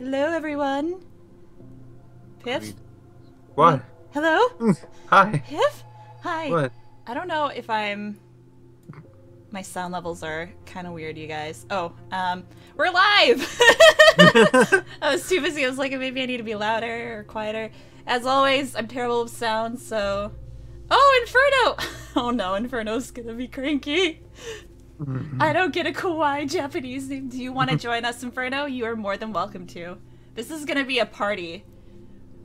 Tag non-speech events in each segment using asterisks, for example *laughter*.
Hello, everyone. Piph? What? Hello? Hi. Piph? Hi. What? I don't know if I'm. My sound levels are kind of weird, you guys. Oh, um, we're live! *laughs* I was too busy. I was like, maybe I need to be louder or quieter. As always, I'm terrible with sound, so. Oh, Inferno! *laughs* Oh no, Inferno's gonna be cranky. I don't get a kawaii Japanese name. Do you want to join us, Inferno? You are more than welcome to. This is gonna be a party.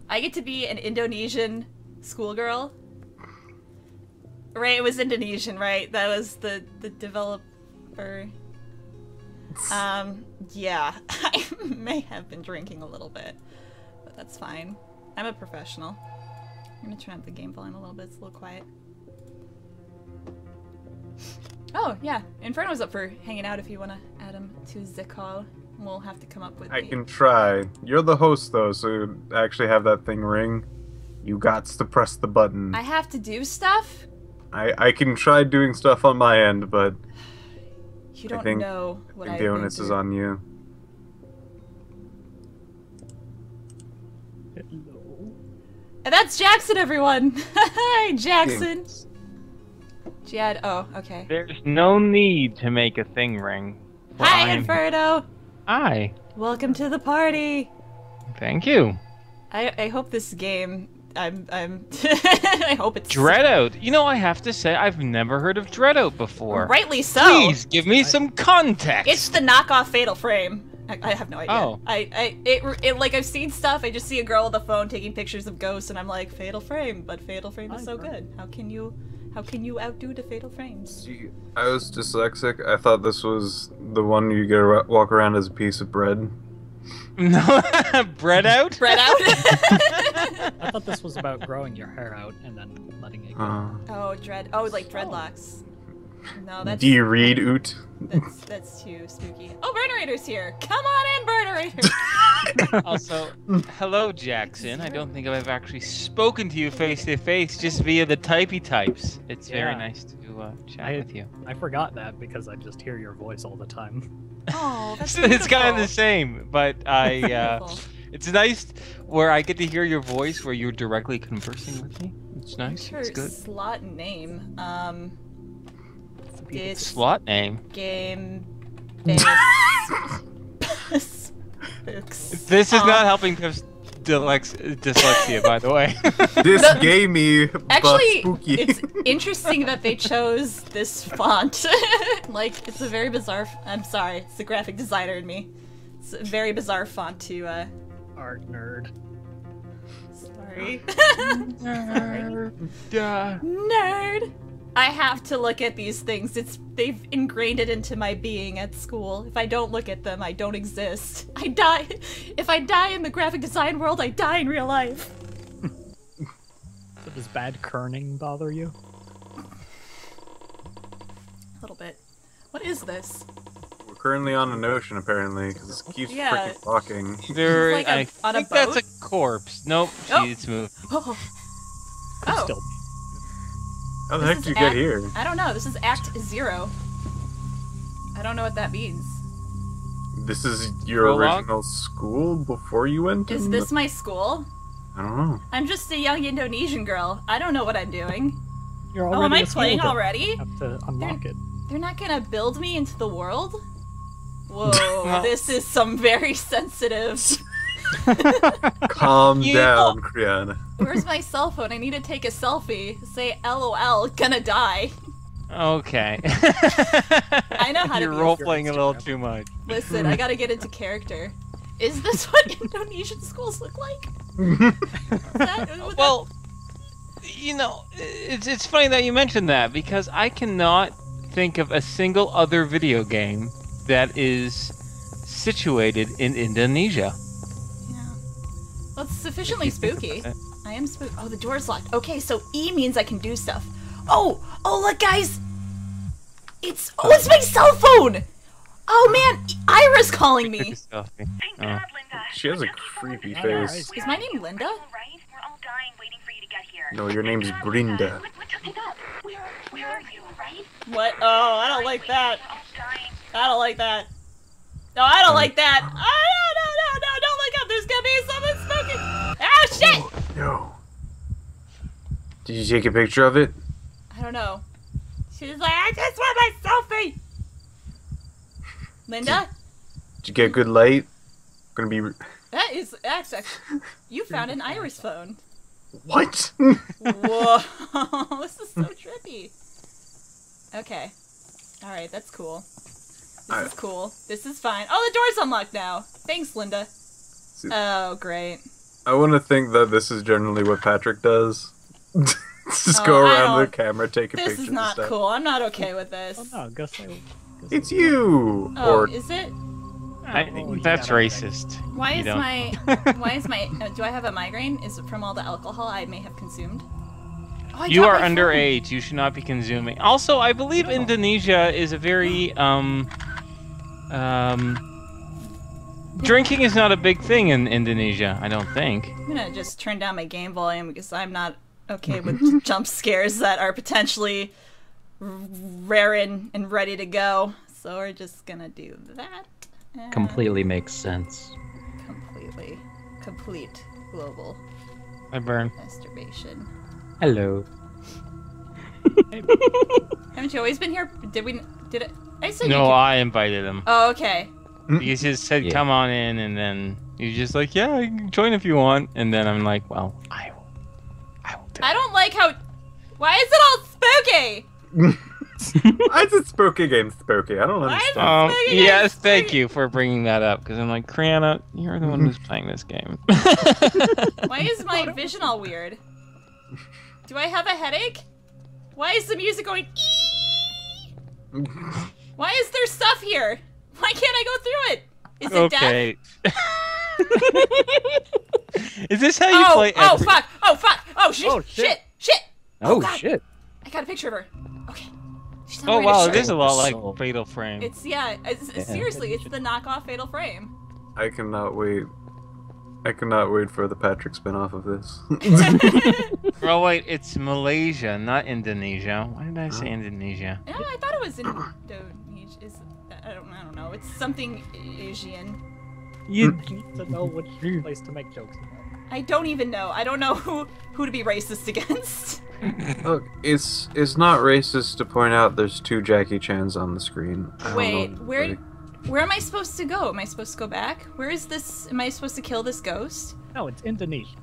I get to be an Indonesian schoolgirl. Right, it was Indonesian, right? That was the the developer. Um, yeah, *laughs* I may have been drinking a little bit, but that's fine. I'm a professional. I'm gonna turn up the game volume a little bit. It's a little quiet. Oh yeah, Inferno's up for hanging out if you want to add him to the call. We'll have to come up with. I the- can try. You're the host though, so actually have that thing ring. You gots to press the button. I have to do stuff. I I can try doing stuff on my end, but *sighs* You don't think- know I what think I've the been onus is on you. And that's Jackson, everyone. *laughs* Hi, Jackson. Jad. Oh, okay. There's no need to make a thing ring. Hi, I'm- Inferno. Hi. Welcome to the party. Thank you. I I hope this game. I'm I'm. *laughs* I hope it's Dreadout. You know, I have to say, I've never heard of Dreadout before. Rightly so. Please give me some context. It's the knockoff Fatal Frame. I, I have no idea. Oh. I, I, it, it, like I've seen stuff. I just see a girl with a phone taking pictures of ghosts, and I'm like, Fatal Frame. But Fatal Frame is so good. How can you, how can you outdo the Fatal Frames? I was dyslexic. I thought this was the one you get to walk around as a piece of bread. no *laughs* bread out. Bread out. *laughs* I thought this was about growing your hair out and then letting it go. Uh, oh, dread. Oh, like dreadlocks. No, that's do you read Oot? that's that's too spooky. Oh, Burnarator's here. Come on in, Burnarator. *laughs* *laughs* also, hello, Jackson. I don't think I've actually spoken to you face to face, just via the typey types. It's very nice to uh, chat I- with you. I forgot that because I just hear your voice all the time. oh, *laughs* that's it's kind of the same, but I. Uh, it's nice where I get to hear your voice, where you're directly conversing with me. It's nice. Her It's good. slot name. Um, it's Slot name. game. *laughs* Base. *laughs* This is Um, not helping Pip's dylex- dyslexia, by the way. *laughs* This The- gamey, but Actually, spooky. it's interesting that they chose this font. like, it's a very bizarre. F- I'm sorry, it's the graphic designer in me. It's a very bizarre font to. uh... Art nerd. Sorry. Duh. Nerd. I have to look at these things. It's they've ingrained it into my being at school. If I don't look at them, I don't exist. *laughs* I die. If I die in the graphic design world, I die in real life. So *laughs* does bad kerning bother you? A little bit. What is this? We're currently on an ocean, apparently, because it keeps Yeah. freaking talking. *laughs* There, like a- I on a think that's a corpse. Nope, oh. oh. it's moving. Oh. Oh. Still, How the This heck is did you get here? I don't know. This is Act Zero. I don't know what that means. This is your Prologue? original school before you went? Is this the- my school? I don't know. I'm just a young Indonesian girl. I don't know what I'm doing. you're Oh, already am I a playing already? Have to unlock it. They're not gonna build me into the world? *laughs* Whoa, Well- this is some very sensitive. *laughs* *laughs* Calm You- down, Criana. Where's my cell phone? I need to take a selfie. Say LOL, gonna die. Okay. *laughs* I know how to You're be- role playing a little too much. Listen, I gotta get into character. Is this *laughs* what Indonesian schools look like? That- would that- Well, you know, it's it's funny that you mentioned that because I cannot think of a single other video game that is situated in Indonesia. Yeah. Well, it's sufficiently spooky. I am spook. Oh, the door's locked. Okay, so E means I can do stuff. Oh, oh, look, guys. It's oh, it's my cell phone. Oh man, Ira's calling me. Thank Oh. God, Linda. She has a We're about to go creepy face. Is my name Linda? All right? We're all dying waiting for you to get here. No, your name's Linda, Brinda. What, what took it up? Where, where are you, right? What? Oh, I don't like that. We're all dying. I don't like that. No, I don't like that. No, don't Did you take a picture of it? I don't know. She's like, I just want my selfie. Linda, Did you get a good light? I'm Gonna be. that is that's actually you found an iris phone. What? Whoa, *laughs* *laughs* this is so trippy. Okay, all right, that's cool. This Alright. is cool. This is fine. Oh, the door's unlocked now. Thanks, Linda. Oh, great. I want to think that this is generally what Patrick does. *laughs* Just Oh, go around the camera, take a This picture. is not cool. I'm not okay with this. Oh no, guess I. Guess It's I- you. Oh, or is it? I, Oh, that's yeah, racist. Why is don't. my *laughs* why is my uh, do I have a migraine? Is it from all the alcohol I may have consumed? Oh, You are underage. You should not be consuming. Also, I believe No. Indonesia is a very um um drinking is not a big thing in Indonesia. I don't think. I'm gonna just turn down my game volume because I'm not okay with *laughs* jump scares that are potentially r- raring and ready to go. So we're just gonna do that. Completely makes sense. completely, complete global I burn. masturbation. Hello. Haven't you always been here? Did we? Did it? I said you No, could- I invited him. Oh, okay. He just said, Yeah. "Come on in," and then he's just like, "Yeah, join if you want." And then I'm like, "Well, I will. I will." Do I it." don't like how. Why is it all spooky? *laughs* Why is it spooky game spooky? I don't Why is understand. Um, Spooky yes, game, thank you for bringing that up because I'm like, Criana, you're the one who's *laughs* playing this game. *laughs* Why is my vision all weird? Do I have a headache? Why is the music going? Why is there stuff here? Why can't I go through it? Is it death? *laughs* Is this how you Oh, play? oh every- fuck! Oh fuck! Oh shit! Oh, shit! shit. Shit! Oh, oh God. shit. I got a picture of her. Okay. She's Oh wow, a it shirt. is a lot like So- Fatal Frame. It's yeah. It's, it's- Yeah. seriously, it's the knockoff Fatal Frame. I cannot wait. I cannot wait for the Patrick spin-off of this. *laughs* Oh wait, it's Malaysia, not Indonesia. Why did I say Indonesia? No, I thought it was Indonesia. Is I don't I don't know. It's something Asian. You mm. need to know which mm. place to make jokes about. I don't even know. I don't know *laughs* who who to be racist *laughs* against. Look, it's it's not racist to point out there's two Jackie Chans on the screen. I Wait, where like- where am I supposed to go? Am I supposed to go back? Where is this? Am I supposed to kill this ghost? No, it's Indonesia.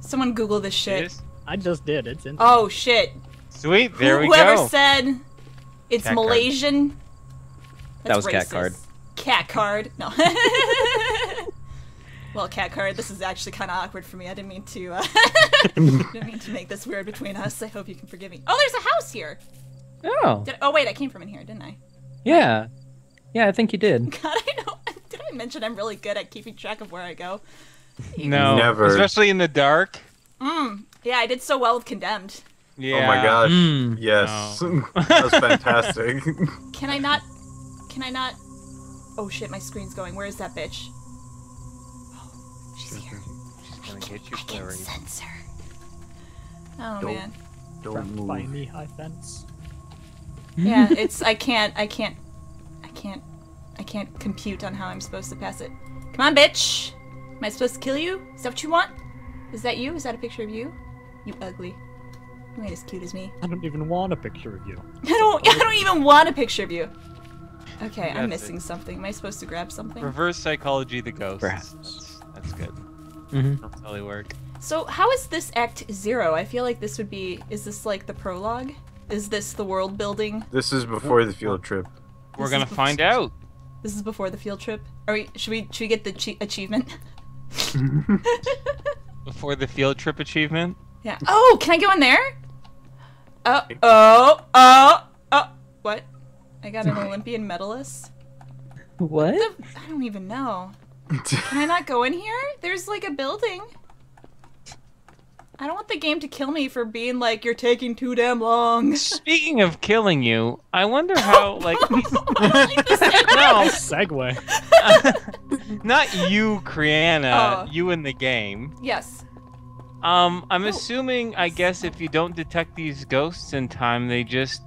Someone Google this shit. I just did. It's in. Oh shit! Sweet, there we go. Whoever said it's Cat card. Malaysian. That That's was cat card. Cat card. No. *laughs* well, cat card. This is actually kind of awkward for me. I didn't mean to. Uh, *laughs* didn't mean to make this weird between us. I hope you can forgive me. Oh, there's a house here. Oh, Did, oh wait, I came from in here, didn't I? yeah. Yeah, I think you did. *laughs* God, I know. Did I mention I'm really good at keeping track of where I go? No, Never. especially in the dark. Mm. Yeah, I did so well with Condemned. Yeah. Oh my gosh. Mm. Yes. *laughs* That was fantastic. *laughs* Can I not? Can I not? Oh shit, my screen's going. Where is that bitch? Oh, she's here. She's gonna get you, I can Clary. sense her. Oh Don't man. Don't Trapped by move. knee high fence. *laughs* Yeah, it's I can't I can't I can't I can't compute on how I'm supposed to pass it. Come on, bitch. Am I supposed to kill you? Is that what you want? Is that you? Is that a picture of you? You ugly. You ain't as cute as me. I don't even want a picture of you. I don't *laughs* I don't even want a picture of you. Okay, I'm That's missing something. Am I supposed to grab something? Reverse psychology, the ghost. Perhaps. That's, that's good. hmm That'll totally work. So how is this Act Zero? I feel like this would be. Is this like the prologue? Is this the world building? This is before the field trip. We're This gonna is- find out. This is before the field trip. Are we? Should we? Should we get the chi- achievement? *laughs* Before the field trip achievement. Yeah. Oh, can I go in there? Oh, oh, oh, oh. What? I got an *laughs* Olympian medalist. What? The- I don't even know. Can I not go in here? There's like a building. I don't want the game to kill me for being like you're taking too damn long. *laughs* Speaking of killing you, I wonder how *laughs* like I like this game. no, segue. not you, Criana, Oh. you in the game. Yes. Um, I'm Oh. assuming, I guess, if you don't detect these ghosts in time, they just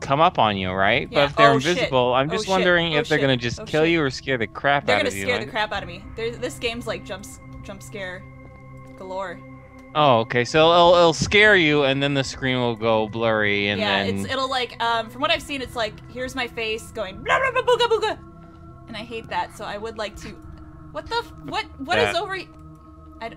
come up on you, right? Yeah. But if they're Oh, shit. invisible, I'm Oh, just shit. wondering Oh, if they're shit. gonna just Oh, kill shit. you or scare the crap They're out of you. They're gonna scare the crap out of me. There's, this game's like jumps, jump scare galore. Oh, okay. So it'll, it'll scare you, and then the screen will go blurry, and yeah, then it's it'll like um from what I've seen, it's like here's my face going blah blah blah booga booga, and I hate that. So I would like to. What the f- what what is That. over? y- I d-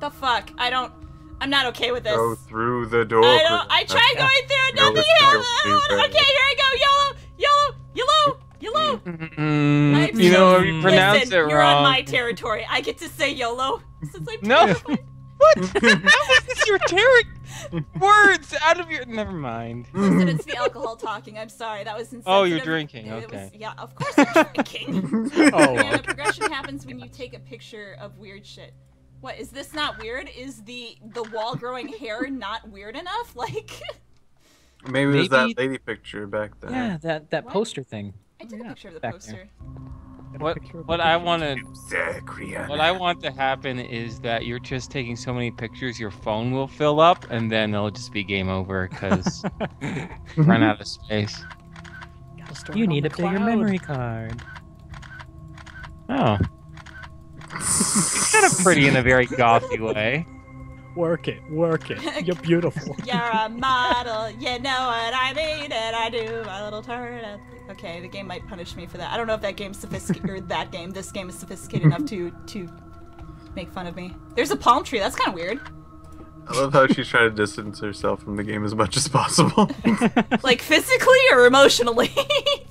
the fuck I don't. I'm not okay with this. Go through the door. I don't. I tried Okay. going through and No, nothing it's happened. not Okay, here I go. Yellow, yellow, yellow, yellow. Mm, I'm you know, so- you pronounce Listen, it you're wrong. on my territory. I get to say YOLO since I'm No. terrified. *laughs* What? *laughs* How is this your terrible words out of your? Never mind. Listen, it's the alcohol talking. I'm sorry. That was insensitive. Oh, you're drinking, It was- okay. yeah, of course I'm *laughs* drinking. Oh, And the progression happens when you take a picture of weird shit. What is this not weird? Is the the wall growing hair not weird enough? *laughs* Like Maybe it was that lady picture back there. Yeah, that that What? poster thing. I took a oh, picture of the back poster. Get a What what I picture. want to what I want to happen is that you're just taking so many pictures, your phone will fill up, and then it'll just be game over because *laughs* run out of space. You need the a bigger memory card. Oh, it's *laughs* kind of pretty in a very gothy way. Work it, work it. You're beautiful. *laughs* You're a model, you know what I mean, and I do my little turn. up. Okay, the game might punish me for that. I don't know if that game's sophisticated or that game. This game is sophisticated enough to to make fun of me. There's a palm tree. That's kind of weird. I love how she's trying to distance herself from the game as much as possible. *laughs* Like physically or emotionally.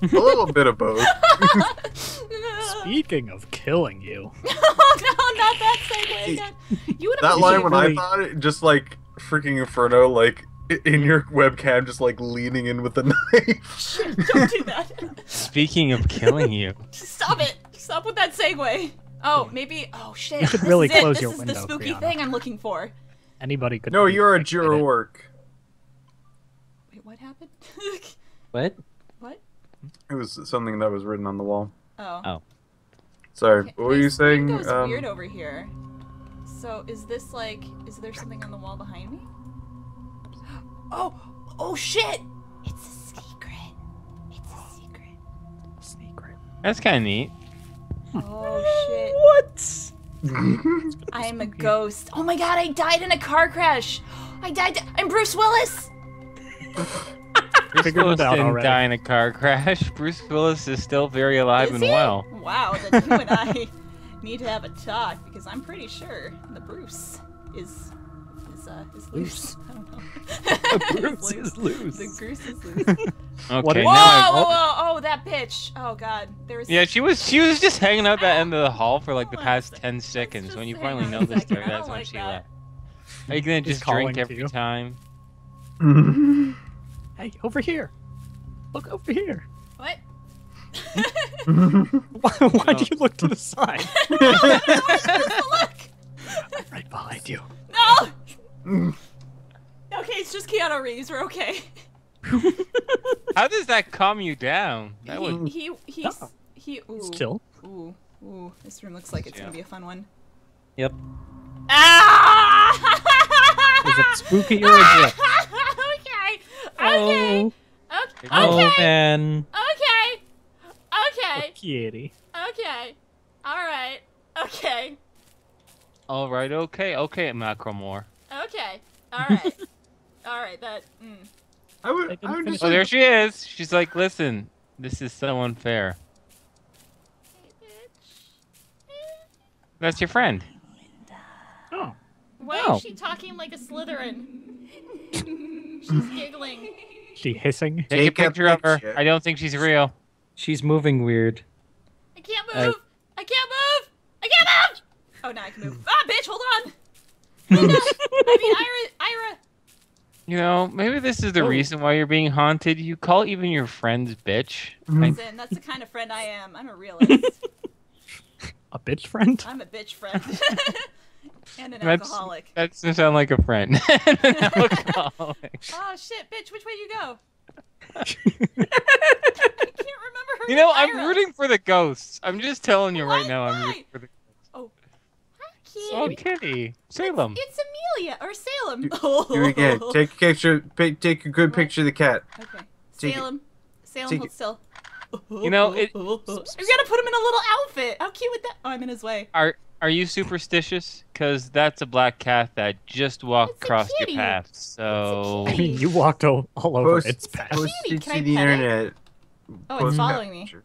a little bit of both. Speaking of killing you, oh *laughs* no, not that segue again. You would That line when I thought it, just like freaking Inferno, like in your webcam, just like leaning in with the *laughs* knife. Don't do that. Speaking of killing you, Stop it. Stop with that segue. Oh, maybe. Oh shit. You should this really is it. close this your is the spooky Brianna. thing I'm looking for. Anybody could. no, you're a fixated. juror work. Wait, what happened? *laughs* What? what? It was something that was written on the wall. Oh. Oh. Sorry, Okay, what were you saying? window's Um, weird over here. So is this like? Is there something on the wall behind me? *gasps* Oh! Oh shit! It's a secret. It's a secret. Secret. that's kind of neat. Oh shit! I *laughs* am a ghost. Oh my god! I died in a car crash. I died. I'm Bruce Willis. Bruce Figured it Willis out didn't already. die in a car crash. *laughs* Bruce Willis is still very alive Is and he? well. Wow. Then you and I *laughs* need to have a talk because I'm pretty sure the Bruce is is uh is loose. *laughs* I don't know. *laughs* Bruce *laughs* is loose. The Bruce is loose. Okay, What- now Whoa, I- whoa, whoa! Oh, that bitch! Oh God, there was. Yeah, she was she was just hanging out that end of the hall for like the Hold on a past sec- ten seconds. When you finally on a noticed her, that's don't when like she that. left. Are you gonna just drink every you. time? Hey, over here. Look over here. What? Why, why No. do you look to the side? Look! right behind you. No! *laughs* Okay, it's just Keanu Reeves. We're okay. How does that calm you down? That he, would he, he's, Oh. he, ooh, It's chill. ooh, ooh. This room looks like it's Yeah. gonna be a fun one. Yep. Ah! Is it spooky or is it? okay. *laughs* Okay. Oh, Okay. oh Okay. man. Okay. Okay. Kitty. Okay. All right. Okay. all right. Okay, okay, Macromore. Okay. All right. *laughs* All right. That. Mm. I would, I didn't I would just Oh, there she is. She's like, listen, this is so unfair. That's your friend. Oh. Why Oh. is she talking like a Slytherin? *laughs* She's giggling. She hissing. Take, Take a a picture of her. I don't think she's real. She's moving weird. I can't I- move. I can't move. I can't move. Oh, now I can move. Ah, bitch, hold on. Linda. I mean, Ira. Ira. You know, maybe this is the Oh. reason why you're being haunted. You call even your friends bitch. I- Listen, that's the kind of friend I am. I'm a realist. *laughs* A bitch friend? I'm a bitch friend. *laughs* *laughs* and an That's- alcoholic. that doesn't sound like a friend. An alcoholic. Oh shit, bitch! Which way you go? I can't remember her you know, I'm Ira. rooting for the ghosts. I'm just telling you right Why? now. I'm Why? rooting for the. Hi, Oh, Kitty. Kitty, Salem. It's Amelia or Salem. Do it again. Take a picture. Take a good picture of the cat. Okay. Take it. Salem. Salem, Take hold it. still. You know, it- *laughs* We gotta put him in a little outfit. How cute would that? Oh, I'm in his way. Are Are you superstitious? Because that's a black cat that just walked It's across your path. So I mean, you walked all, all over Post, its path. post it to the pet it? internet. Oh, Post it's following me. picture.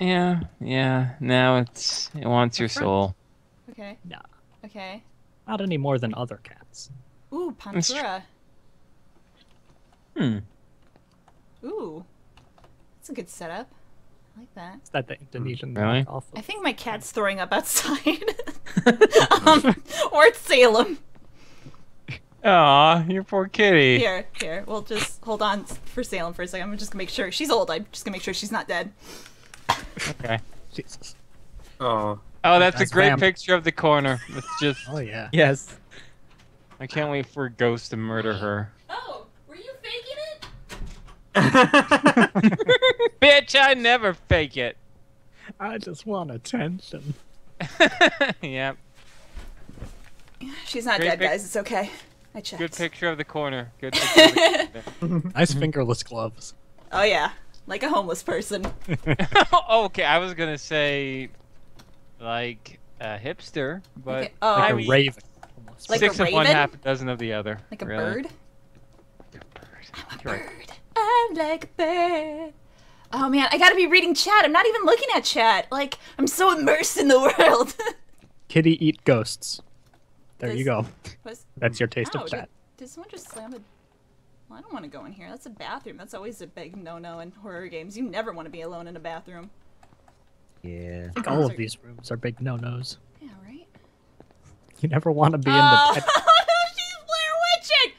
yeah, yeah. Now it's it wants your soul. Okay. Nah. Okay. Not any more than other cats. Ooh, That's Pantura. Hmm. Ooh. That's a good setup. I like that. Is that the Indonesian Really? knockoff I think my cat's throwing up outside. *laughs* *laughs* um, or it's Salem. Aw, your poor kitty. Here, here. We'll just hold on for Salem for a second. I'm just gonna make sure she's old. I'm just gonna make sure she's not dead. Okay. Jesus. Oh, Oh, that's a great vamp. picture of the corner. It's just Oh yeah. Yes. I can't wait for Ghost to murder her. *gasps* Oh, were you faking it? *laughs* Bitch, I never fake it. I just want attention. *laughs* yep. She's not Great dead, pic- guys. It's okay. I checked. Good picture of the corner. Good *laughs* picture of the corner. Nice fingerless gloves. Oh yeah, like a homeless person. okay, I was gonna say like a hipster, but Okay, oh. Like I a mean, raven. Almost. Like a six of one, half a dozen of the other. Like a really. bird. I'm a Bird. I'm like a bird. Oh man, I gotta be reading chat. I'm not even looking at chat. Like I'm so immersed in the *laughs* world. Kitty eat ghosts. There you go. Was- That's your taste Ow, of did, chat. did someone just slam a? Well, I don't want to go in here. That's a bathroom. That's always a big no-no in horror games. You never want to be alone in a bathroom. Yeah. I think all of these rooms are big no-nos. Yeah, right. You never want to be in Oh, the *laughs* pet. she's Blair Witching!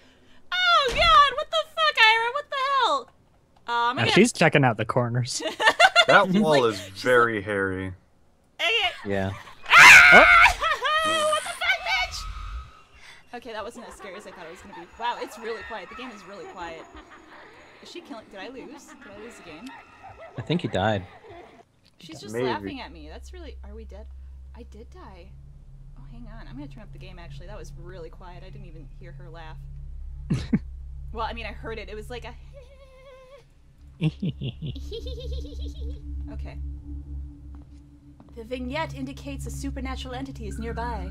Oh god, what the fuck, Ira? What the hell? Uh, I'm Now gonna she's checking out the corners. *laughs* that wall Like, is very hairy. Yeah. *laughs* what the fuck, bitch? Okay, that wasn't as scary as I thought it was gonna be. Wow, it's really quiet. The game is really quiet. Is she killing? Did I lose? Did I lose the game? I think you died. She's just Maybe. laughing at me. That's really. Are we dead? I did die. Oh, hang on. I'm gonna turn up the game. Actually, that was really quiet. I didn't even hear her laugh. *laughs* well, I mean, I heard it. It was like a. *laughs* okay. The vignette indicates a supernatural entity is nearby.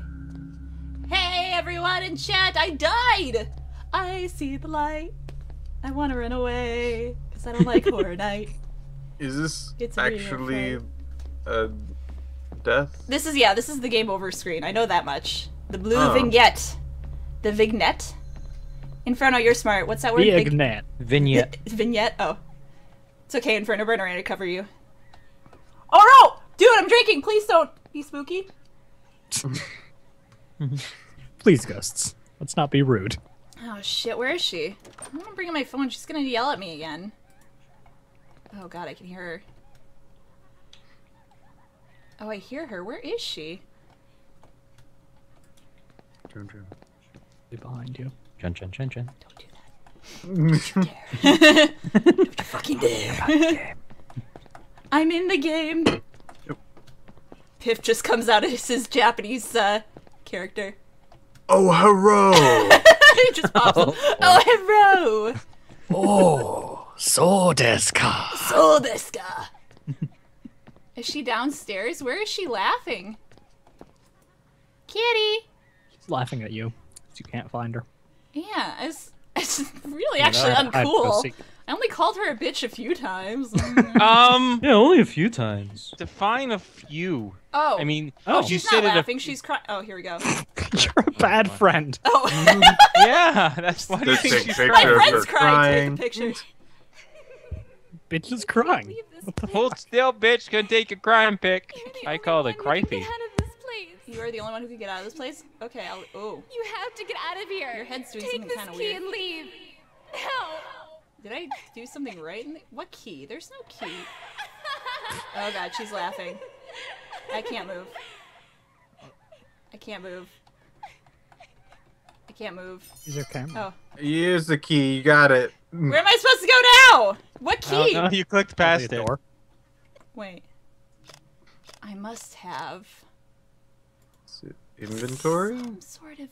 Hey, everyone in chat! I died! I see the light. I want to run away because I don't like *laughs* horror night. Is this It's actually a death? This is yeah, this is the game over screen. I know that much. The blue Oh. vignette. The vignette. Inferno, you're smart. What's that word? Vig- Vignette. Vignette. *laughs* vignette. Oh, it's okay. Inferno burner, I to cover you. Oh no, dude! I'm drinking. Please don't be spooky. *laughs* Please, ghosts. Let's not be rude. Oh shit, where is she? I'm gonna bring in my phone. She's gonna yell at me again. Oh god, I can hear her. Oh, I hear her. Where is she? Dun, dun. Be behind you. Chun chun chun chun. Don't do that. Don't you dare. *laughs* Don't you fucking dare. I'm in the game. Piph just comes out as his Japanese uh, character. Oh, hurrah! *laughs* he just pops up. *laughs* Oh, hero! Oh, so deska. So this *laughs* guy. Is she downstairs? Where is she laughing? Kitty! She's laughing at you. You can't find her. Yeah, it's, *laughs* it's really actually I- uncool. seek- I only called her a bitch a few times. *laughs* Um, Yeah, only a few times. define a few. oh, I mean, oh, you she's said not. A, laughing. She's crying. Oh, here we go. You're a bad friend. Oh, yeah, that's why do you think take she's pictures. my friend's crying. crying. Take a picture. Bitch is crying. Leave this What the place. Hold still, bitch. Gonna take a crime pic. I only called it one who crifey. Get out of this place. You are the only one who can get out of this place? Okay, I'll. Oh. You have to get out of here. Your head's doing Take something this kinda key and leave. No. Did I do something right? In the... What key? There's no key. Oh god, she's laughing. I can't move. I can't move. I can't move. Use your camera. Oh. Here's the key. You got it. Where am I supposed to go now? What Oh, key? no, you clicked past a it. door. Wait. I must have Inventory? some sort of.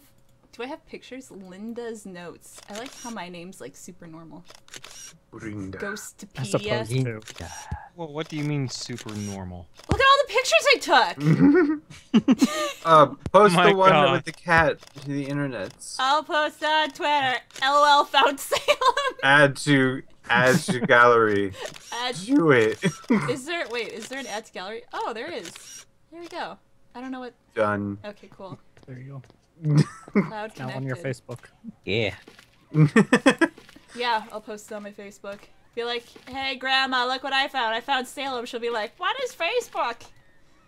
Do I have pictures? Linda's notes. I like how my name's like super normal. Rinda. As Ghostopedia. opposed. Well, what do you mean super normal? Look at all the pictures I took. *laughs* uh, post My the one God. with the cat to the internets. I'll post on Twitter. LOL found Salem. *laughs* Add to add to gallery. Add- Do it. *laughs* is there wait? Is there an add to gallery? Oh, there is. There we go. I don't know what. Done. Okay, cool. There you go. Cloud Now on your. Facebook. Yeah. *laughs* Yeah, I'll post it on my Facebook. Be like, hey, Grandma, look what I found. I found Salem. She'll be like, what is Facebook?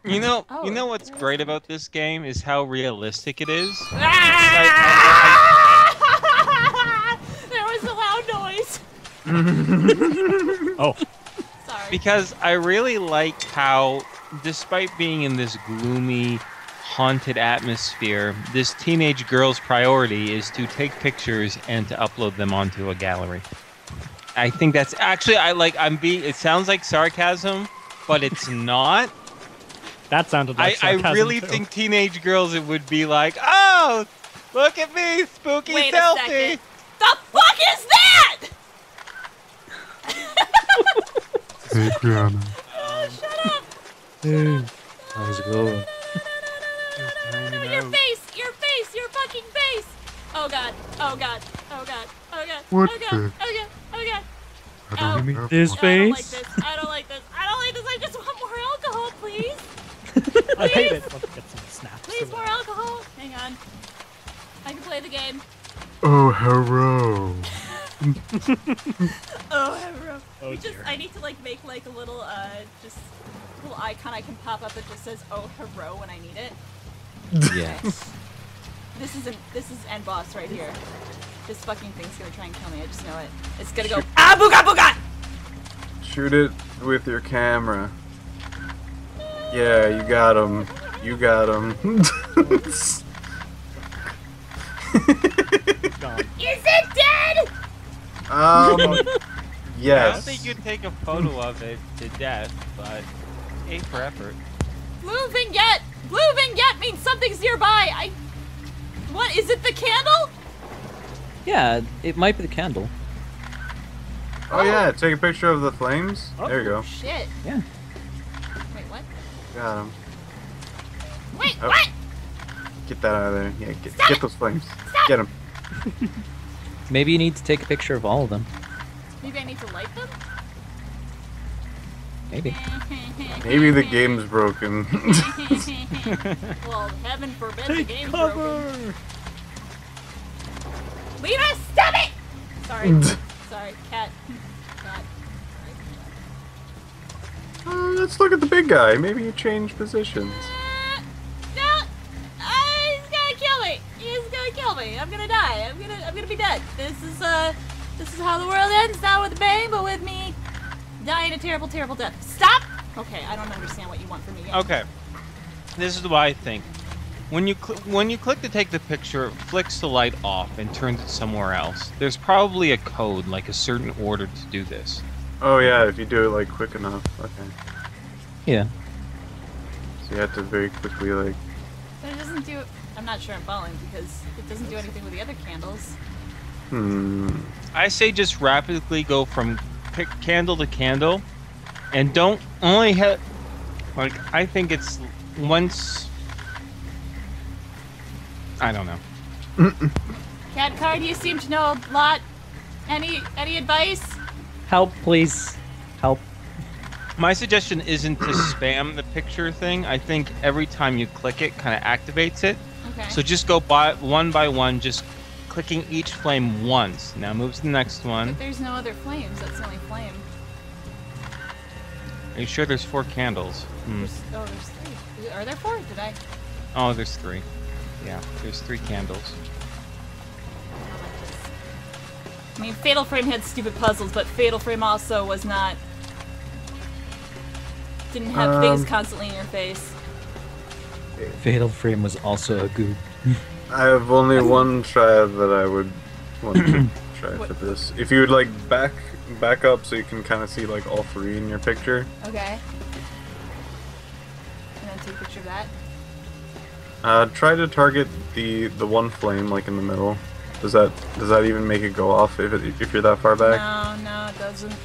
You know, Oh, you know what's there great about this game is how realistic it is. Ah! *laughs* there was a loud noise. *laughs* Oh, Sorry. Because I really like how, despite being in this gloomy, haunted atmosphere, this teenage girl's priority is to take pictures and to upload them onto a gallery. I think that's actually I like I'm being. It sounds like sarcasm, but it's *laughs* not. that sounded I, like I sarcasm, really too. think teenage girls it would be like, oh, look at me, spooky Wait a selfie. second. The fuck is that? Hey, Brianna. *laughs* Oh, shut up. Hey. How's it going? Your fucking face. Oh god, oh god, oh god, oh god, What oh god, the- oh god, oh god. I Oh. don't have This No, I don't like this. I don't like this. I don't like this. I just want more alcohol, please. please. *laughs* I hate it. Let's get some snaps. Please, more alcohol. Hang on. I can play the game. Oh, hello. *laughs* Oh, Hero. Oh, We just. I need to like make like a little, uh, just little icon I can pop up that just says "Oh, hero" when I need it. Yes. This is a, this is end boss right here. This fucking thing's gonna try and kill me. I just know it. It's gonna go ah booga booga. Shoot it with your camera. Yeah, you got him. You got him. *laughs* Is it dead? um, *laughs* yes. I don't think you'd take a photo of it to death, but A for effort. Blue vignette. Blue vignette means something's nearby. I. What is it? The candle? Yeah, it might be the candle. Oh yeah, take a picture of the flames. Oh, there you go. Shit. Yeah. Wait, what? Got him. Wait, Oh. what? Get that out of there. Yeah, get, get those flames. Stop. Get them. *laughs* Maybe you need to take a picture of all of them. Maybe I need to light them. Maybe. Maybe the game's broken. *laughs* well, heaven forbid the Take game's broken. cover! Lena, stop it! Sorry. *laughs* Sorry, cat. Cat. Uh, let's look at the big guy. Maybe you change positions. Uh, no! Uh, he's gonna kill me! He's gonna kill me! I'm gonna die! I'm gonna I'm gonna be dead. This is uh this is how the world ends, not with a bang, but with me dying a terrible, terrible death. Stop! Okay, I don't understand what you want from me yet. Okay, this is what I think. When you cl- when you click to take the picture, it flicks the light off and turns it somewhere else. There's probably a code, like a certain order to do this. Oh yeah, if you do it like quick enough. Okay. Yeah. So you have to very quickly like. But it doesn't do I'm not sure I'm following because it doesn't do anything with the other candles. Hmm. I say just rapidly go from pick candle to candle, and don't only hit. Like I think it's once. I don't know. Cat card, you seem to know a lot. Any any advice? Help, please. Help. My suggestion isn't to *clears throat* spam the picture thing. I think every time you click it, kind of activates it. Okay. So just go by one by one, just clicking each flame once. Now move to the next one. but there's no other flames. That's the only flame. Are you sure there's four candles? Hmm. There's, oh, there's three. Are there four? Did I? Oh, there's three. Yeah, there's three candles. I mean, Fatal Frame had stupid puzzles, but Fatal Frame also was not. Didn't have things Um, constantly in your face. Fatal Frame was also a goob. I have only one try that I would want to *clears throat* try for this. If you would like back back up so you can kind of see like all three in your picture. Okay. And then take a picture of that. Uh, try to target the the one flame like in the middle. Does that does that even make it go off if it, if you're that far back? No, no, it doesn't.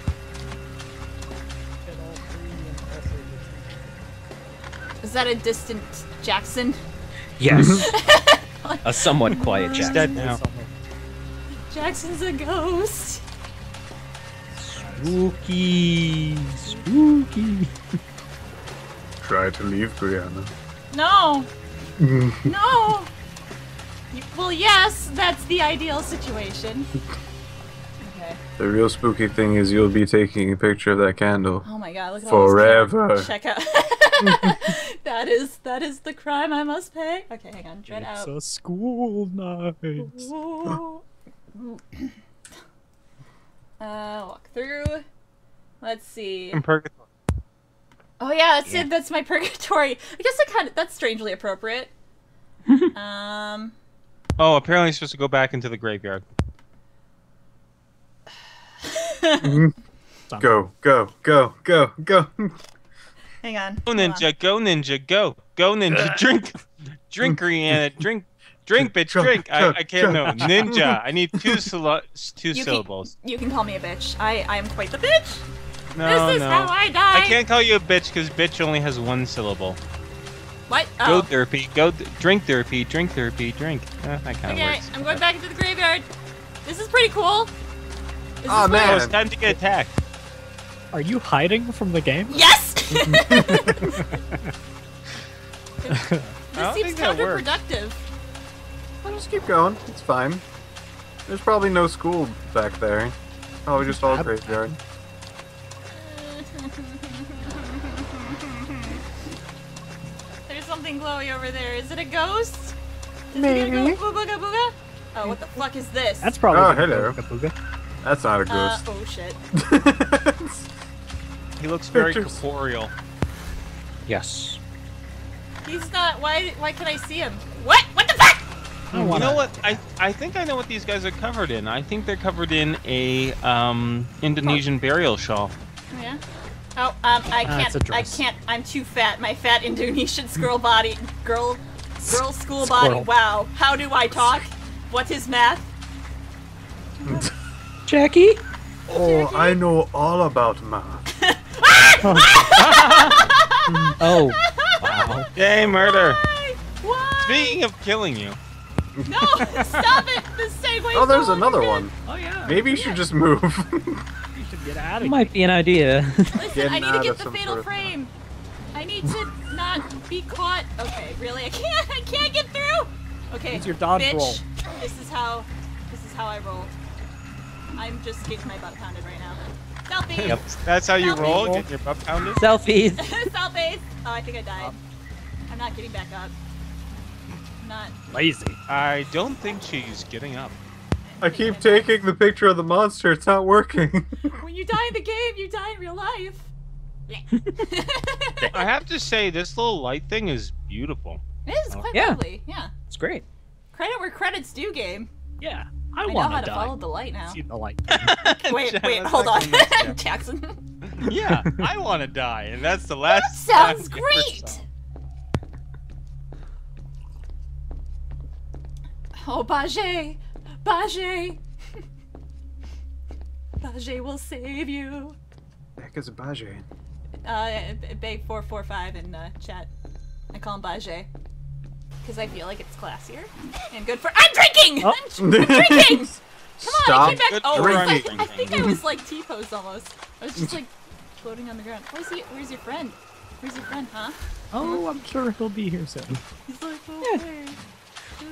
Is that a distant Jackson? Yes. *laughs* a somewhat quiet He's Jack. dead now. Jackson's a ghost. Spooky. Spooky. Try to leave, Brianna. No. *laughs* no. Well, yes, that's the ideal situation. Okay. The real spooky thing is you'll be taking a picture of that candle. Oh my god, look at all this Forever. camera. Check out. *laughs* *laughs* that is that is the crime I must pay. Okay, hang on. Dread It's out. It's a school night. *coughs* Uh, walk through. Let's see. In purgatory. Oh yeah, that's it. That's my *laughs* purgatory. I guess I kind of that's strangely appropriate. *laughs* um, Oh, apparently you're supposed to go back into the graveyard. *laughs* Go, go, go, go, go. Hang on. Go hold on. ninja, go ninja, go. Go ninja, *laughs* drink. Drink, Rihanna, *laughs* drink. Drink, bitch, Chug, drink. I, I can't know. Ninja. *laughs* I need two sylla- two You can- syllables. You can call me a bitch. I I am quite the bitch. No, this is no. how I die. I can't call you a bitch because bitch only has one syllable. What? Go Oh. therapy, go th- drink therapy, drink therapy, drink. Eh, that kind of Okay, works. I'm going back into the graveyard. This is pretty cool. This Aw, is man. Oh, it's time to get attacked. Are you hiding from the game? Yes. This seems think that works. counterproductive. I'll just keep going. It's fine. There's probably no school back there. Probably just all graveyard. There's something glowy over there. Is it a ghost? Is it gonna go booga booga? Oh, what the fuck is this? That's probably. Oh, the hello. Booga Booga. That's not a uh, ghost. oh shit. *laughs* *laughs* He looks very Pictures. corporeal. Yes. He's not. Why? Why can I see him? What? What the fuck? I don't You know what? I I think I know what these guys are covered in. I think they're covered in a um Indonesian burial shawl. Oh, yeah. Oh, um, I Ah, can't. a I dress. can't. I'm too fat. My fat Indonesian *laughs* girl body, girl, girl school body. Squirrel. Wow. How do I talk? What is his math? *laughs* Jackie? oh, I know all about math. Oh. Wow. Yay, murder! Why? Why? Speaking of killing you, No! Stop it! The segue. Oh, there's another one. Oh yeah. Maybe you should just move. You should get out of here. Might be an idea. Listen, Getting I need to get the fatal sort of- frame. I need to not be caught. Okay, really? I can't. I can't get through. Okay. It's your dodge bitch. roll. This is how. This is how I roll. I'm just getting my butt pounded right now. Selfie. Yep. that's how you Selfie. roll, getting your butt pounded. Selfies. *laughs* Selfie. Oh, I think I died. I'm not getting back up. I'm not. Lazy. I don't think she's getting up. I keep taking the picture of the monster. It's not working. *laughs* When you die in the game, you die in real life. I *laughs* have to say, this little light thing is beautiful. It is quite Yeah. lovely. Yeah. It's great. Credit where credit's due, game. Yeah. I, I want to to die. follow the light now. See the light. Wait, Jack, wait, hold on. go next step. Jackson. yeah, I want to die, and that's the last. Sounds time great. Oh, Bajé! Bajé! Bajé will save you. Heck is a Baje. Uh, Beg four four five in uh, chat. I call him Bajé because I feel like it's classier and good for. I'm drinking. Oh. I'm, I'm drinking. *laughs* Come on, I came back. Good Oh, for like, drinking. I think I was like T-posed almost. I was just like floating on the ground. Where's he? Where's your friend? Where's your friend, huh? Oh, I'm sure he'll be here soon. He's like, okay.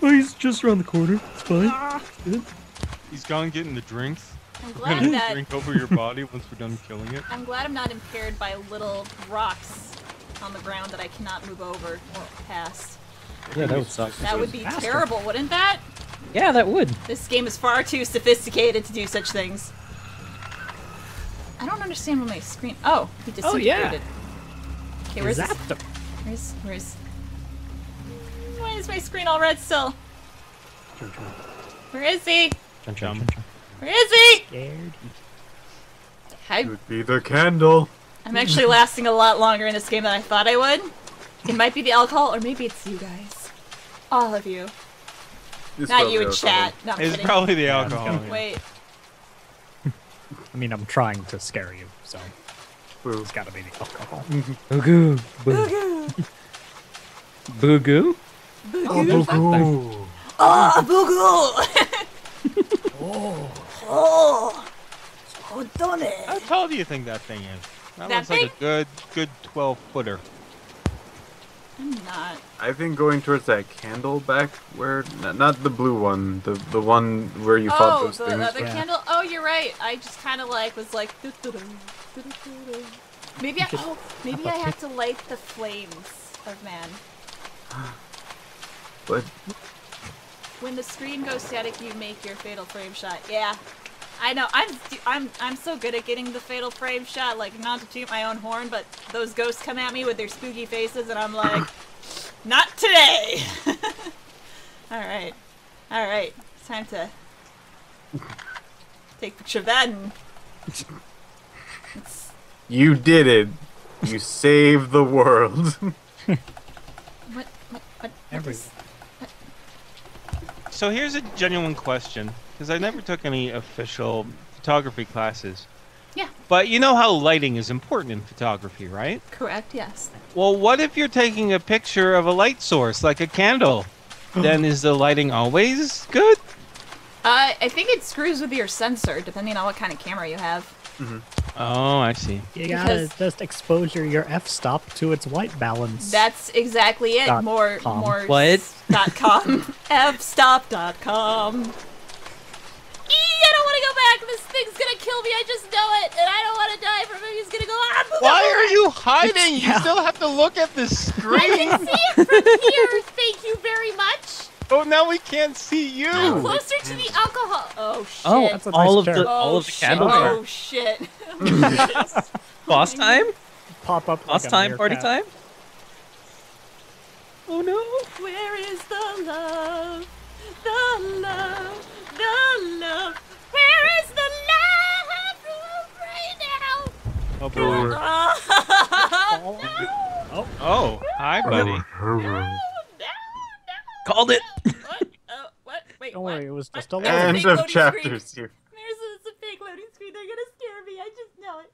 Oh, he's just around the corner. It's fine. Ah, He's gone getting the drinks. I'm We're glad gonna that drink over your body once we're done killing it. I'm glad I'm not impaired by little rocks on the ground that I cannot move over or past. Yeah, that would suck. That would be faster. terrible, wouldn't that? Yeah, that would. This game is far too sophisticated to do such things. I don't understand what my screen. Oh, he Oh, yeah. disintegrated. Okay, where's Is this- that the... Where's where's? Why is my screen all red still? Where is he? Chun, chun, Jump. chun, chun. Where is he? Scared. I, Would be the candle. I'm actually *laughs* lasting a lot longer in this game than I thought I would. It might be the alcohol, or maybe it's you guys. All of you. It's Not you in alcohol. chat. No, I'm It's kidding. probably the alcohol. kidding. Wait. I mean, I'm trying to scare you, so Boo. it's gotta be the alcohol. Ooh, goo. Boo. Boo Boo! Boo! Ah! Boo! Oh, Oh. 本当ね。How tall do you think that thing is? That, That looks like big? a good, good 12 footer. I'm not. I think going towards that candle back where, not the blue one, the the one where you fought Oh, those the things. other Yeah. candle. Oh, you're right. I just kind of like was like. "Du-du-du, du-du-du-du." Maybe I. Oh, maybe I have to light the flames of man. But When the screen goes static, you make your fatal frame shot. Yeah, I know. I'm I'm I'm so good at getting the fatal frame shot. Like not to toot my own horn, but those ghosts come at me with their spooky faces, and I'm like, not today. *laughs* all right, all right. It's time to take a picture of that and. You did it. You saved the world. *laughs* what, what, what, what So here's a genuine question, because I never took any official photography classes. Yeah. But you know how lighting is important in photography, right? correct? Yes. Well, what if you're taking a picture of a light source, like a candle? *gasps* then is the lighting always good? Uh, I think it screws with your sensor depending on what kind of camera you have. Oh, I see. You gotta Because- just exposure your f-stop to its white balance. That's exactly it. Dot more, com. more. What? s- Dot com. *laughs* fstop.com. Eee, I don't want to go back. This thing's gonna kill me. I just know it, and I don't want to die from it. He's gonna go. Ah, Why are you hiding? You still have to look at the screen. I screen. can see it from here. Thank you very much. oh, now we can't see you. I'm closer to the alcohol. Oh shit. Oh, That's a nice all of chair. the oh, all of the shit. candles Oh shit. *laughs* boss time. Pop up. Boss like time. Party meerkat. time. Oh no. Where is the love? The love, the love. Where is the love right now? Oh, boy. Oh, Oh, hi, buddy. no, no, Called it. What? Uh, what? Wait, Don't what? worry, it was just a little. There's End of loading chapters here. There's a, a fake loading screen. They're gonna scare me. I just know it.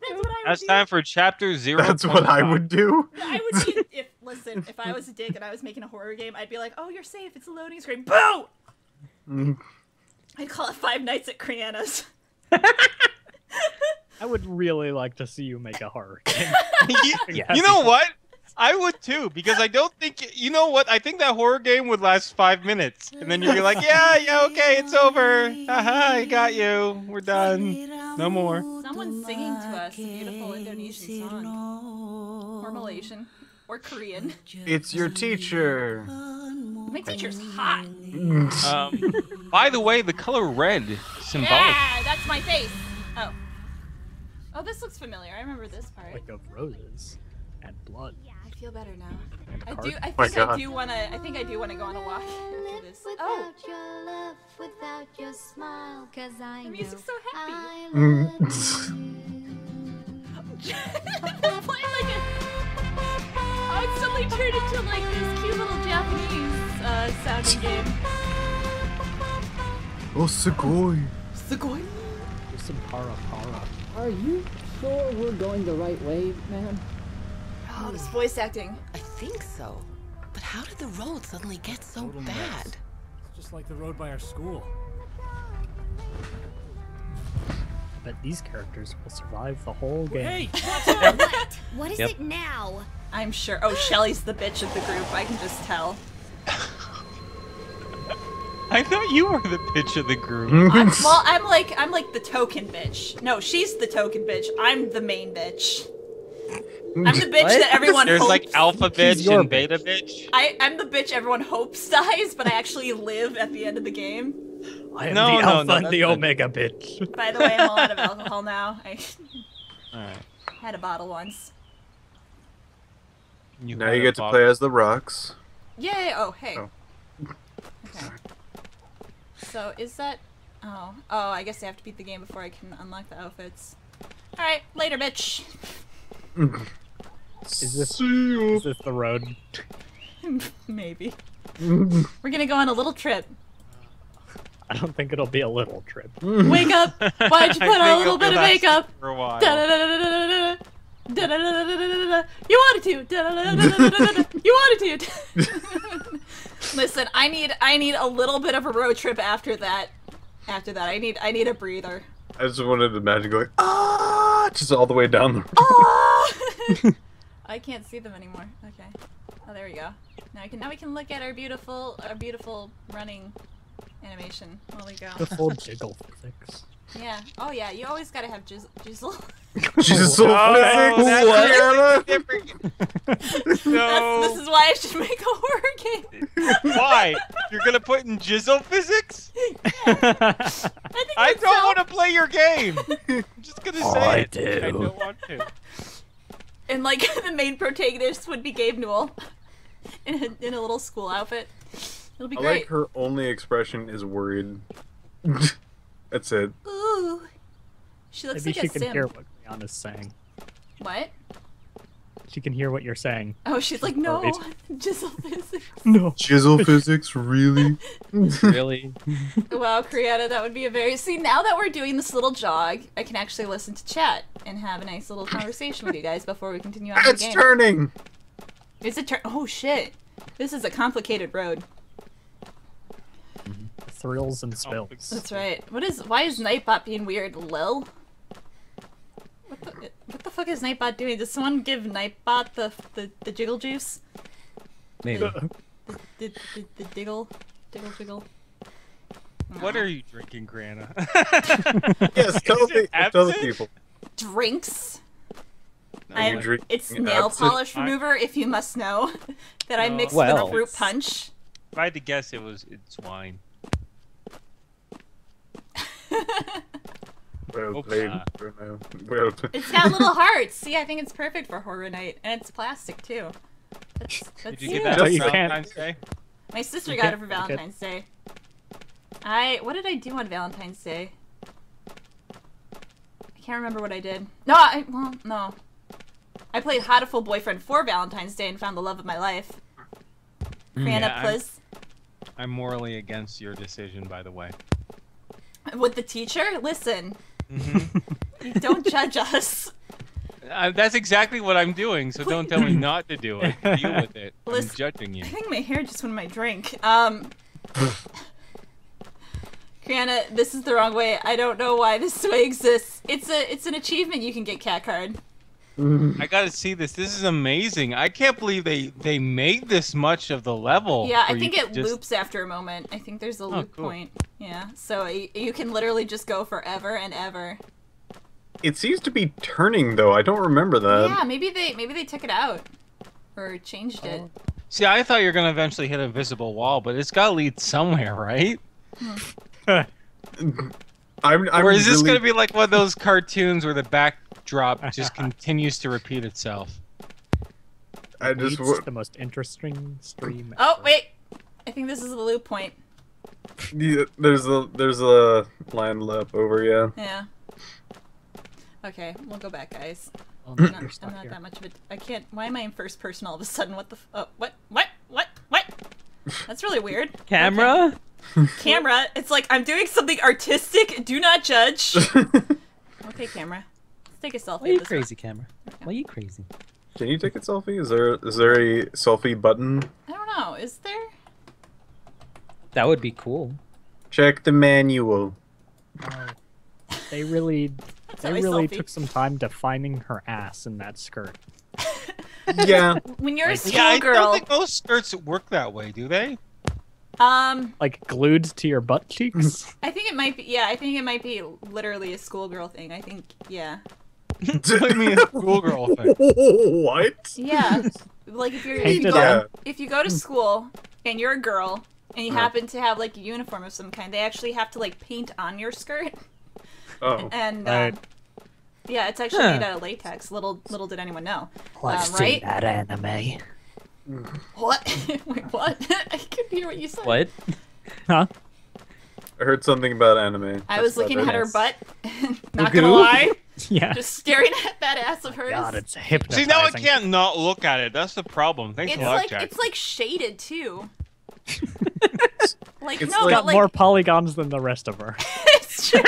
That's what I would That's do. time for chapter zero. That's what I would do. I would be if listen, if I was a dick and I was making a horror game, I'd be like, "Oh, you're safe. It's a loading screen." Boo! *laughs* Mm. I'd call it Five Nights at Criana's. *laughs* I would really like to see you make a horror game. *laughs* you, Yeah. you know what? I would too, because I don't think you know what. I think that horror game would last five minutes, and then you'd be like, "Yeah, yeah, okay, it's over. Haha, I got you. We're done. No more." Someone's singing to us a beautiful Indonesian song, or Malaysian, or Korean. It's your teacher. My teacher's hot. Um, by the way, the color red symbolic. Yeah, that's my face. Oh. Oh, this looks familiar. I remember this part. like of roses and blood. Yeah, I feel better now. I do. I My think I do wanna. I think I do wanna go on a walk *laughs* after this. Oh, Without your love, without your smile, cause I the music's so happy. I *laughs* love you. *laughs* They're playing like a. Oh, it suddenly turned into like this cute little Japanese uh, sounding game. oh, sugoi. Sugoi. There's some para para. Are you sure we're going the right way, man? Oh, this voice acting. I think so. But how did the road suddenly get so bad? It's just like the road by our school. But these characters will survive the whole game. Hey! *laughs* what? What is Yep. it now? I'm sure. Oh, Shelly's the bitch of the group. I can just tell. I thought you were the bitch of the group. Mm-hmm. I'm, well, *laughs* I'm like I'm like the token bitch. No, she's the token bitch. I'm the main bitch. I'm the bitch What? that everyone There's hopes. like alpha bitch and beta bitch. I, I'm the bitch everyone hopes dies, but I actually live at the end of the game. I am No, the no, alpha no, and the that's not- omega bitch. By the way, I'm all out of *laughs* alcohol now. I Alright. had a bottle once. You Now you get to play as the rocks. Yay! Oh, hey. Oh. Okay. So is that? Oh, oh. I guess I have to beat the game before I can unlock the outfits. All right, later, bitch. Is this is this the road? *laughs* Maybe. *laughs* We're gonna go on a little trip. I don't think it'll be a little trip. Wake up! *laughs* Why'd you put on a little bit of makeup? For a while. You wanted to. *laughs* You wanted to. *laughs* Listen, I need I need a little bit of a road trip after that. After that, I need I need a breather. I just wanted to imagine going ah, just all the way down the. Ah! *laughs* I can't see them anymore. Okay. Oh, there we go. Now we can now we can look at our beautiful our beautiful running animation while we go. The full jiggle physics. Yeah. Oh yeah. You always gotta have jizz- jizzle. Jesus, so Oh, physics. that's What? That's, no. this is why I should make a horror game. Why? *laughs* You're gonna put in jizzle physics? *laughs* I I don't so- want to play your game. *laughs* I'm just gonna say I it. do. I don't want to. And like the main protagonist would be Gabe Newell in a, in a little school outfit. It'll be I great. like her only expression is worried. That's it. Ooh. She looks Maybe like she a can sim. hear what Brianna's saying. What? She can hear what you're saying. Oh, she's like, no, Worried. *laughs* jizzle physics. No. Chisel physics, really? *laughs* Really? Wow, Criana, that would be a very. See, now that we're doing this little jog, I can actually listen to chat and have a nice little conversation with you guys before we continue on the it's turning. Is it turn? Oh shit! This is a complicated road. Thrills and oh, spills. That's right. What is? Why is Nightbot being weird, Lil? What the? What the fuck is Nightbot doing? Does someone give Nightbot the the, the jiggle juice? Maybe. *laughs* The, the, the, the diggle, diggle jiggle. What are uh-huh. you drinking, Grana? *laughs* Yes, tell the, tell the people. Drinks. Are I'm, you it's nail absinthe? polish remover, if you must know, *laughs* that I mixed Well. with a fruit punch. If I had to guess, it was it's wine. *laughs* Well Oh, played, God. Bruno. Well played. *laughs* It's got little hearts. See, I think it's perfect for horror night, and it's plastic too. That's, that's Did you get that for Valentine's Day? My sister got it for Valentine's Day. I what did I do on Valentine's Day? I can't remember what I did. No, I well no. I played Hatoful Boyfriend for Valentine's Day and found the love of my life. Hmm. Brianna, Yeah, I'm- I'm morally against your decision, by the way. With the teacher, listen. Mhm. Don't judge us. Uh, that's exactly what I'm doing, so don't tell me not to do it. Deal with it. I'm judging you. I think my hair just went in my drink. Um. Criana, this is the wrong way. I don't know why this way exists. It's a it's an achievement you can get cat card. I gotta see this. This is amazing. I can't believe they they made this much of the level. Yeah, I think it just- loops after a moment. I think there's a oh, loop cool. point. Yeah, so y- you can literally just go forever and ever. It seems to be turning though. I don't remember that. yeah, maybe they maybe they took it out or changed it. See, I thought you were gonna eventually hit a visible wall, but it's gotta lead somewhere, right? *laughs* I'm, I'm or is this really- gonna be like one of those cartoons where the backdrop *laughs* just continues to repeat itself? I just Leads the most interesting stream. Oh ever. wait, I think this is the loop point. yeah, there's a there's a line lap over. Yeah. Yeah. Okay, we'll go back, guys. Oh, I'm not, I'm not that much of a. I can't. Why am I in first person all of a sudden? What the? F- oh, what? What? What? What? That's really *laughs* weird. Camera? Okay. *laughs* Camera. It's like I'm doing something artistic. Do not judge. okay, camera. Let's take a selfie. Why are you of this one. crazy, camera? Why are you crazy? Can you take a selfie? Is there is there a selfie button? I don't know. Is there? That would be cool. Check the manual. Oh. They really, *laughs* they really selfie. took some time defining her ass in that skirt. *laughs* Yeah. When you're a Like- Yeah, I don't think most skirts work that way, do they? um, Like glued to your butt cheeks. *laughs* I think it might be. Yeah, I think it might be literally a schoolgirl thing. I think. Yeah. I mean, a schoolgirl thing. *laughs* what? Yeah. like if you're if you, go, if you go to school and you're a girl and you happen to have like a uniform of some kind, they actually have to like paint on your skirt. Oh. *laughs* And Right. um, yeah, it's actually Huh. made out of latex. Little little did anyone know. Let's Um, right? that anime. What? *laughs* Wait, what? I couldn't hear what you said. What? Huh? I heard something about anime. I That's was looking at her Yes. butt. Not gonna lie, *laughs* Yeah. just staring at that ass of hers. God, it's hypnotizing. See, now I can't not look at it. That's the problem. Thanks it's a lot, like Jack. it's like shaded too. *laughs* like It's no, like- but got like more polygons than the rest of her. *laughs* it's true.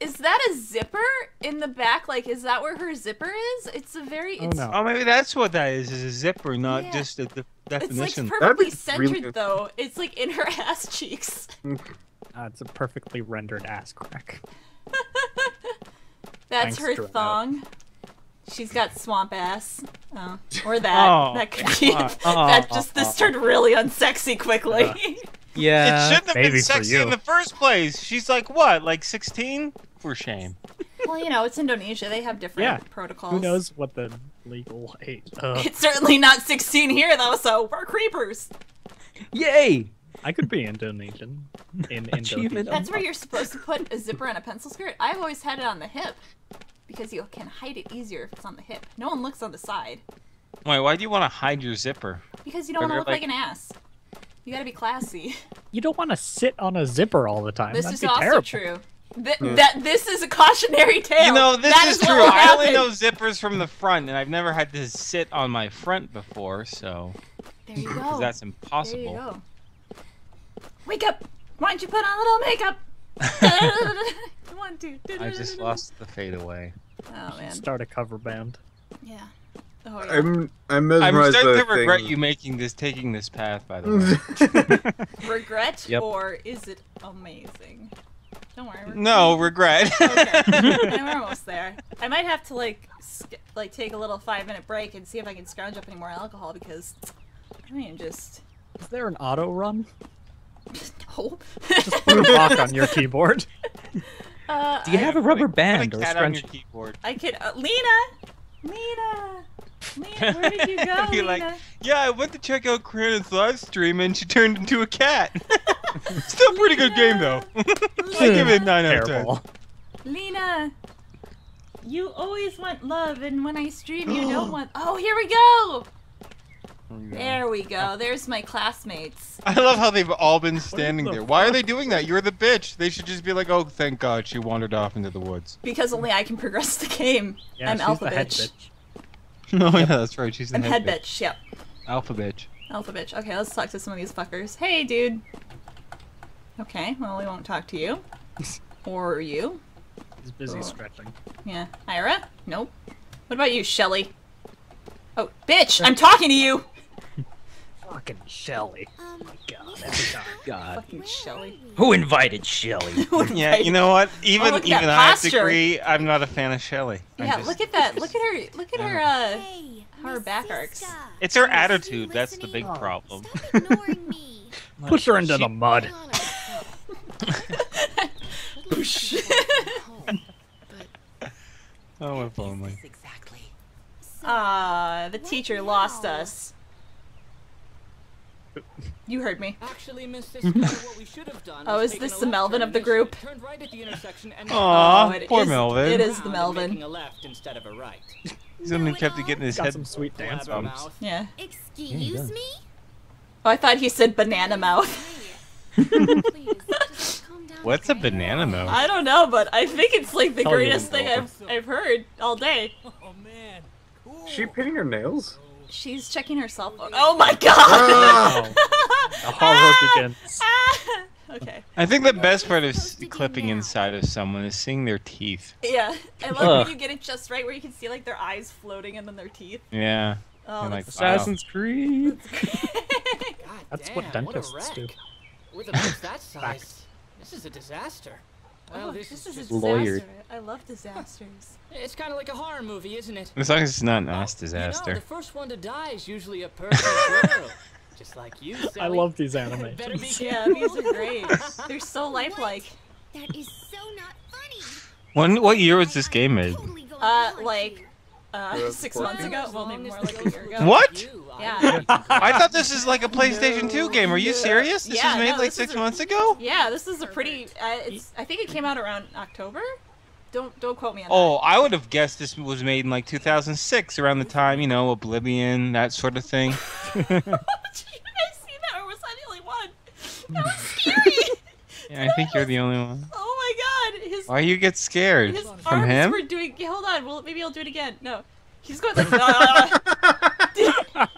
Is that that a zipper in the back? Like, is that where her zipper is? It's a very. It's, Oh, maybe that's what that is. Is a zipper, not Yeah. just a de- It's like perfectly be centered really- though. It's like in her ass cheeks. Uh, it's a perfectly rendered ass crack. That's Thanks, her Dread. thong. She's got swamp ass. Oh, or that. Oh. that could be. *laughs* Uh, that just this turned really unsexy quickly. it Yeah. It shouldn't have maybe been sexy in the first place. She's like what, like 16? For shame. well, you know, it's Indonesia. They have different Yeah. protocols. Who knows what the legal age? Uh, It's certainly not 16 here though, so we're creepers. Yay! I could be Indonesian. In *laughs* Achievement Indonesia. That's where you're supposed to put a zipper and a pencil skirt. I've always had it on the hip because you can hide it easier if it's on the hip. No one looks on the side Wait, why do you want to hide your zipper? because you don't want to look like- like an ass. You gotta be classy. *laughs* You don't want to sit on a zipper all the time. This That'd is be also terrible. true. Th- hmm. That this is a cautionary tale. You know, this That is what true. will I only know zippers from the front, and I've never had to sit on my front before, so There you 'cause go. that's impossible. There you impossible. go. Wake up! Why don't you put on a little makeup? *laughs* One, two. I just lost the fade away. Oh man. Start a cover band. Yeah. Oh yeah. I'm I'm I'm starting to regret thing. you making this, taking this path. By the way, *laughs* Regret Yep. or is it amazing? Don't worry. We're no regret. Okay. *laughs* Yeah, we're almost there. I might have to like sk- like take a little five minute break and see if I can scrounge up any more alcohol because I mean just Is there an auto run? No. Just put a block on your *laughs* keyboard. uh, Do you I- have a rubber Put a band or cat on your scrunch? keyboard. I could uh, Lena, Lena, Lena, where did you go, *laughs* Be Lena? like, yeah, I went to check out Criana's live stream, and she turned into a cat. *laughs* Still pretty good game though. I give it nine out of ten. Lena, you always want love, and when I stream, you *gasps* don't want. Oh, here we go. There we go. There's my classmates. I love how they've all been standing the there. Why are they doing that? You're the bitch. They should just be like, oh, thank God she wandered off into the woods. Because only I can progress the game. Yeah, I'm alpha the head bitch. No, *laughs* oh, yeah, that's right. She's the I'm head, head bitch. Yep. Alpha bitch. Alpha bitch. Okay, let's talk to some of these fuckers. Hey, dude. Okay, well, we won't talk to you. *laughs* Or you. He's busy Oh. stretching. Yeah. Ira? Nope. What about you, Shelly? Oh, bitch! I'm talking to you! Fucking Shelly. Um, God, every time. God. Fucking Shelly. Who invited Shelly? *laughs* Yeah, you know what? Even Oh, that even I have to agree I'm not a fan of Shelly. Yeah, just- look at that. Look at her. Look at her, uh. hey, Her back arcs. It's her attitude. That's the big listening? problem. Stop ignoring me. *laughs* Push her into She- *laughs* the mud. Hang on a second. Oh, if only. Exactly. Ah, the teacher lost us. You heard me. Actually, Miss *laughs* what we should have done. Oh, is this the Melvin of the group? Turned right at the intersection and Aw, Oh, poor is- Melvin. it is the Melvin. Making a left instead of a right. He's only kept it getting his Got head some sweet dance bumps. Yeah. Excuse does. me? Oh, I thought he said banana mouth. *laughs* Please, just calm down. What's a banana mouth? I don't know, but I think it's like the Tell greatest thing I've, I've heard all day. Oh man. Cool. Is she painting her nails? She's checking her cell phone. Oh my god! *laughs* Ah! The horror begins. Ah! okay. I think the best part of clipping inside of someone is seeing their teeth. Yeah. I love Ugh. when you get it just right where you can see like their eyes floating and then their teeth. Yeah. Oh, You're like, that's wow. Assassin's Creed. *laughs* *laughs* God That's damn, what a dentists do. With a boat that size, this is a disaster. Well, Oh, this, this is, is a just Lawyer. I love disasters. *laughs* It's kind of like a horror movie, isn't it? As long as it's not an ass disaster. You know, the first one to die is usually a perfect *laughs* girl. Just like you, Sally. I love these *laughs* Better be animations. Yeah, these are great. They're so lifelike. That is so not funny. When what year was this game made? Uh, like, uh, six months ago. Well, maybe more like a year ago. What? I Yeah. *laughs* I thought this is like a PlayStation 2 game. Are you serious? This Yeah, was made no, like six a- months ago? Yeah, this is a pretty. Uh, it's. I think it came out around October. Don't don't quote me on Oh, I would have guessed this was made in like 2006, around the time, you know, Oblivion, that sort of thing. *laughs* Did you guys see that, or was I the only one? That was scary. *laughs* Yeah, I think you're the only one. oh my god, his Why you get scared? his From arms him? were doing. yeah, Hold on, well maybe I'll do it again. No, he's going like. *laughs* "Ah." *laughs*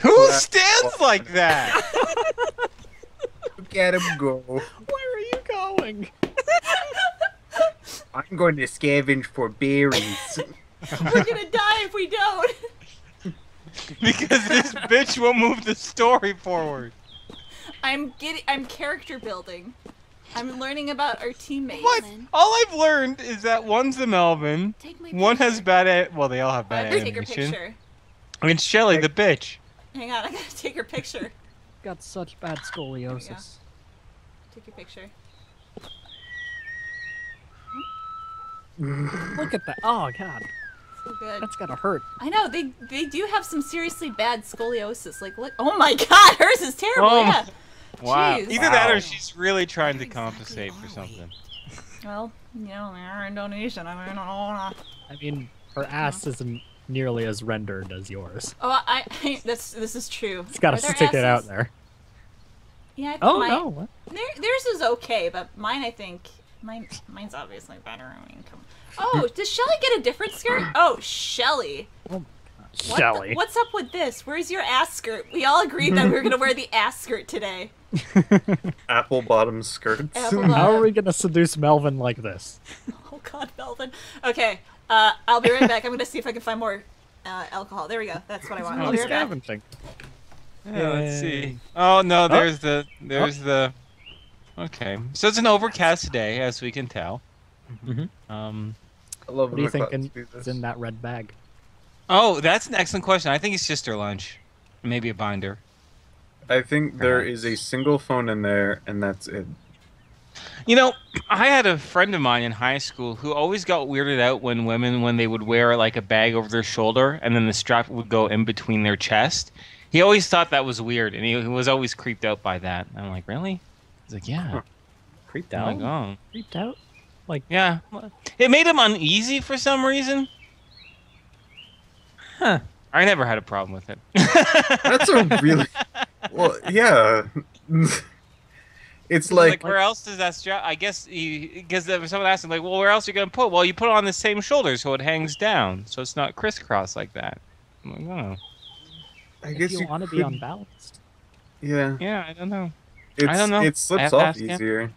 Who stands like that? *laughs* Look at him go. Where are you going? I'm going to scavenge for berries. We're gonna die if we don't. because this bitch will move the story forward. I'm getting. I'm character building. I'm learning about our teammates. What? All I've learned is that one's the Melvin, one has bad. at. well, they all have bad have to take her animation. picture. And Shelly, the bitch. Hang on, I gotta take her picture. *laughs* Got such bad scoliosis. Take your picture. *laughs* Look at that. Oh god, So good. that's gotta hurt. I know they they do have some seriously bad scoliosis. Like, look. Oh my *laughs* God, hers is terrible. Oh yeah. Wow. Jeez. Either that or she's really trying to compensate for something. Well, you know, they're Indonesian. I mean, I don't know. I mean, her ass isn't nearly as rendered as yours. Oh, I, I *laughs* this this is true. It's gotta stick it out there. Yeah. I think Oh, mine, no, what? Their, theirs is okay, but mine, I think, mine, mine's obviously better. I mean, come. Oh, does Shelly get a different skirt? *gasps* Oh, Shelly. Oh, What the- Shelly. what's up with this? Where's your ass skirt? We all agreed that we were gonna wear the ass skirt today. *laughs* Apple bottom skirts. Apple How are we gonna seduce Melvin like this? *laughs* Oh God, Melvin. Okay, uh, I'll be right back. I'm gonna see if I can find more uh, alcohol. There we go. That's what I want. I'll Oh, be right back. scavenging. Yeah, let's see. Oh no, there's the there's the. Okay, so it's an overcast day, as we can tell. Mhm. Um. I love What do you think in, is in that red bag? Oh, that's an excellent question. I think it's just her lunch, maybe a binder. I think there is a single phone in there, and that's it. You know, I had a friend of mine in high school who always got weirded out when women, when they would wear like a bag over their shoulder and then the strap would go in between their chest. He always thought that was weird, and he, he was always creeped out by that. I'm like, really? He's like, yeah. Creeped I'm out. like, oh, Creeped out? Like, yeah. It made him uneasy for some reason. Huh. I never had a problem with it. *laughs* That's a really well, yeah. it's like, like, where else does that strap? I guess because someone asked him like, well, where else are you gonna put? Well, you put it on the same shoulder so it hangs down, so it's not crisscross like that. I'm like, oh, I if guess you, you want to be unbalanced. yeah. yeah, I don't know. It's, don't know. It slips off ask him. easier.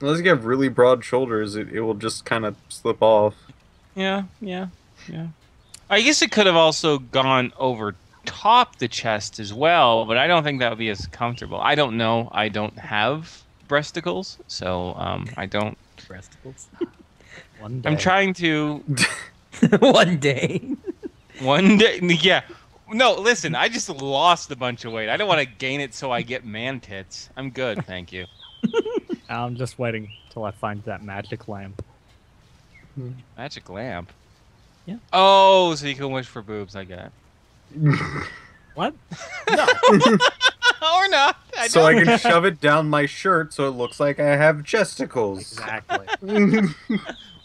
Unless you have really broad shoulders, it, it will just kind of slip off. Yeah, yeah, yeah. I guess it could have also gone over top the chest as well, but I don't think that would be as comfortable. I don't know. I don't have breasticles, so um, I don't. Breasticles. *laughs* One day. I'm trying to *laughs* One day. one day. Yeah. No, listen. I just lost a bunch of weight. I don't want to gain it so I get man tits. I'm good, thank you. *laughs* I'm just waiting till I find that magic lamp. Hmm. Magic lamp. Yeah. Oh, so you can wish for boobs. I get. *laughs* What? No. *laughs* or not. I so I don't- can shove it down my shirt so it looks like I have *laughs* chesticles. Exactly.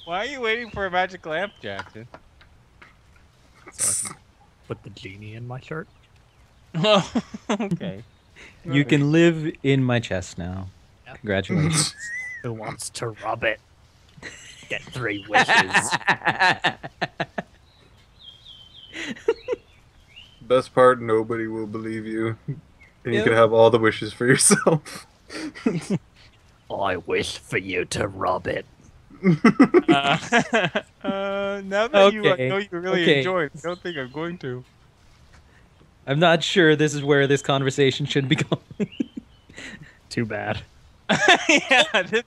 Why are you waiting for a magic lamp, Jackson? so I can put the genie in my shirt. Oh, okay. You can live in my chest now. Congratulations. Who wants to rub it? Get three wishes. *laughs* Best part, nobody will believe you. And you Yep. can have all the wishes for yourself. *laughs* I wish for you to rub it. *laughs* Uh, uh, now that you uh, know you really okay. enjoy it, I don't think I'm going to. I'm not sure this is where this conversation should be going. Too bad. yeah, this,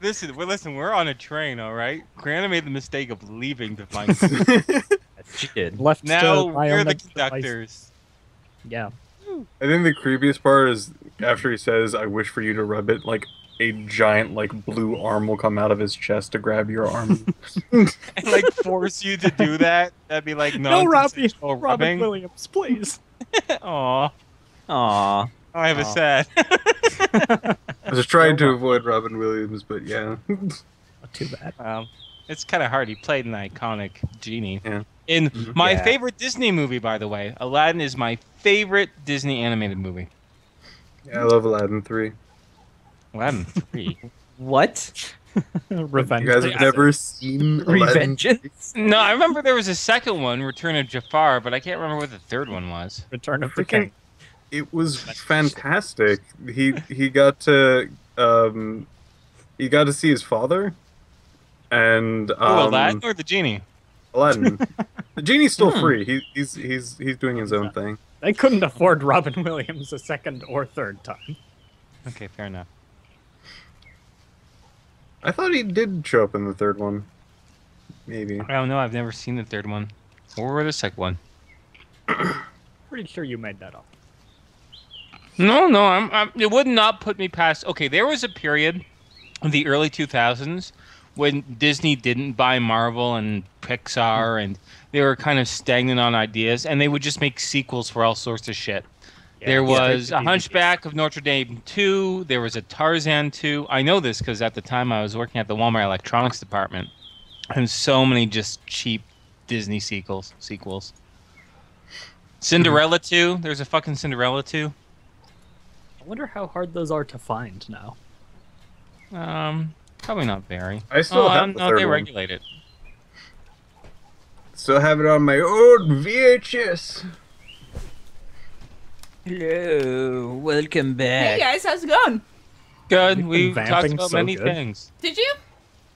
this is. Well, listen, we're on a train, all right. Grana made the mistake of leaving to find. *laughs* she did. Left now to we're the biometric device. conductors. Yeah. I think the creepiest part is after he says, I wish for you to rub it, like a giant like blue arm will come out of his chest to grab your arm. *laughs* and like force you to do that. That'd be like No, Robbie. non-consensual Robin rubbing. Williams, please. *laughs* Aw, Aw. I have a sad. *laughs* I was trying to avoid Robin Williams, but yeah. Not too bad. Um, it's kind of hard. He played an iconic genie. Yeah. In my Yeah. favorite Disney movie, by the way, Aladdin is my favorite Disney animated movie. yeah, I love Aladdin 3. Aladdin three. *laughs* What? Revenge. You guys have never seen Aladdin? Revengeance? no, I remember there was a second one, Return of Jafar, but I can't remember what the third one was. Return of the King. It was fantastic. He he got to um he got to see his father, and um, oh, Aladdin or the genie? Aladdin. *laughs* the genie's still Hmm. free. He, he's he's he's doing his own thing. They couldn't afford Robin *laughs* Williams a second or third time. Okay, fair enough. I thought he did show up in the third one. Maybe. I don't know. I've never seen the third one or the second one. Pretty sure you made that up. No, no, I'm, I'm, it would not put me past. Okay, there was a period in the early 2000s when Disney didn't buy Marvel and Pixar, and they were kind of stagnant on ideas, and they would just make sequels for all sorts of shit. there was a Hunchback of Notre Dame 2. There was a Tarzan 2. I know this because at the time I was working at the Walmart electronics department, and so many just cheap Disney sequels. Sequels. Cinderella 2. There's a fucking Cinderella 2. I wonder how hard those are to find now. Um, probably not very. I still oh, have um, the no, they one. regulate it. Still have it on my old VHS. Hello, welcome back. Hey guys, how's it going? Good. We Vamping talked about so many good. things. Did you?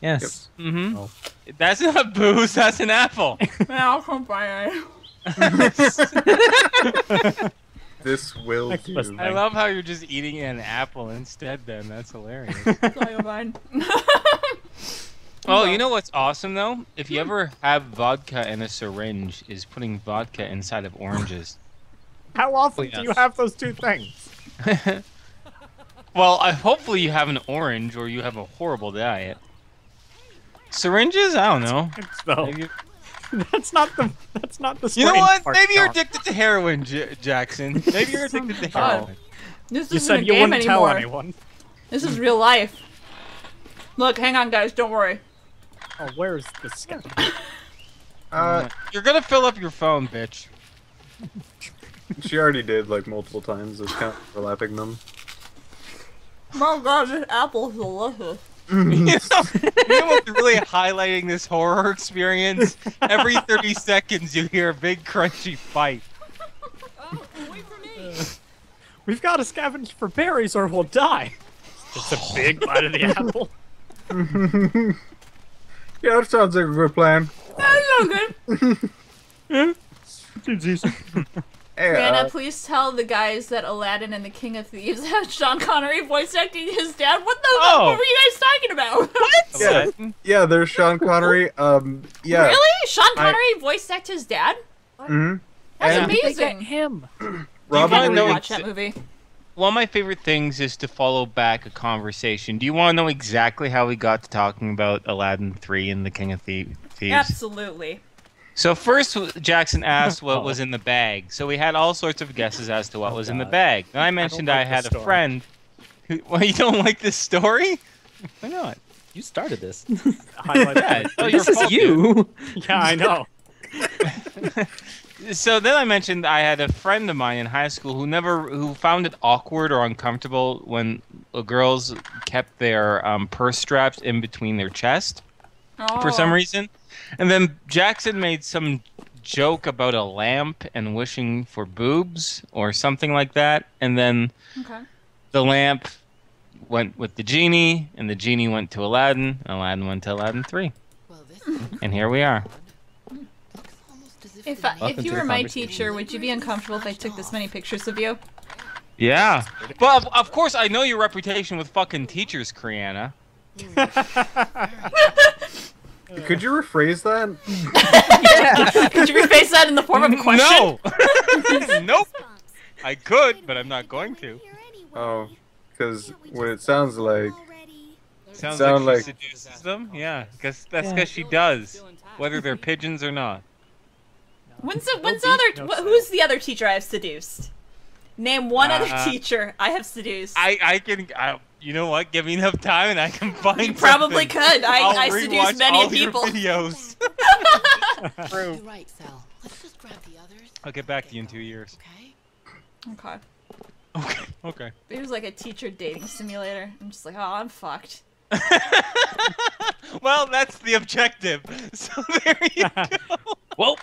Yes. Mm-hmm. Oh. That's not a booze. That's an apple. *laughs* I'll come by it. *laughs* *laughs* This will do. I love how you're just eating an apple instead. Then that's hilarious. *laughs* Sorry, mine. *laughs* oh, you know what's awesome though? If you ever have vodka in a syringe, is putting vodka inside of oranges. *laughs* How often Yes. Oh, do you have those two things? well, I, hopefully you have an orange or you have a horrible diet. Syringes? I don't know. So Maybe- *laughs* that's not the that's not the. You know strange what? part, Maybe you're John. addicted to heroin, J- Jackson. Maybe you're addicted to God. heroin. This You isn't said a you game wouldn't tell anymore. anyone. This is real life. Look, hang on, guys. Don't worry. Oh, where's the sketch? *laughs* Uh, You're gonna fill up your phone, bitch. she already did like multiple times. It's kind of overlapping them. Oh god, this apple's delicious. You mm-hmm. *laughs* know, you know what's really highlighting this horror experience? Every 30 seconds, you hear a big crunchy fight. *laughs* We've got to scavenge for berries or we'll die. It's a big bite of the *laughs* apple. Yeah, that sounds like a good plan. That's so good. Hey, Brianna, uh, please tell the guys that Aladdin and the King of Thieves *laughs* have Sean Connery voice acting his dad. What the Oh. fuck were you guys talking about? *laughs* What? yeah, yeah, there's Sean Connery. Um, yeah. Really? Sean I- Connery voiced act his dad? hmm That's And- amazing. him. *clears throat* I Robin gotta know watch that movie. One of my favorite things is to follow back a conversation. Do you want to know exactly how we got to talking about Aladdin 3 and the King of Thie- Thieves? Absolutely. So first, Jackson asked what was in the bag. So we had all sorts of guesses as to what was in the bag. And I mentioned I, like had a friend. Who, *laughs* well, you don't like this story? Why not? You started this. *laughs* Yeah, oh, your this is fault, you. *laughs* yeah, I know. So then I mentioned I had a friend of mine in high school who never who found it awkward or uncomfortable when uh, girls kept their um, purse straps in between their chest for some Oh. reason. And then Jackson made some joke about a lamp and wishing for boobs or something like that. And then Okay. the lamp went with the genie, and the genie went to Aladdin, and Aladdin went to Aladdin 3. Well, this And here we are. looks almost as if If I, if you were my teacher, would you be uncomfortable if I took this many pictures of you? Yeah. Well, of, of course, I know your reputation with fucking teachers, Criana. Mm. *laughs* Could you rephrase that? yeah. *laughs* Could you rephrase that in the form of a question? No! *laughs* nope! I could, but I'm not going to. Oh, because what it sounds like. Sounds Sound like she like- seduces them? Yeah, because that's because she does. Whether they're pigeons or not. When's the, when's No the other? no who's the other teacher I have seduced? Name one Uh, other teacher I have seduced. I, I can, I, you know what? Give me enough time and I can find you probably something. could. I, I'll I rewatch seduced many all your people. videos. *laughs* You're right, Sal. Let's just grab the others. I'll get back to you in two years. Okay. Okay. Okay. Okay. It was like a teacher dating simulator. I'm just like, oh, I'm fucked. *laughs* well, that's the objective. *laughs* So there you go. Well,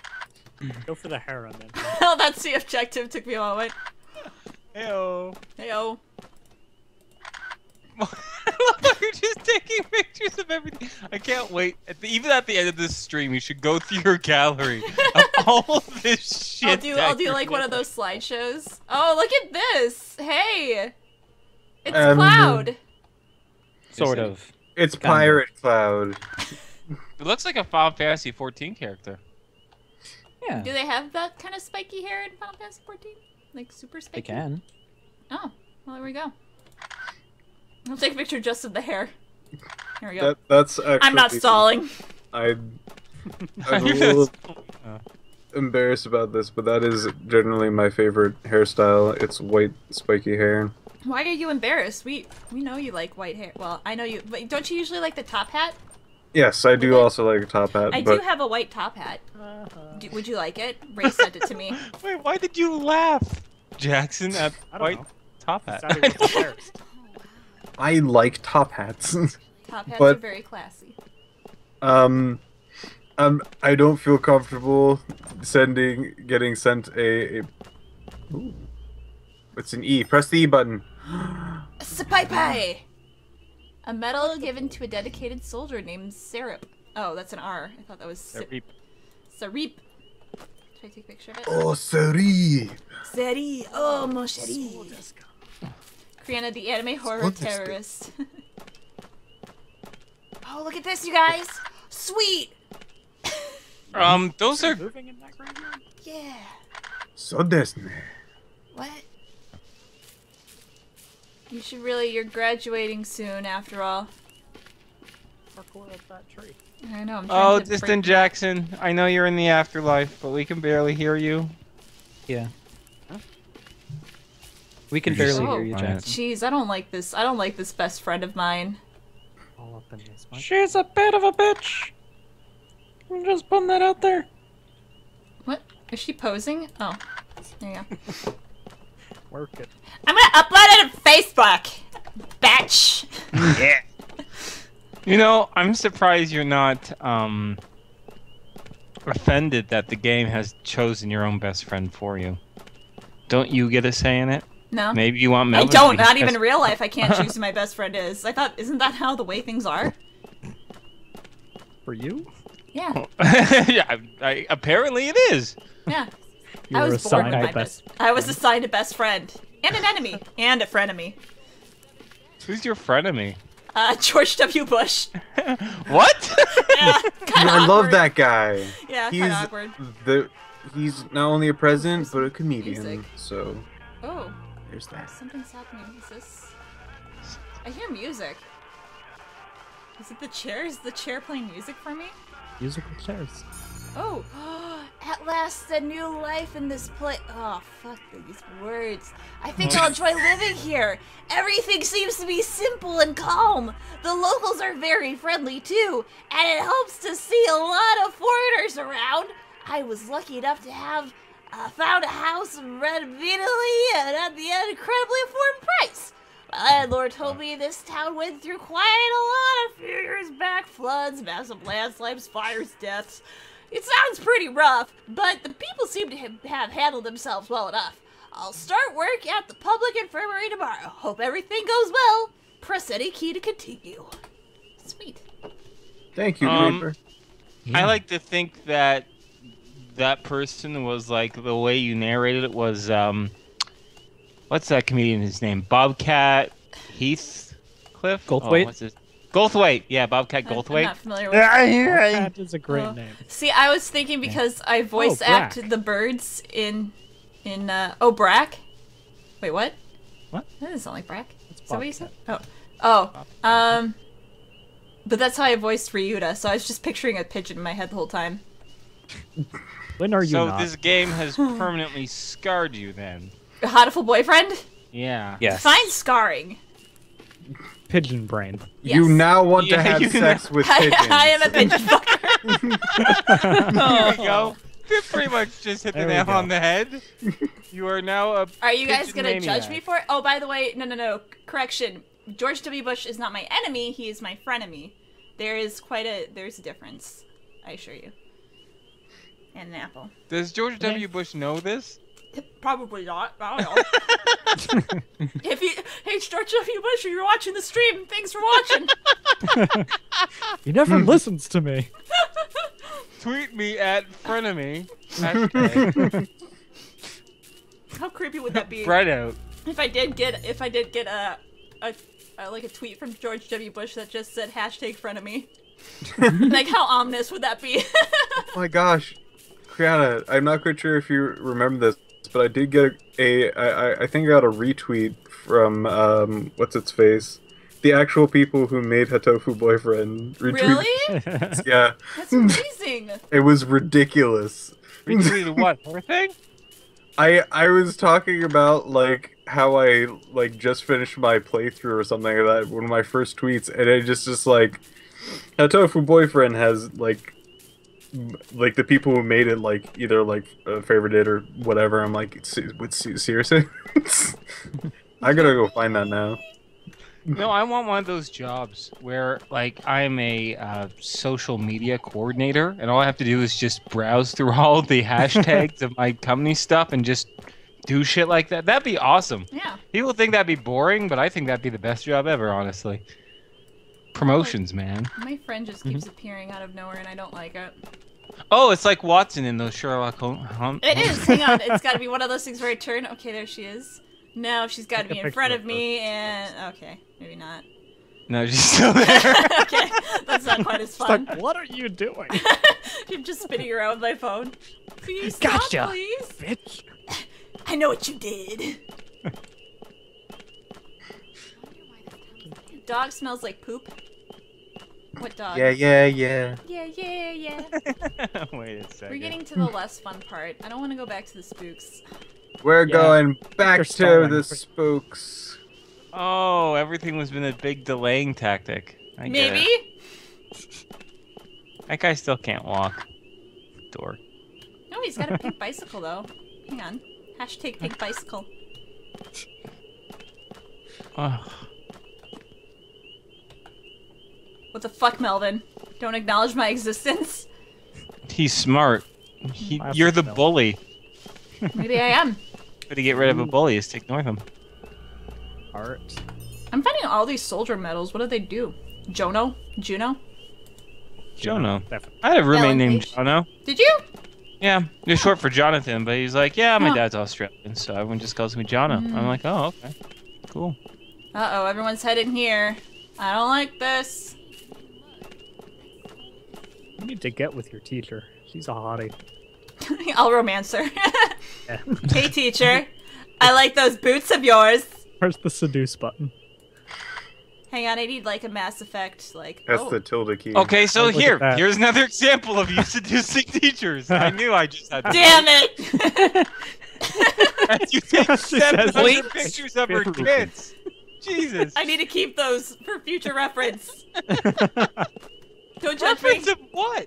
Go for the heron then. Well, that's the objective. Took me a moment. Heyo. Heyo. You're just taking pictures of everything. I can't wait. At the, even at the end of this stream, you should go through your gallery of *laughs* all of this shit. I'll do I'll do you're like one of those *laughs* slideshows. Oh, look at this! Hey, it's Um, Cloud. Sort of. It's Kinda. Pirate Cloud. *laughs* It looks like a Final Fantasy 14 character. Yeah, Do they have that kind of spiky hair in Final Fantasy 14? Like super spiky? they can. Oh, well there we go. I'll take a picture just of the hair. Here we go. That that's actually. I'm not stalling. I. *laughs* I'm a little *laughs* embarrassed about this, but that is generally my favorite hairstyle. It's white spiky hair. Why are you embarrassed? We we know you like white hair. Well, I know you, but don't you usually like the top hat? Yes, I do also like a top hat, I but do have a white top hat. Uh-huh. Do, would you like it? Ray sent it to me. *laughs* Wait, why did you laugh, Jackson, at white know. top hat? Sounded really embarrassed. I like top hats. *laughs* Top hats But- are very classy. um, um, I don't feel comfortable sending, getting sent a. a Ooh. It's an E. Press the E button. *gasps* Sapai A medal given to a dedicated soldier named Sarup. Oh, that's an R. I thought that was Sa- Sarip. Sarip. Should I take a picture of it? Oh, sorry. Seri, oh mon chéri. Criana, the anime horror What is terrorist. *laughs* oh, look at this, you guys! Sweet! *laughs* Um, those are Moving in that graveyard? Yeah. So desu. What? You should really, you're graduating soon after all. Parkour up that tree. I know, I'm trying Oh, to distant Jackson. I know you're in the afterlife, but we can barely hear you. Yeah. We can You're barely Oh, hear you, quiet. Jackson. Jeez, I don't like this. I don't like this best friend of mine. All up in this. She's a bit of a bitch. I'm just putting that out there. What? Is she posing? Oh. There you go. *laughs* Work it. I'm gonna upload it to Facebook! bitch. yeah. You know, I'm surprised you're not um offended that the game has chosen your own best friend for you. Don't you get a say in it? No. Maybe you want I don't, not even best- real life. I can't *laughs* choose who my best friend is. I thought, isn't that how the way things are? For you? Yeah, *laughs* yeah, I, I, apparently it is. yeah. You I were was born with assigned my a best. I was assigned a best friend and an enemy and a frenemy. Who's your frenemy? Uh, George W. Bush. *laughs* What? Yeah, kinda I love that guy. Yeah, he's kinda awkward. the he's not only a president but a comedian. Music. So Oh, there's that. something's happening. Is this? I hear music. Is it the chair? Is the chair playing music for me? Musical chairs. Oh, *gasps* at last a new life in this place. Oh, fuck these words. I think I'll enjoy living here. Everything seems to be simple and calm. The locals are very friendly too, and it helps to see a lot of foreigners around. I was lucky enough to have uh, found a house rented immediately and at the incredibly affordable price. My landlord told me this town went through quite a lot a few years back floods, massive landslides, fires, deaths. It sounds pretty rough, but the people seem to have, have handled themselves well enough. I'll start work at the public infirmary tomorrow. Hope everything goes well. Press any key to continue. Sweet. Thank you, Um, Creeper. I like to think that that person was like the way you narrated it was um what's that comedian's name? Bobcat Heathcliff? Goldthwait? Oh, what's his Goldthwait, yeah, Bobcat I'm- I'm Goldthwait. not familiar with That is a great Oh. name. See, I was thinking because I voice Brack. act the birds in in uh oh Brack. Wait, what? What? That doesn't sound like Brack. That's Is that what you said? Oh. Oh. Um but that's how I voiced Ryuta, so I was just picturing a pigeon in my head the whole time. *laughs* When are you so not? this game has *sighs* permanently scarred you then. A Hatoful boyfriend? Yeah. Yes. Define scarring. Pigeon brain. You now want Yeah, to have you sex with I, pigeons. *laughs* I am a pigeon fucker. *laughs* There we go. Oh. You pretty much just hit the There we nail on the head. You are now a Are you guys gonna judge me for it? Oh, by the way, no, no, no. Correction. George W. Bush is not my enemy. He is my frenemy. There is quite a there's a difference. I assure you. And an apple. Does George W. Bush know this? probably not. I don't know. *laughs* if you, hey, George W. Bush, if you're watching the stream, thanks for watching. *laughs* He never hmm. listens to me. *laughs* Tweet me at frenemy. How creepy would that be? Right out. If I did get, if I did get a, a, a like a tweet from George W. Bush that just said hashtag frenemy. like how ominous would that be? Oh my gosh, Criana, I'm not quite sure if you remember this, but I did get a, I, I- I think I got a retweet from, um, what's its face? The actual people who made Hatoful Boyfriend. Retweet- really? *laughs* Yeah. That's amazing. *laughs* It was ridiculous. Retweeted what? Her thing? I I was talking about like how I like just finished my playthrough or something like that. One of my first tweets, and it just just like, Hatoful Boyfriend has like, m- like the people who made it like either like uh, favored it or whatever. I'm like, "Se- what, seriously? *laughs* I gotta go find that now. No, I want one of those jobs where, like, I'm a uh, social media coordinator, and all I have to do is just browse through all the *laughs* hashtags of my company stuff and just do shit like that. That'd be awesome. Yeah. People think that'd be boring, but I think that'd be the best job ever, honestly. Promotions, man. My friend just mm-hmm. keeps appearing out of nowhere, and I don't like it. Oh, it's like Watson in those Sherlock Holmes. Hum- It is. Hang on. It's *laughs* got to be one of those things where I turn. Okay, there she is. No, she's got to be *laughs* in front of me, and okay, maybe not. No, she's still there. *laughs* okay, that's not quite as fun. like, what are you doing? I'm just spinning around with my phone. Can you stop, Gotcha. please? Bitch. I know what you did. Dog smells like poop. What dog? Yeah, yeah, yeah. Yeah, yeah, yeah. *laughs* Wait a second. We're getting to the less fun part. I don't want to go back to the spooks. We're Yeah, going back to the spooks. Oh, everything was been a big delaying tactic. I. Maybe. That guy still can't walk. Dork. No, he's got a pink *laughs* bicycle though. Hang on. Hashtag pink bicycle. Ugh. What the fuck, Melvin? Don't acknowledge my existence. He's smart. He, you're the bully. Maybe I am. *laughs* Way to get rid of a bully is to ignore them. Art. I'm finding all these soldier medals. What do they do? Jono? Juno? Jono. I had a roommate Ellen named Jono. Did you? Yeah, it was short for Jonathan, but he's like, yeah, my Huh. dad's Australian, so everyone just calls me Jono. I'm like, oh, okay, cool. Uh oh, everyone's heading here. I don't like this. You need to get with your teacher. She's a hottie. *laughs* I'll romance her. *laughs* Yeah. hey, teacher. *laughs* I like those boots of yours. Where's the seduce button? Hang on, I need like a Mass Effect, like. That's oh. the tilde key. Okay, so oh, Look at here, here's another example of you seducing teachers. I knew I just had to. Damn it! As you take 700 pictures of her Spit kids. Jesus. I need to keep those for future reference. Don't judge me. Of what?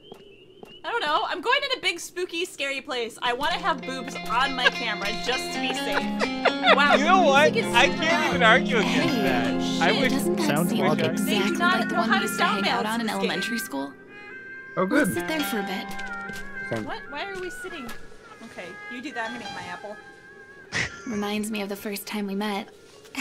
I don't know. I'm going in a big, spooky, scary place. I want to have boobs on my camera just to be safe. *laughs* Wow. You know what? I can't loud. even argue against that. I Shit. would. Doesn't that Sounds seem logic. They do not like the know one how we to used to sound out on in this game. elementary school? Oh, Let's good. sit there for a bit. What? Why are we sitting? Okay, you do that. I'm gonna eat my apple. Reminds me of the first time we met. *laughs*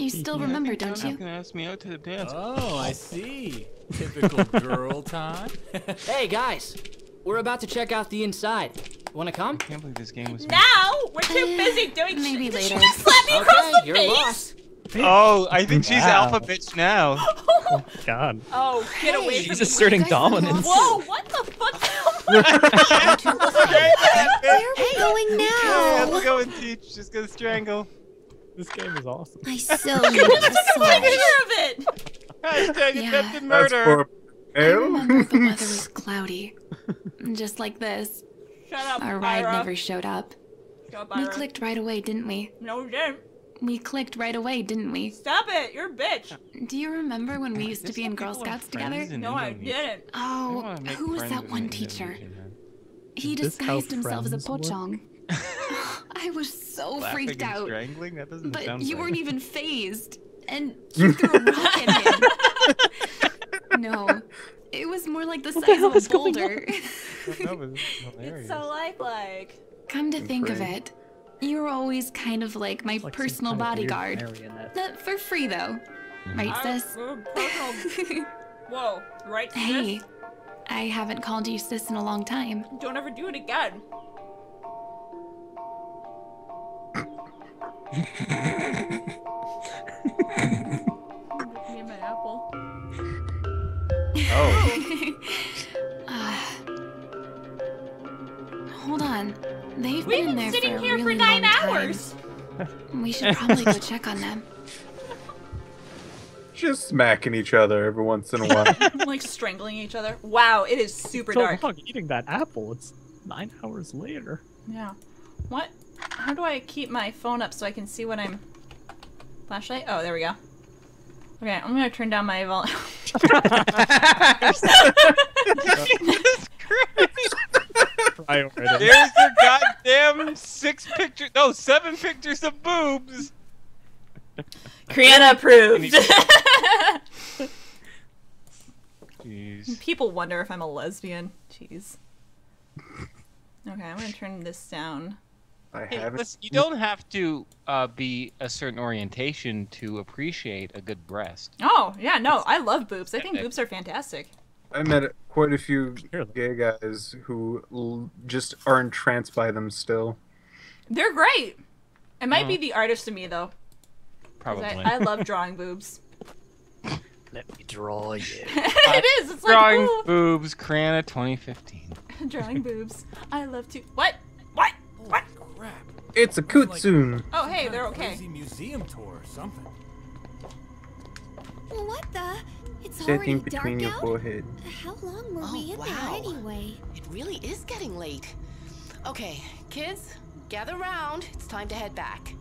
you still remember, don't You're you? not gonna ask me out to the dance. Oh, I see. Typical *laughs* girl time. *laughs* hey guys, we're about to check out the inside. Wanna come? I can't believe this game was. Now we're too eh, busy doing Maybe shit. later. She just slapped me across Okay, the you're face. lost. Oh, I think she's Wow. alpha bitch now. *laughs* Oh God. Oh, get away from She's asserting dominance. Whoa, what the fuck? Where are we going Yeah, now? let's go and teach. Just gonna strangle. This game is awesome. I *laughs* still need a Take a picture of it. Hashtag Yeah. attempted That's murder. for I remember the ale. weather was *laughs* cloudy. Just like this. Shut up, Our ride Ira. never showed up. Shut up, We clicked right away, didn't we? No, you didn't. We clicked right away, didn't we? Stop it. You're a bitch. Do you remember when we used to be in Girl Scouts together? No, I didn't. Oh, who was that one teacher? Indonesian. He Is this how disguised himself as a pocong. work? pocong. *laughs* I was so Laughing freaked and out. Strangling? That doesn't But sound you right. weren't even phased. And *laughs* you threw a rock at him. no. It was more like the size hell of a is boulder. *laughs* That was hilarious. It's so lifelike. Come to and think of it, you were always kind of like my Like personal kind of bodyguard. marionette. For free though. Mm-hmm. Right, sis? Whoa, right? sis? hey, I haven't called you sis in a long time. Don't ever do it again. Me my apple. Oh, Uh, hold on. They've We've been, been there sitting for a here for nine long time. hours. We should probably go check on them. *laughs* just smacking each other every once in a while. *laughs* like strangling each other. Wow, it is super so dark. long eating that apple. It's nine hours later. Yeah. What? How do I keep my phone up so I can see what I'm? Flashlight? Oh, there we go. Okay, I'm gonna turn down my volume. *laughs* Priority. There's your goddamn six pictures. No, seven pictures of boobs. Criana approved. Jeez. People wonder if I'm a lesbian. Jeez. Okay, I'm gonna turn this down. I Hey, haven't. listen, you don't have to uh, be a certain orientation to appreciate a good breast. Oh, yeah, no, I love boobs. I think boobs are fantastic. I met quite a few gay guys who l- just are entranced by them still. They're great. It might be Mhm. the artist to me though. Probably. I, I love drawing boobs. Let me draw you. *laughs* it is. It's Drawing ooh, boobs, Criana 2015. *laughs* drawing boobs. I love to. What? What? What? Crap. It's a cutscene. Oh, hey, they're okay. Museum tour or something. What the? It's Setting already between dark your out? forehead. How long were Oh, we in oh, wow. there anyway? It really is getting late. Okay, kids, gather round. It's time to head back.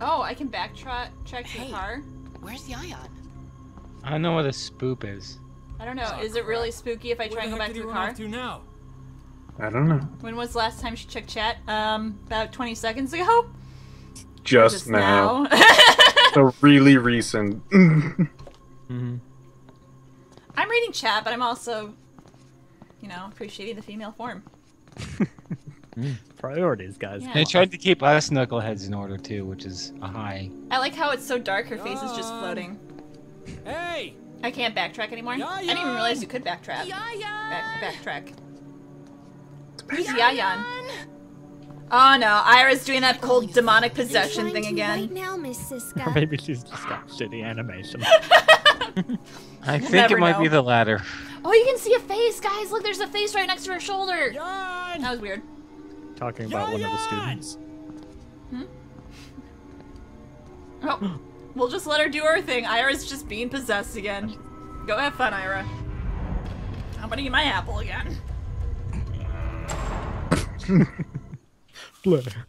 Oh, I can backtrack check the Hey. car. Where's Yayan? I don't know what a spoop is. I don't know. Oh, Is it really spooky if I Where try and go back did to he the run car? off to now? I don't know. When was the last time she checked chat? Um, about 20 seconds ago. Just, now. so *laughs* *laughs* really recent. *laughs* mm-hmm. I'm reading chat, but I'm also, you know, appreciating the female form. Priorities, guys. Yeah. They tried to keep us knuckleheads in order too, which is a high. I like how it's so dark. Her face is just floating. Hey! I can't backtrack anymore. I didn't even realize you could backtrack. Yayan! Back, backtrack. Who's Yayan? Oh no, Ira's doing that cold demonic possession thing again. Right now, Miss Or *laughs* maybe she's just got shitty animation. *laughs* I think never it might know. be the latter. Oh, you can see a face, guys. Look, there's a face right next to her shoulder. Yawn! That was weird. Talking about one of the Yayan! students. Hmm? Oh, *gasps* we'll just let her do her thing. Ira's just being possessed again. Go have fun, Ira. I'm gonna eat my apple again. Blair.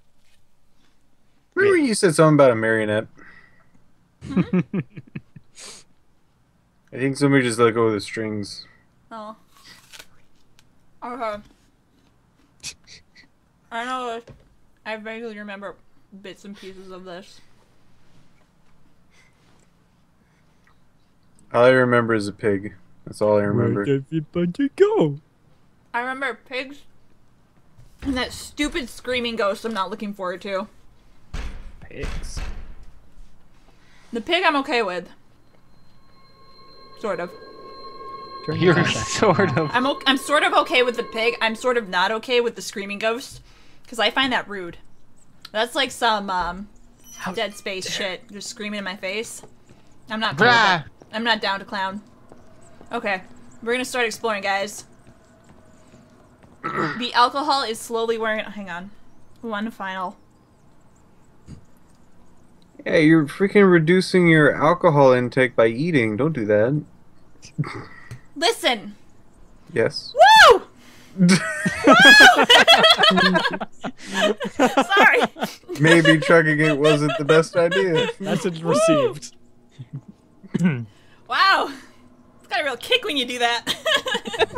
Remember you said something about a marionette? Mm-hmm. *laughs* I think somebody just let go of the strings. Oh. Okay. *laughs* I know that I vaguely remember bits and pieces of this. All I remember is a pig. That's all I remember. Where does everybody go? I remember pigs and that stupid screaming ghost I'm not looking forward to. Pigs. The pig I'm okay with. Sort of. You're sort of. I'm o- I'm sort of okay with the pig. I'm sort of not okay with the screaming ghost because I find that rude. That's like some um, Dead Space shit, just screaming in my face. I'm not. Cool with that. I'm not down to clown. Okay, we're gonna start exploring, guys. The alcohol is slowly wearing. Hang on, one final. Yeah, you're freaking reducing your alcohol intake by eating. Don't do that. Listen. Yes. Woo! *laughs* *laughs* Sorry. Maybe chugging it wasn't the best idea. Message received. Wow. It's got a real kick when you do that.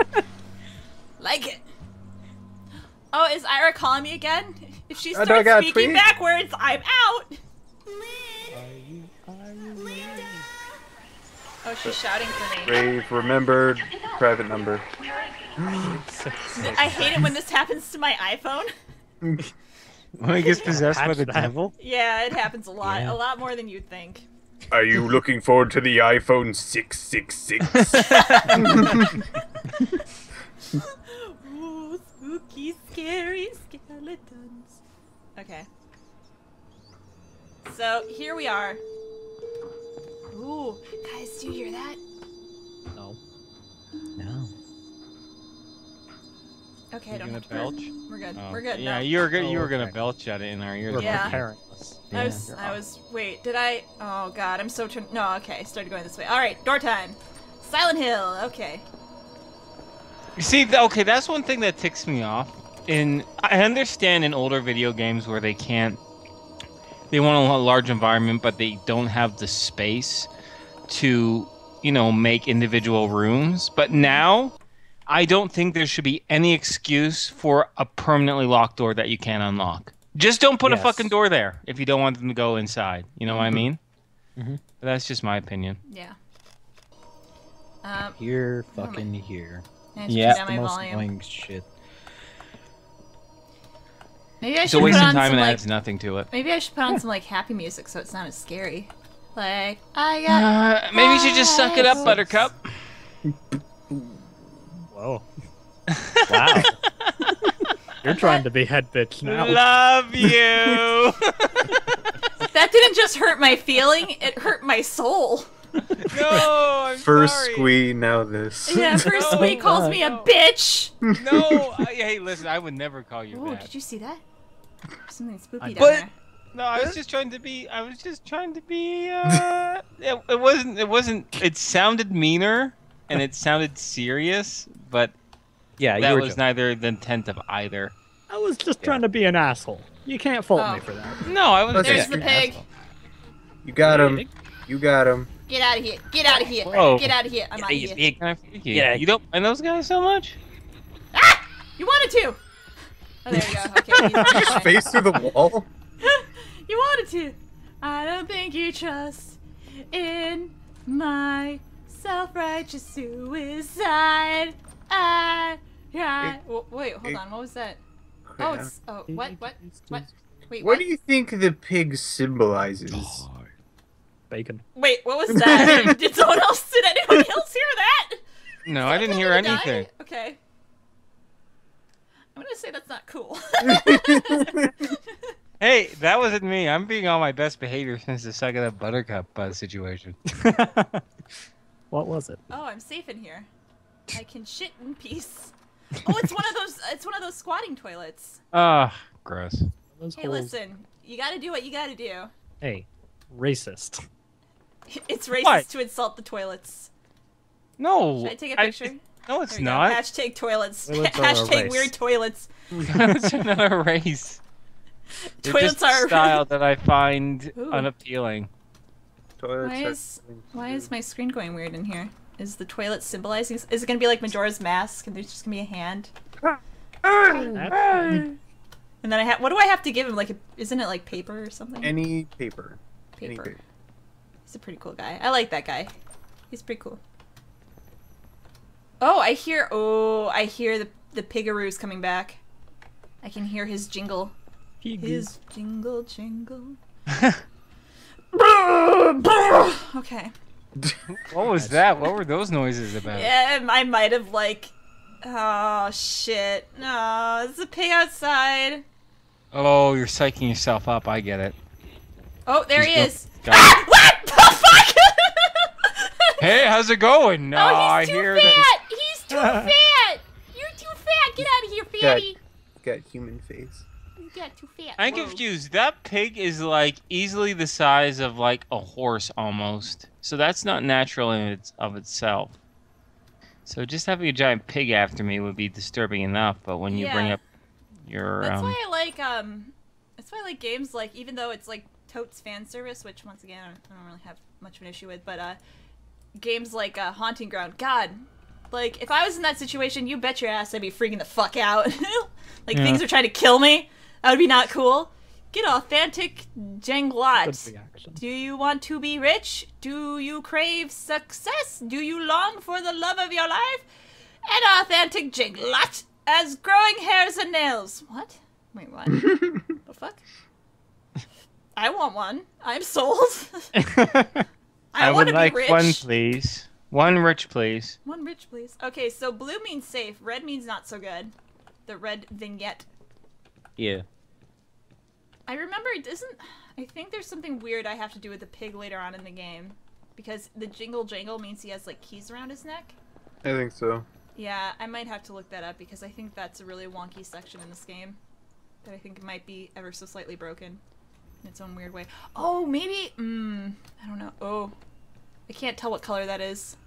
*laughs* like it. Oh, is Ira calling me again? If she starts got speaking tweet? backwards, I'm out. Oh, she's shouting for me. Brave, remembered, private number. Where is he? I hate it when this happens to my iPhone. *laughs* When he gets possessed by the that. devil? Yeah, it happens a lot. Yeah. A lot more than you'd think. Are you looking forward to the iPhone 666? *laughs* *laughs* Ooh, spooky, scary skeletons. Okay. So here we are. Ooh, guys, do you hear that? No. No. Okay, I You don't gonna have to belch? We're good. Oh. We're good. Yeah, now. you were go- you Oh, were gonna okay. belch at it in our ears. We're Yeah. preparing us. I was, I was. Wait, did I? Oh God, I'm so. Tr- no, okay. I Started going this way. All right, door time. Silent Hill. Okay. You see, okay, that's one thing that ticks me off. In I understand in older video games where they can't, they want a large environment, but they don't have the space to, you know, make individual rooms. But now, I don't think there should be any excuse for a permanently locked door that you can't unlock. Just don't put Yes. a fucking door there if you don't want them to go inside. You know what I mean? Mhm. But that's just my opinion. Yeah. Um, Here, fucking here. I Yeah, turn the most volume. annoying shit. maybe I It's should a put waste on of time some and like. adds nothing to it. Maybe I should put on some like happy music so it's not as scary. Like I got. Uh, maybe you should just suck it up, Buttercup. Whoa. *laughs* Wow. *laughs* You're trying to be head bitch now. Love you. *laughs* That didn't just hurt my feeling; it hurt my soul. *laughs* no, I'm First sorry. squee, now this. Yeah, *laughs* first Sweet calls me a bitch. No, I, hey, listen, I would never call you Ooh, that. did you see that? Something spooky I- down But- there. No, I was just trying to be. I was just trying to be. Uh, it, it wasn't. It wasn't. It sounded meaner, and it sounded serious, but Yeah, that were was joking. neither the intent of either. I was just trying to be an asshole. You can't fault Oh. me for that. No, I was. There's just the an pig. asshole. You got him. You got him. Get out of here! Get out of here! Whoa. Get out of here! I'm out of here. Can I freak? Yeah. You don't mind those guys so much? Ah! You wanted to. Oh, there you go. *laughs* Okay. he's fine. Face through the wall. *laughs* You wanted to. I don't think you trust in my self-righteous suicide. I try. W- wait, hold on. What was that? Oh, it's. Oh, what? What? What? Wait, What what? do you think the pig symbolizes? Bacon. Wait, what was *laughs* that? did someone else? Did anyone else hear that? No, I didn't hear Someone died? anything. Okay. I'm gonna say that's not cool. *laughs* *laughs* Hey, that wasn't me. I'm being on my best behavior since the second up buttercup uh, situation. What was it? oh, I'm safe in here. I can shit in peace. Oh, it's one of those. It's one of those squatting toilets. Ah, gross. Those Hey, holes. listen. You gotta do what you gotta do. Hey, racist. *laughs* It's racist What? to insult the toilets. No. Should I take a picture? *laughs* no, it's There we go. not. Hashtag toilets. Toilets are a Hashtag race. weird toilets. *laughs* it's not a race. They're Toilets just a style that I find Ooh. unappealing. Toilets Why is why is my screen going weird in here? Is the toilet symbolizing? Is it gonna be like Majora's Mask and there's just gonna be a hand? And then I have. What do I have to give him? Like, a, isn't it like paper or something? Any paper. Any Paper. Paper. He's a pretty cool guy. I like that guy. He's pretty cool. Oh, I hear. Oh, I hear the the pigaroos coming back. I can hear his jingle. His jingle jingle. *laughs* okay. *laughs* What was that? What were those noises about? Yeah, I might have like. Oh shit! No, it's a pig outside. Oh, you're psyching yourself up. I get it. Oh, there He's he is. Ah! What the fuck? Hey, how's it going? No, oh, I he's too hear fat. that. He's too fat. You're too fat. Get out of here, Got, fatty. got human face. You got too fat. I'm Whoa. confused. That pig is like easily the size of like a horse almost. So that's not natural in its of itself. So just having a giant pig after me would be disturbing enough, but when you bring up your That's um why I like um. That's why I like games like even though it's like totes fan service, which once again I don't, I don't really have much of an issue with, but uh, games like uh, Haunting Ground. God, like if I was in that situation, you bet your ass I'd be freaking the fuck out. *laughs* like Yeah. things are trying to kill me. That would be not cool. Get authentic reaction. Do you want to be rich? Do you crave success? Do you long for the love of your life? An authentic jinglet as growing hairs and nails. What? Wait, what? *laughs* the fuck? I want one. I'm sold. *laughs* I, I, want would to like be rich. one, please. One rich, please. One rich, please. Okay, so blue means safe. Red means not so good. The red vignette. Yeah. I remember it doesn't. I think there's something weird I have to do with the pig later on in the game, because the jingle jangle means he has like keys around his neck. I think so. Yeah, I might have to look that up because I think that's a really wonky section in this game that I think might be ever so slightly broken in its own weird way. Oh, maybe. Mm, I don't know. Oh, I can't tell what color that is.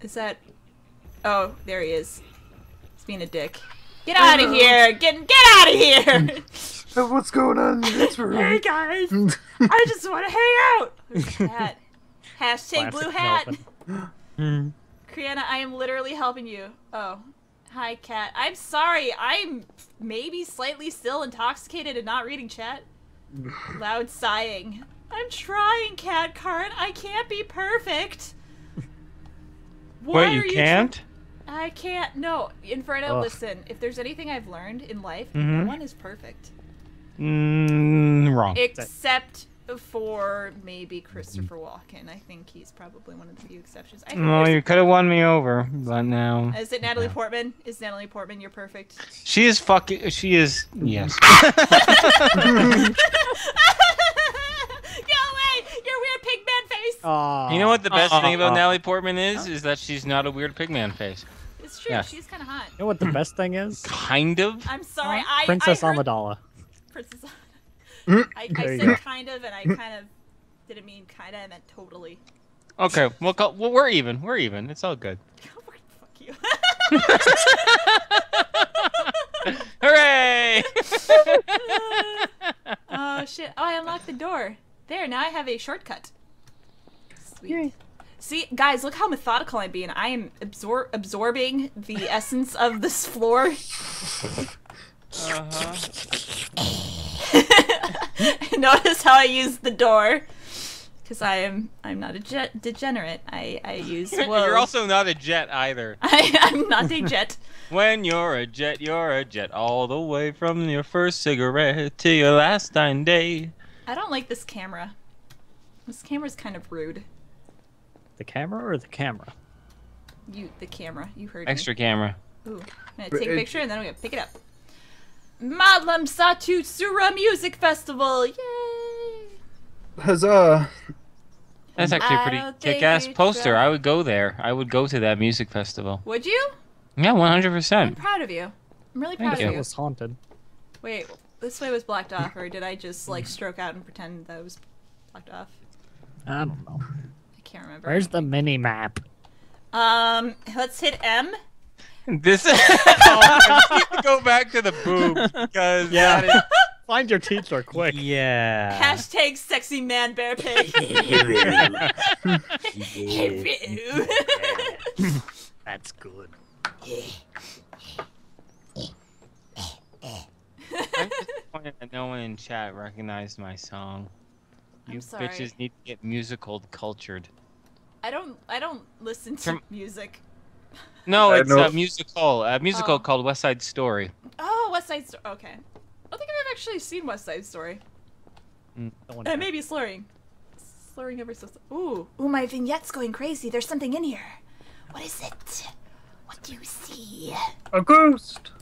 Is that? Oh, there he is. He's being a dick. Get out of here! Get get out of here! *laughs* What's going on in this room? hey guys, I *laughs* just want to hang out. There's a cat. Hashtag blue hat. Criana, I am literally helping you. Oh. Hi, cat. I'm sorry. I'm maybe slightly still intoxicated and not reading chat. *laughs* Loud sighing. I'm trying, cat Karin. I can't be perfect. *laughs* Why Wait, you are can't? I can't. No, Inferno, Ugh. listen. If there's anything I've learned in life, Mhm. no one is perfect. Mm, wrong. Except for maybe Christopher Walken. I think he's probably one of the few exceptions. I think No, you could have won me over, but now. Is it Natalie Portman? Is Natalie Portman you're perfect? She is fucking. She is. Yes. *laughs* *laughs* Go away! Your weird pigman face! you know what the best thing about Uh, Natalie Portman is? Is that she's not a weird pigman face. It's true, Yes. she's kind of hot. You know what the best thing is? Kind of. I'm sorry, I Princess I heard Amidala. Princess. Mm. I, I said go. kind of, and I kind of didn't mean kind of. I meant totally. Okay, well, co- well, we're even. We're even. It's all good. *laughs* Fuck you. *laughs* Hooray! *laughs* oh shit! Oh, I unlocked the door. There, now I have a shortcut. Sweet. See, guys, look how methodical I'm being. I am absor- absorbing the essence of this floor. Uh-huh. *laughs* Notice how I use the door, because I am I'm not a jet degenerate. I I use. Whoa. *laughs* You're also not a jet either. *laughs* I, I'm not a jet. When you're a jet, you're a jet all the way from your first cigarette to your last dying day. I don't like this camera. This camera's kind of rude. The camera or the camera? You, the camera. You heard Extra me. camera. Ooh, I'm gonna take a picture and then I'm gonna pick it up. Madlam Satu Sura Music Festival! Yay! Huzzah! That's actually a pretty kick-ass poster. tried. I would go there. I would go to that music festival. Would you? Yeah, 100%. I'm proud of you. I'm really proud Thank of you. you. It was haunted. Wait, this way was blocked off, or did I just like stroke out and pretend that it was blocked off? I don't know. I can't remember. Where's the mini map? Um, let's hit M. This. *laughs* *laughs* oh, we need to go back to the boobs because Yeah. that is- Find your teacher quick. Yeah. Hashtag sexy man bear pig. *laughs* That's good. I'm disappointed that no one in chat recognized my song. I'm You sorry. bitches need to get musical cultured. I don't. I don't listen to From- music. No, I it's a uh, musical. A musical Oh. called West Side Story. Oh, West Side Story. Okay. I don't think I've actually seen West Side Story. Mm, no one Uh, maybe slurring. Slurring ever so. Ooh. Ooh, my vignette's going crazy. There's something in here. What is it? What do you see? A ghost!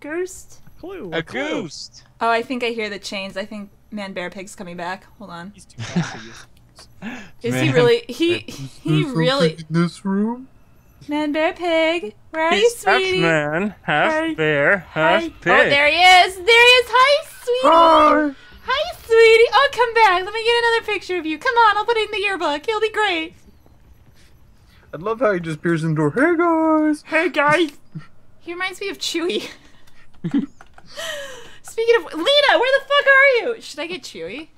Ghost? Clue. A clue. ghost. Oh, I think I hear the chains. I think Man Bear Pig's coming back. Hold on. He's too fast for you. Is he really? He he really. in this room? Man Bear Pig, where are you, He's half man, half Hi. bear, half Hi. Oh, pig. Oh, there he is. There he is. Hi, sweetie. Hi! Hi, sweetie. Oh, come back. Let me get another picture of you. Come on, I'll put it in the yearbook. It'll be great. I love how he just peers in the door. Hey guys! Hey, guys. He reminds me of Chewy. *laughs* Speaking of Lena, where the fuck are you? Should I get Chewy?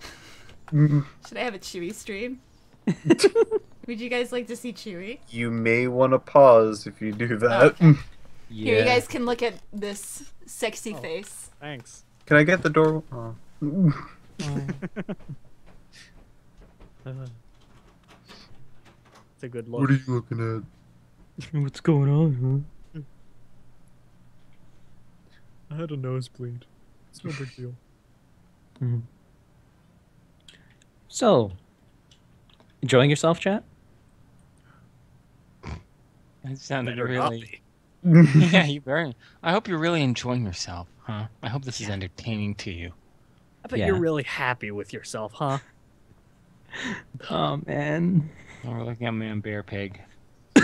Mm. Should I have a Chewy stream? *laughs* Would you guys like to see Chewy? You may want to pause if you do that. *laughs* Here, you guys can look at this sexy face. Thanks. Can I get the door? Oh. *laughs* Uh, it's a good look. What are you looking at? *laughs* What's going on, huh? I had a nosebleed. It's no big deal. Mhm. So, enjoying yourself, chat? *laughs* That sounded Better really. *laughs* *laughs* yeah, you very. I hope you're really enjoying yourself, huh? I hope this is entertaining to you. I bet Yeah. you're really happy with yourself, huh? Oh man. Oh, we're looking at Man Bear Pig. *coughs*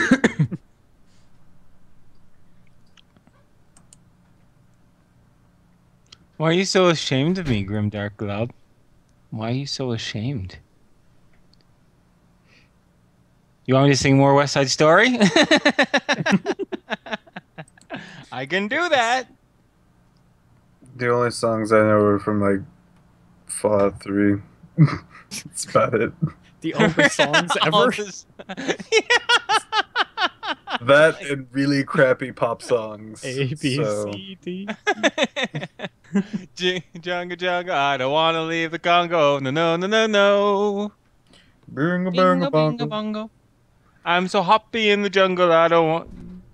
Why are you so ashamed of me, Grimdark Glove? Why are you so ashamed? You want me to sing more West Side Story? *laughs* I can do that. The only songs I know are from like Fallout 3. *laughs* That's about it. The only songs *laughs* ever. this- That and really crappy pop songs. A B so- C D. Jing- Junga Junga, I don't want to leave the Congo. No, no, no, no, no. Bingo, Bingo, bingo, bingo, bongo. Bongo. I'm so happy in the jungle. I don't want.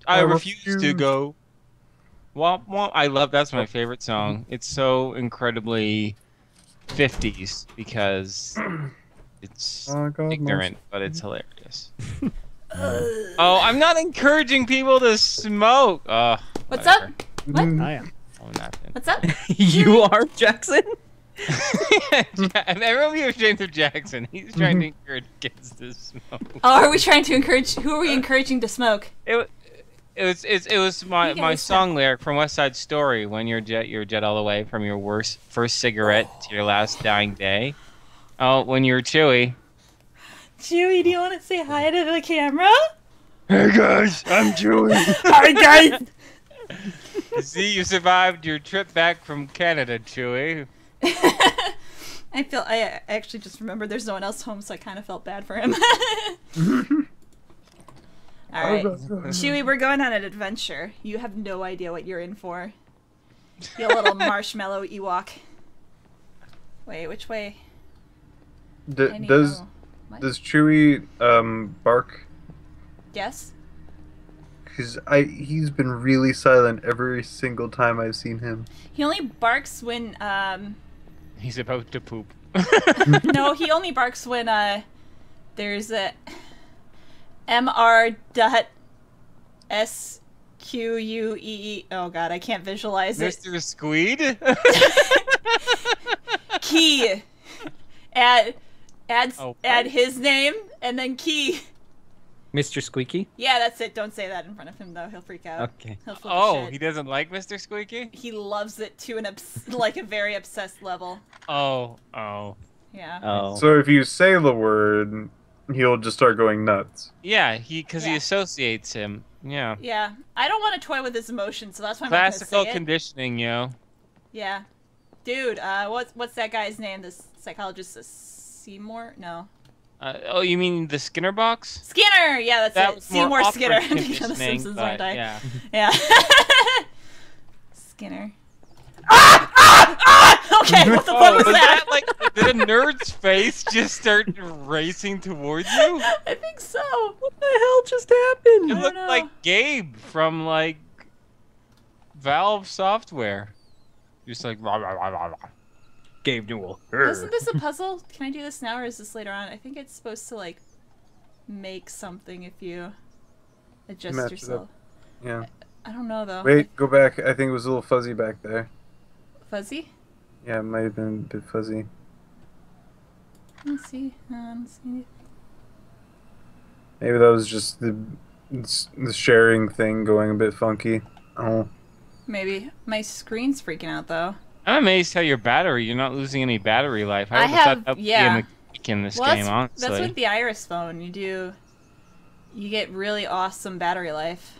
I, I refuse, to go. Womp womp. I love. That's my favorite song. It's so incredibly 50s because *clears throat* oh it's Oh, God, ignorant, but it's hilarious. *laughs* *laughs* oh, I'm not encouraging people to smoke. Oh, What's whatever. up? What? Mm. I am. Oh, nothing. What's up? *laughs* you are Jackson? *laughs* Everyone be ashamed of Jackson. He's trying mm-hmm. to encourage kids to smoke. Oh, are we trying to encourage? Who are we uh, encouraging to smoke? It, it was it, it was my, my guys song lyric from West Side Story. When you're jet you're jet all the way from your worst first cigarette to your last dying day. Oh, when you're Chewy. Chewy, do you want to say hi to the camera? Hey guys, I'm Chewy. *laughs* Hi guys. *laughs* See, you survived your trip back from Canada, Chewy. *laughs* I feel I actually just remembered there's no one else home, so I kind of felt bad for him. *laughs* *laughs* All right, Chewy, we're going on an adventure. You have no idea what you're in for. You little marshmallow Ewok. Wait, which way? D- I need- does oh, does Chewy um bark? Yes. Cause I he's been really silent every single time I've seen him. He only barks when um He's about to poop. *laughs* no, he only barks when uh there's a MR dot S Q U E E oh god, I can't visualize it. Mr. Squeed? *laughs* Key. Add add Oh, add his name and then key. Mr. Squeaky? Yeah, that's it. Don't say that in front of him though. He'll freak out. Okay. He'll flip a oh, shit. he doesn't like Mr. Squeaky? he loves it to an obs- *laughs* like a very obsessed level. Oh, oh. Yeah. Oh. So if you say the word, he'll just start going nuts. Yeah, he because he associates him. Yeah. Yeah. I don't want to toy with his emotions, so that's why I'm not Classical gonna say it. conditioning, yo. Yeah. Dude, uh, what's what's that guy's name? This psychologist, Seymour? No. Uh, oh, you mean the Skinner box? Skinner. Yeah, that's That it. was more Seymour awkward Skinner. I'm of The conditioning, Simpsons, but aren't I? yeah. *laughs* Yeah. *laughs* Skinner. Ah! Ah! Ah! Okay, what the Oh, fuck was was that? that like did a nerd's face just start racing towards you? I think so. What the hell just happened? It don't looked know. like Gabe from like Valve Software. Just like rah, rah, rah, rah, rah. Gabe Newell. Wasn't this a puzzle? Can I do this now or is this later on? I think it's supposed to like make something if you adjust Match yourself. Yeah. I don't know though. Wait, go back. I think it was a little fuzzy back there. Fuzzy? Yeah, it might have been a bit fuzzy. Let's see. Uh, let's see. Maybe that was just the the sharing thing going a bit funky. Oh, Maybe. My screen's freaking out though. I'm amazed how your battery, you're not losing any battery life. I, I would have have- thought that would yeah. be a in this well, game, that's, honestly. that's with the Iris phone. You do. You get really awesome battery life.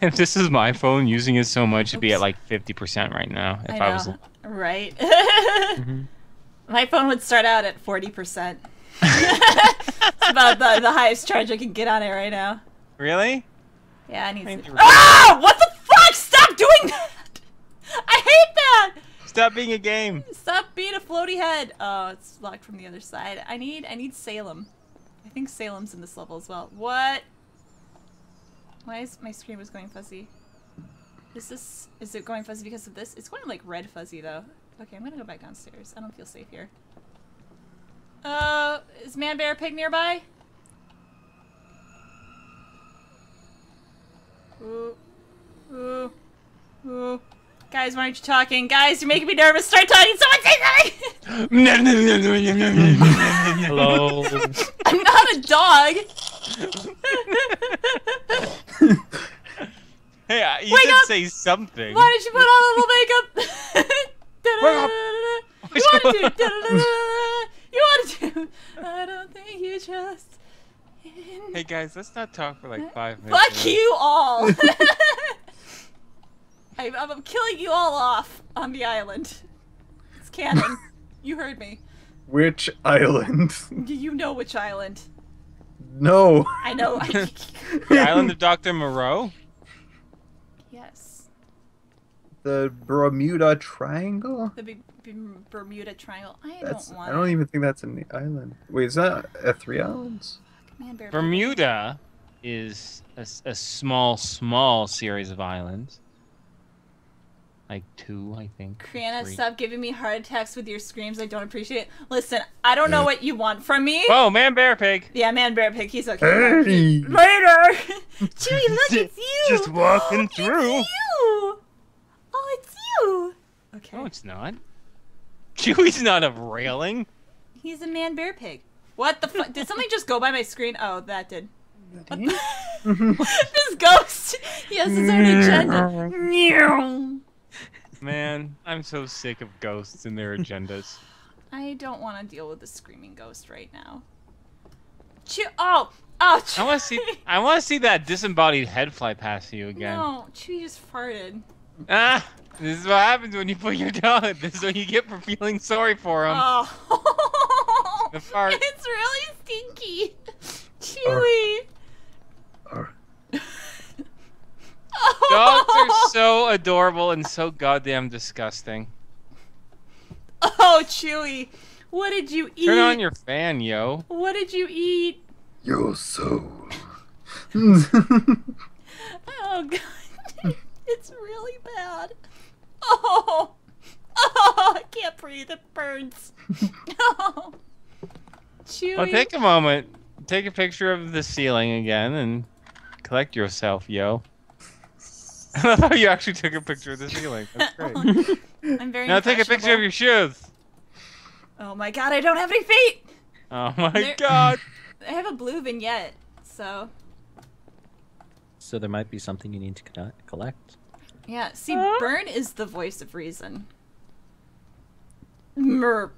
If *laughs* this is my phone, using it so much, it'd be at like 50% right now. If I I, was. Right. *laughs* Mm-hmm. My phone would start out at 40%. *laughs* it's about the, the highest charge I can get on it right now. Really? Yeah, I need Thank to. Ah! What the fuck? Stop doing that! I hate that! Stop being a game. Stop being a floaty head. Oh, it's locked from the other side. I need I need Salem. I think Salem's in this level as well. What? Why is my screen was going fuzzy? Is this is it going fuzzy because of this? It's going like red fuzzy though. Okay, I'm gonna go back downstairs. I don't feel safe here. Uh, is Man Bear Pig nearby? Ooh, ooh, ooh. Guys, why aren't you talking? Guys, you're making me nervous. Start talking. Someone say something. Hello. I'm not a dog. Hey, uh, you Wake did up! say something. Why did you put on a little makeup? *laughs* *laughs* you want to do? You want to? *laughs* I don't think you just. Hey guys, let's not talk for like five minutes. Fuck you all. I, I'm killing you all off on the island. It's canon. *laughs* you heard me. Which island? Do *laughs* you know which island? No. I know. *laughs* The island of Dr. Moreau? yes. The Bermuda Triangle? The B- B- Bermuda Triangle. I That's. don't want. I don't even think that's an island. Wait, is that a three islands? Man, bear, Bermuda is a small, small series of islands. Like two, I think. Criana, three. stop giving me heart attacks with your screams. I don't appreciate it. Listen, I don't know what you want from me. Oh, man, bear pig. Yeah, man, bear pig. He's okay. Hey. Later. *laughs* Chewie, look, it's you. Just walking *gasps* through. You. Oh, it's you. Okay. No, it's not. Chewie's not a railing. He's a man bear pig. What the fuck? Did something just go by my screen? Oh, that did. What the- *laughs* this ghost. He has his own agenda. *laughs* Man, I'm so sick of ghosts and their agendas. *laughs* I don't want to deal with the screaming ghost right now. Chew. Oh. Oh. I want to see. I want to see that disembodied head fly past you again. No, Chewie just farted. Ah, this is what happens when you put your dog. *laughs* This is what you get for feeling sorry for him. Oh. The fart. *laughs* It's really stinky. Chewy. Dogs are *laughs* so adorable and so goddamn disgusting. Oh, Chewy. What did you eat? Turn on your fan, yo. What did you eat? Your soul. Oh god. *laughs* it's really bad. Oh. Oh, I can't breathe. It burns. Oh. Chewy. Well, take a moment, take a picture of the ceiling again, and collect yourself, yo. *laughs* I thought you actually took a picture of the ceiling. That's *laughs* great. I'm very now take a picture of your shoes. Oh my god, I don't have any feet. Oh my There- *laughs* god. I have a blue vignette, so So there might be something you need to collect. yeah. See, Burn is the voice of reason. Merp.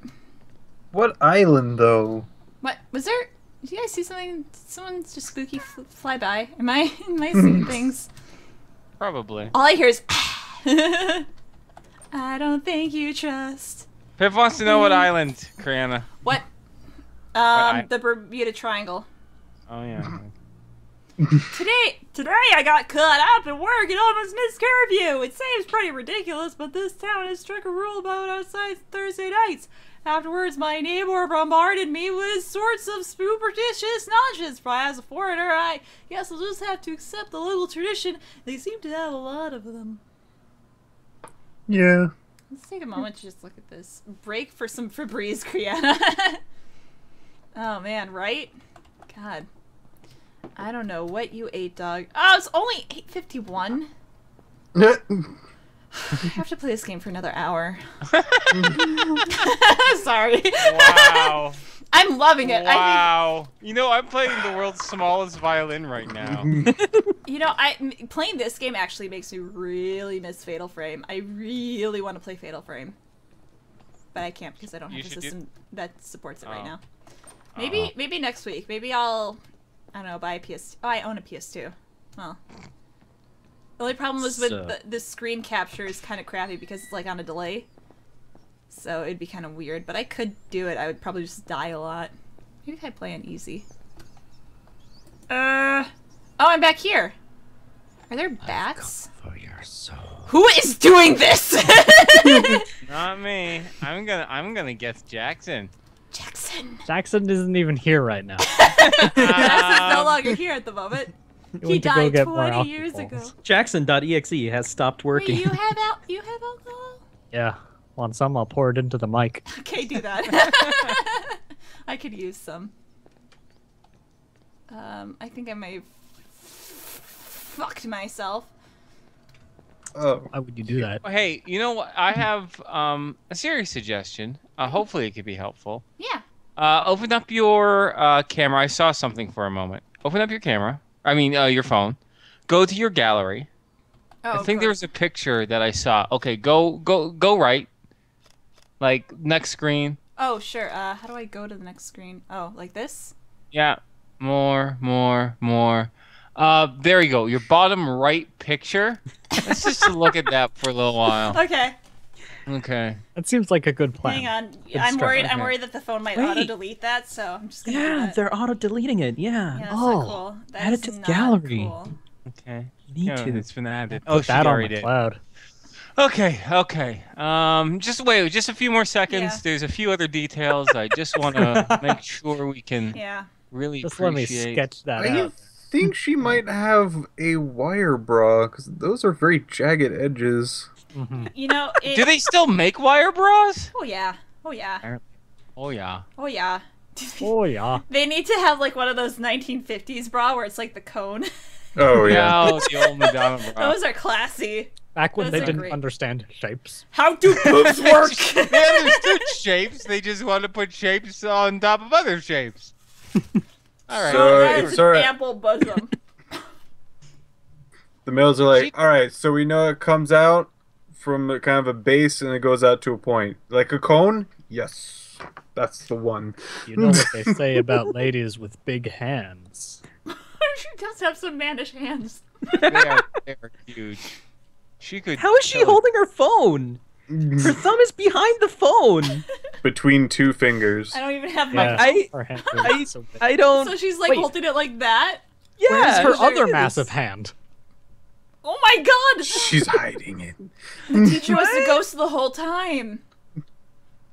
What island, though? What was there? Did you guys see something? Did someone just spooky fly by? Am I? Am I seeing things? Probably. All I hear is. *laughs* I don't think you trust. Piph wants to know what island, Criana. What? Um, I- the Bermuda Triangle. Oh yeah. *laughs* Today, today I got caught up at work and almost missed curfew. It seems pretty ridiculous, but this town has struck a rule about outside Thursday nights. Afterwards, my neighbor bombarded me with sorts of superstitious nonsense. But as a foreigner, I guess I'll just have to accept the local tradition. They seem to have a lot of them. Yeah. Let's take a moment to just look at this. Break for some Febreze, Criana. *laughs* oh man, right? God. I don't know what you ate, dog. Oh, it's only 8.51. *laughs* I have to play this game for another hour. *laughs* Sorry. Wow. I'm loving it. I Wow. You know, I'm playing the world's smallest violin right now. *laughs* you know, I m- playing this game actually makes me really miss Fatal Frame. I really want to play Fatal Frame. But I can't because I don't You have a should do- system that supports it right Oh. now. Maybe Uh-huh. maybe next week. Maybe I'll I don't know, buy a PS Oh, I own a PS2. Well. The only problem was with So- the, the screen capture is kind of crappy because it's like on a delay. So it'd be kind of weird, but I could do it. I would probably just die a lot. Maybe if I play on easy. Uh Oh, I'm back here. Are there bats? For your soul. Who is doing this? *laughs* Not me. I'm gonna I'm gonna guess Jackson. Jackson. Jackson isn't even here right now. *laughs* Jackson's no Um, longer here at the moment. He He went to go died get more 20 years ago. Jackson.exe has stopped Wait, working. you have al- *laughs* you have alcohol? Yeah. Want some? I'll pour it into the mic. *laughs* Okay, do that. *laughs* I could use some. Um, I think I may have fucked myself. Oh. Why would you do that? Well, hey, you know what? I have um, a serious suggestion. Uh, hopefully, it could be helpful. Yeah. Uh, open up your uh, camera. I saw something for a moment. Open up your camera. I mean, uh, your phone. Go to your gallery. Oh, I think there was a picture that I saw. Okay, go go go right. Like next screen. Oh, sure. Uh, how do I go to the next screen? Oh, like this? Yeah. More, more, more. Uh, there you go. Your bottom right picture. Let's just look at that for a little while. *laughs* Okay. Okay. That seems like a good plan. Hang on. Good I'm start. worried. I'm worried that the phone might Wait. auto delete that, so I'm just gonna. Yeah, they're auto deleting it. Yeah. Yeah, that's Oh, not cool. That add it is to the gallery. cool. Okay. You need Yeah, to. It's been added. Oh, she that on already the did. cloud. Okay, okay. Um, just wait, just a few more seconds. Yeah. There's a few other details. I just *laughs* want to make sure we can Yeah. really Just let me sketch that out. I out. think she might have a wire bra because those are very jagged edges. Mhm. You know. It, Do they still make wire bras? Oh yeah. Oh yeah. Oh yeah. Oh yeah. *laughs* Oh yeah. They need to have like one of those 1950s bra where it's like the cone. Oh yeah. *laughs* No, the old Madonna bra. Those are classy. Back when Those they didn't great. understand shapes. How do boobs *laughs* work? they understood shapes. They just want to put shapes on top of other shapes. All right. So, Oh, that it's is alright. ample bosom. The males are like, She- all right, so we know it comes out from a kind of a base and it goes out to a point, like a cone. Yes, that's the one. You know what they say *laughs* about ladies with big hands. *laughs* she does have some mannish hands. they, are, *laughs* they are huge. She could. How is she holding her phone? Mm. Her thumb is behind the phone. Between two fingers. I don't even have my. Yeah, I- her I, is so big. I don't. So she's like Wait. holding it like that. Yeah. Where's her other is. massive hand? Oh my god! She's hiding it. *laughs* The teacher was the ghost the whole time.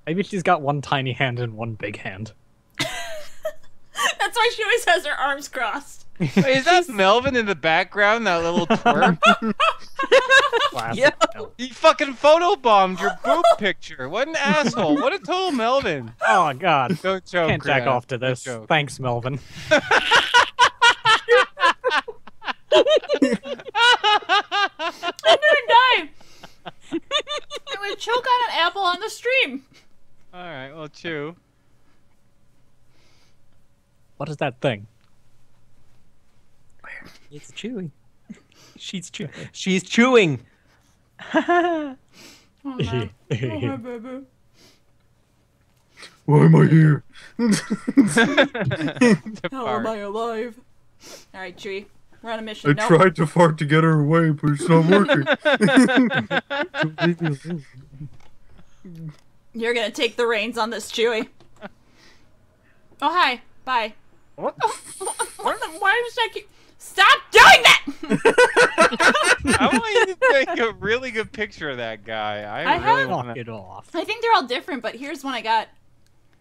Maybe she's got one tiny hand and one big hand. *laughs* That's why she always has her arms crossed. Wait, is that Melvin in the background? That little twerp? *laughs* Yeah. He fucking photobombed your boob picture. What an asshole! What a total Melvin. Oh god. Don't joke. Can't jack off to this. Thanks, Melvin. I'm gonna die. I'm gonna choke on an apple on the stream. All right. Well, chew. What is that thing? It's chewing. She's chewing. She's chewing. *laughs* Oh, no. oh my baby. Why am I here? *laughs* *laughs* How am I alive? All right, Chewie, we're on a mission. I no, tried to fart to get her away, but it's not working. *laughs* you're gonna take the reins on this, Chewie. Oh hi, bye. What *laughs* What the, why does that keep? Stop doing that! *laughs* I want you to take a really good picture of that guy. I, I really have- want Knock to. it off. I think they're all different, but here's one I got.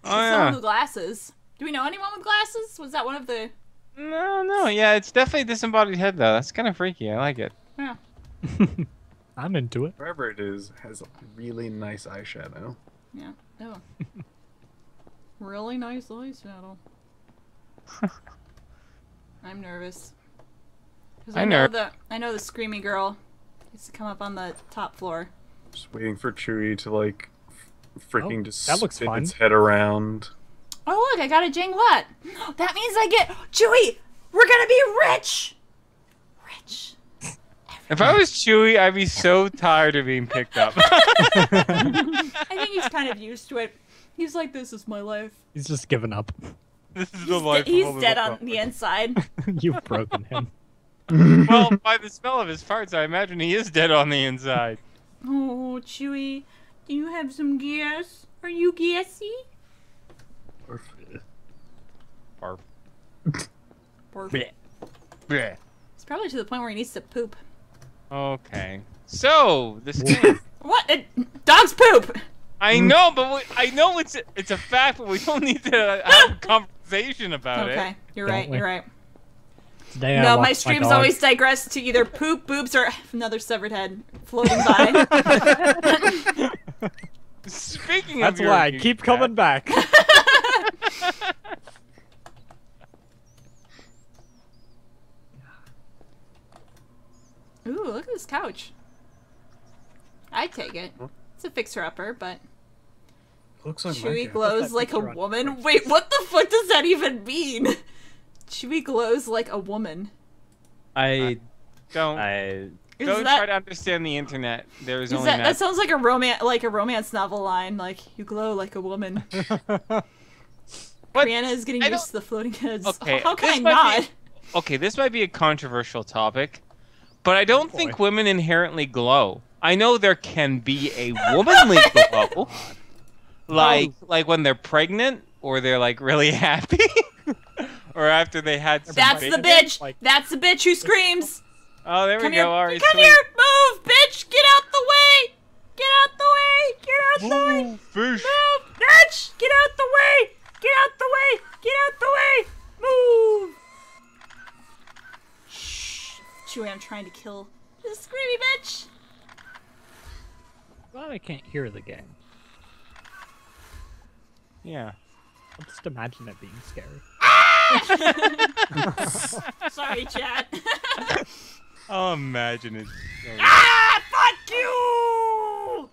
Oh Someone yeah. with glasses. Do we know anyone with glasses? Was that one of the? No, no. Yeah, it's definitely a disembodied head though. That's kind of freaky. I like it. Yeah. *laughs* I'm into it. Whoever it is has a really nice eyeshadow. Yeah. Oh. *laughs* really nice eyeshadow. *laughs* I'm nervous. 'Cause I I know the I know the screamy girl used to come up on the top floor. Just waiting for Chewie to like f- freaking Oh, just that looks spin fun. its head around. Oh look, I got a Jinglet. That means I get Chewie. We're gonna be rich. Rich. If I was Chewy, I'd be so tired of being picked up. *laughs* I think he's kind of used to it. He's like, this is my life. He's just given up. this is the life. He's dead on the inside. *laughs* *laughs* You've broken him. Well, by the smell of his farts, I imagine he is dead on the inside. Oh, Chewie, do you have some gas? Are you gassy? Barf. Barf. Bleh. It's probably to the point where he needs to poop. Okay. So this game. What? *laughs* Uh, dog's poop. I know, but we, I know it's it's a fact, but we don't need to *laughs* have a conversation about it. Okay, you're Don't right. we? You're right. Today I no, my streams dog. always digress to either poop, boobs, or *laughs* another severed head floating by. Speaking That's of your why I keep cat- coming back. Ooh, look at this couch. I'd take it. It's a fixer-upper, but Looks like Chewy my glows like a woman. Wait, what the fuck does that even mean? Chewy glows like a woman. I Don't I don't that- try to understand the internet. There is, Is only that, that. that sounds like a romance, like a romance novel line. Like you glow like a woman. *laughs* Criana is getting I used to the floating heads. Okay, How can this I not? be- okay, this might be a controversial topic, but I don't think women inherently glow. I know there can be a womanly *laughs* glow, like like when they're pregnant or they're like really *laughs* happy, or after they had. Some That's the baby. bitch. That's the bitch who screams. Oh, there Come we here. go. All right, Come sweet. here. Move, bitch. Get out the way. Get out the way. Get out the way. Fish. Move, bitch. Get out the way. Get out the way. Get out the way. Move. Shh. Chewy, I'm trying to kill this screamy bitch. Glad I can't hear the game. Yeah. I'll just imagine it being scary. *laughs* Sorry, chat. *laughs* Oh, imagine it. ah, fuck you.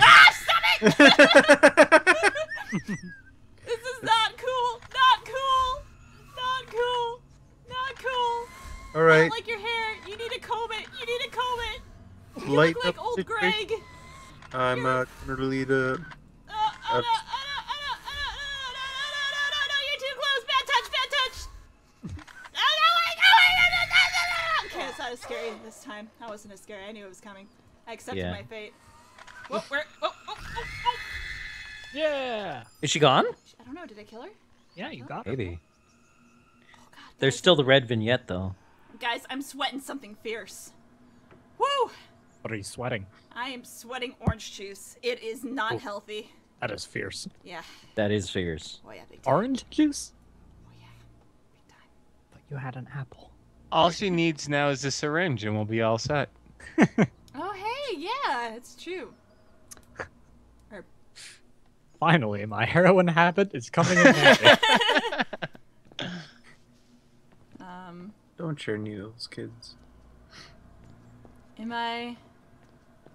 Ah, stop it. *laughs* this is not cool. Not cool. Not cool. Not cool. All I don't like your hair. You need to comb it. You need to comb it. You light look like up old Greg. I'm uh, currently the. Uh, Uh, no, you're too close. Bad touch. Bad touch. Oh, no, wait, no, wait, no, no, no, no, no. Okay, it's not as scary this time. That wasn't as scary. I knew it was coming. I accepted Yeah. my fate. Whoa, where? Oh, oh, oh, oh. Yeah. is she gone? I don't know. Did I kill her? Yeah, you got it. Maybe. There's still the red vignette though. Guys, I'm sweating something fierce. Woo! What are you sweating? I am sweating orange juice. It is not Oof. healthy. That is fierce. Yeah. That is fierce. Oh yeah, big time. Orange juice? Oh, but you had an apple. All she needs now is a syringe, and we'll be all set. *laughs* Oh hey, yeah, it's true. *laughs* Finally, my heroin habit is coming in handy. *laughs* um, Don't share needles, kids. am I?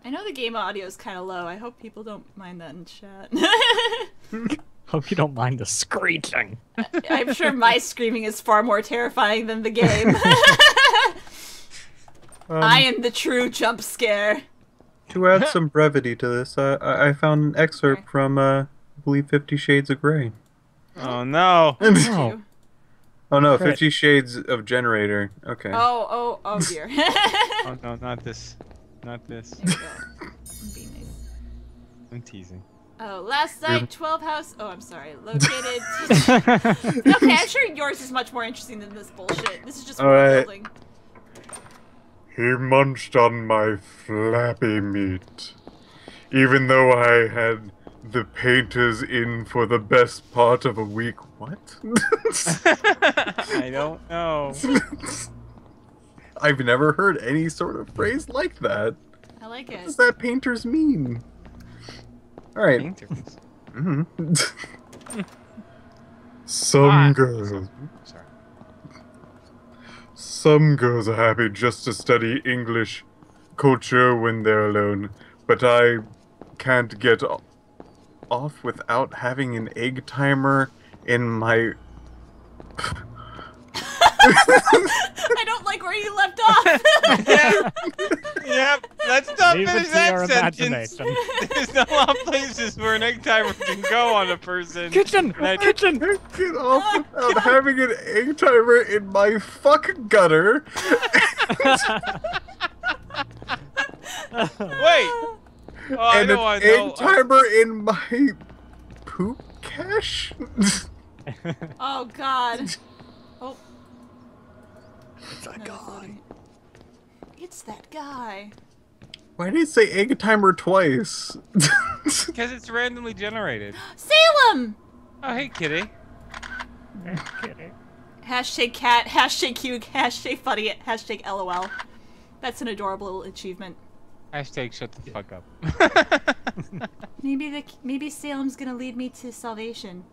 I know the game audio is kind of low. I hope people don't mind that in chat. *laughs* Hope you don't mind the screeching. I'm sure my screaming is far more terrifying than the game. *laughs* I am the true jump scare. To add *laughs* some brevity to this, uh, I I found an excerpt from, uh, I believe, Fifty Shades of Grey. Oh no! Oh, Oh no, Great. Fifty Shades of Generator. Okay. Oh, oh, oh dear. *laughs* *laughs* Oh no, not this. Not this. There we go. I'm nice. I'm teasing. Oh, last night, 12 house. Oh, I'm sorry. Located. *laughs* okay, I'm sure yours is much more interesting than this bullshit. This is just All world right. building. He munched on my flappy meat. Even though I had the painters in for the best part of a week. What? *laughs* I don't know. *laughs* I've never heard any sort of phrase like that. I like it. What does that painters mean? Alright. Painters. Mm-hmm. *laughs* Some Ah. girls. Sorry. Some girls are happy just to study English culture when they're alone, but I can't get o- off without having an egg timer in my. *laughs* I don't like where you left off. *laughs* Yep, let's not Leave finish that your sentence. imagination. *laughs* There's not a lot of places where an egg timer can go on a person. Kitchen! I- Kitchen! Get off without having an egg timer in my fuck gutter. Wait. Oh, I and know, an I know. egg timer in my poop cache. *laughs* oh, God. *laughs* Oh. It's a no, guy. It's that guy. Why did it say egg timer twice? *laughs* Because it's randomly generated. *gasps* Salem! Oh, hey, kitty. Kitty. Hashtag cat, hashtag cute, hashtag funny, hashtag lol. That's an adorable little achievement. Hashtag shut the fuck up. *laughs* Maybe the maybe Salem's gonna lead me to salvation.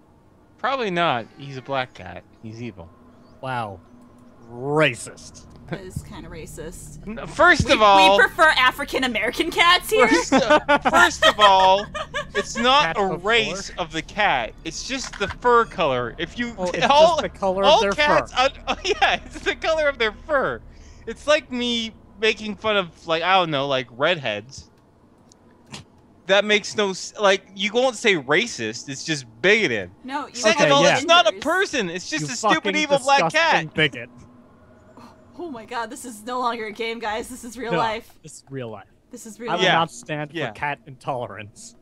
Probably not. He's a black cat. He's evil. Wow. Racist. That is kind of racist. N- First We, of all, we prefer African American cats here. First, first of all, it's not Cat a before. race of the cat. It's just the fur color. If you Oh, it's all, just the color of all their cats, fur. un- oh, *laughs* yeah, it's the color of their fur. It's like me making fun of like I don't know, like redheads. That makes no like you won't say racist. It's just bigoted. No, you Second Okay, of all, yeah. it's not a person. It's just You a stupid evil black cat. Bigot. Oh my god, this is no longer a game, guys. This is real No, life. This is real life. This is real I will. Yeah. not stand Yeah. for cat intolerance.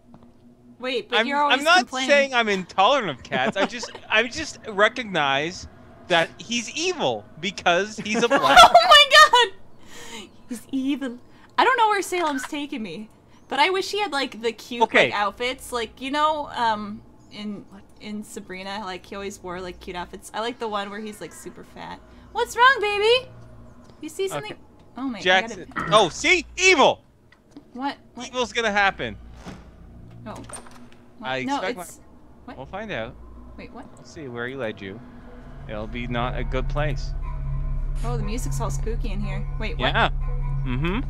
Wait, but I'm, you're always I'm not saying I'm intolerant of cats. I just *laughs* I just recognize that he's evil because he's a *laughs* black. oh my god! He's evil. I don't know where Salem's taking me, but I wish he had like the cute Okay. like outfits, like you know, um, in in Sabrina, like he always wore like cute outfits. I like the one where he's like super fat. What's wrong, baby? You see something? Okay. Oh my Jackson. god! Oh, see, evil. What? What? Evil's gonna happen. No. I no, expect my- it's. What? We'll find out. Wait, what? We'll see where he led you. It'll be not a good place. Oh, the music's all spooky in here. Wait, what? Yeah. Mm-hmm.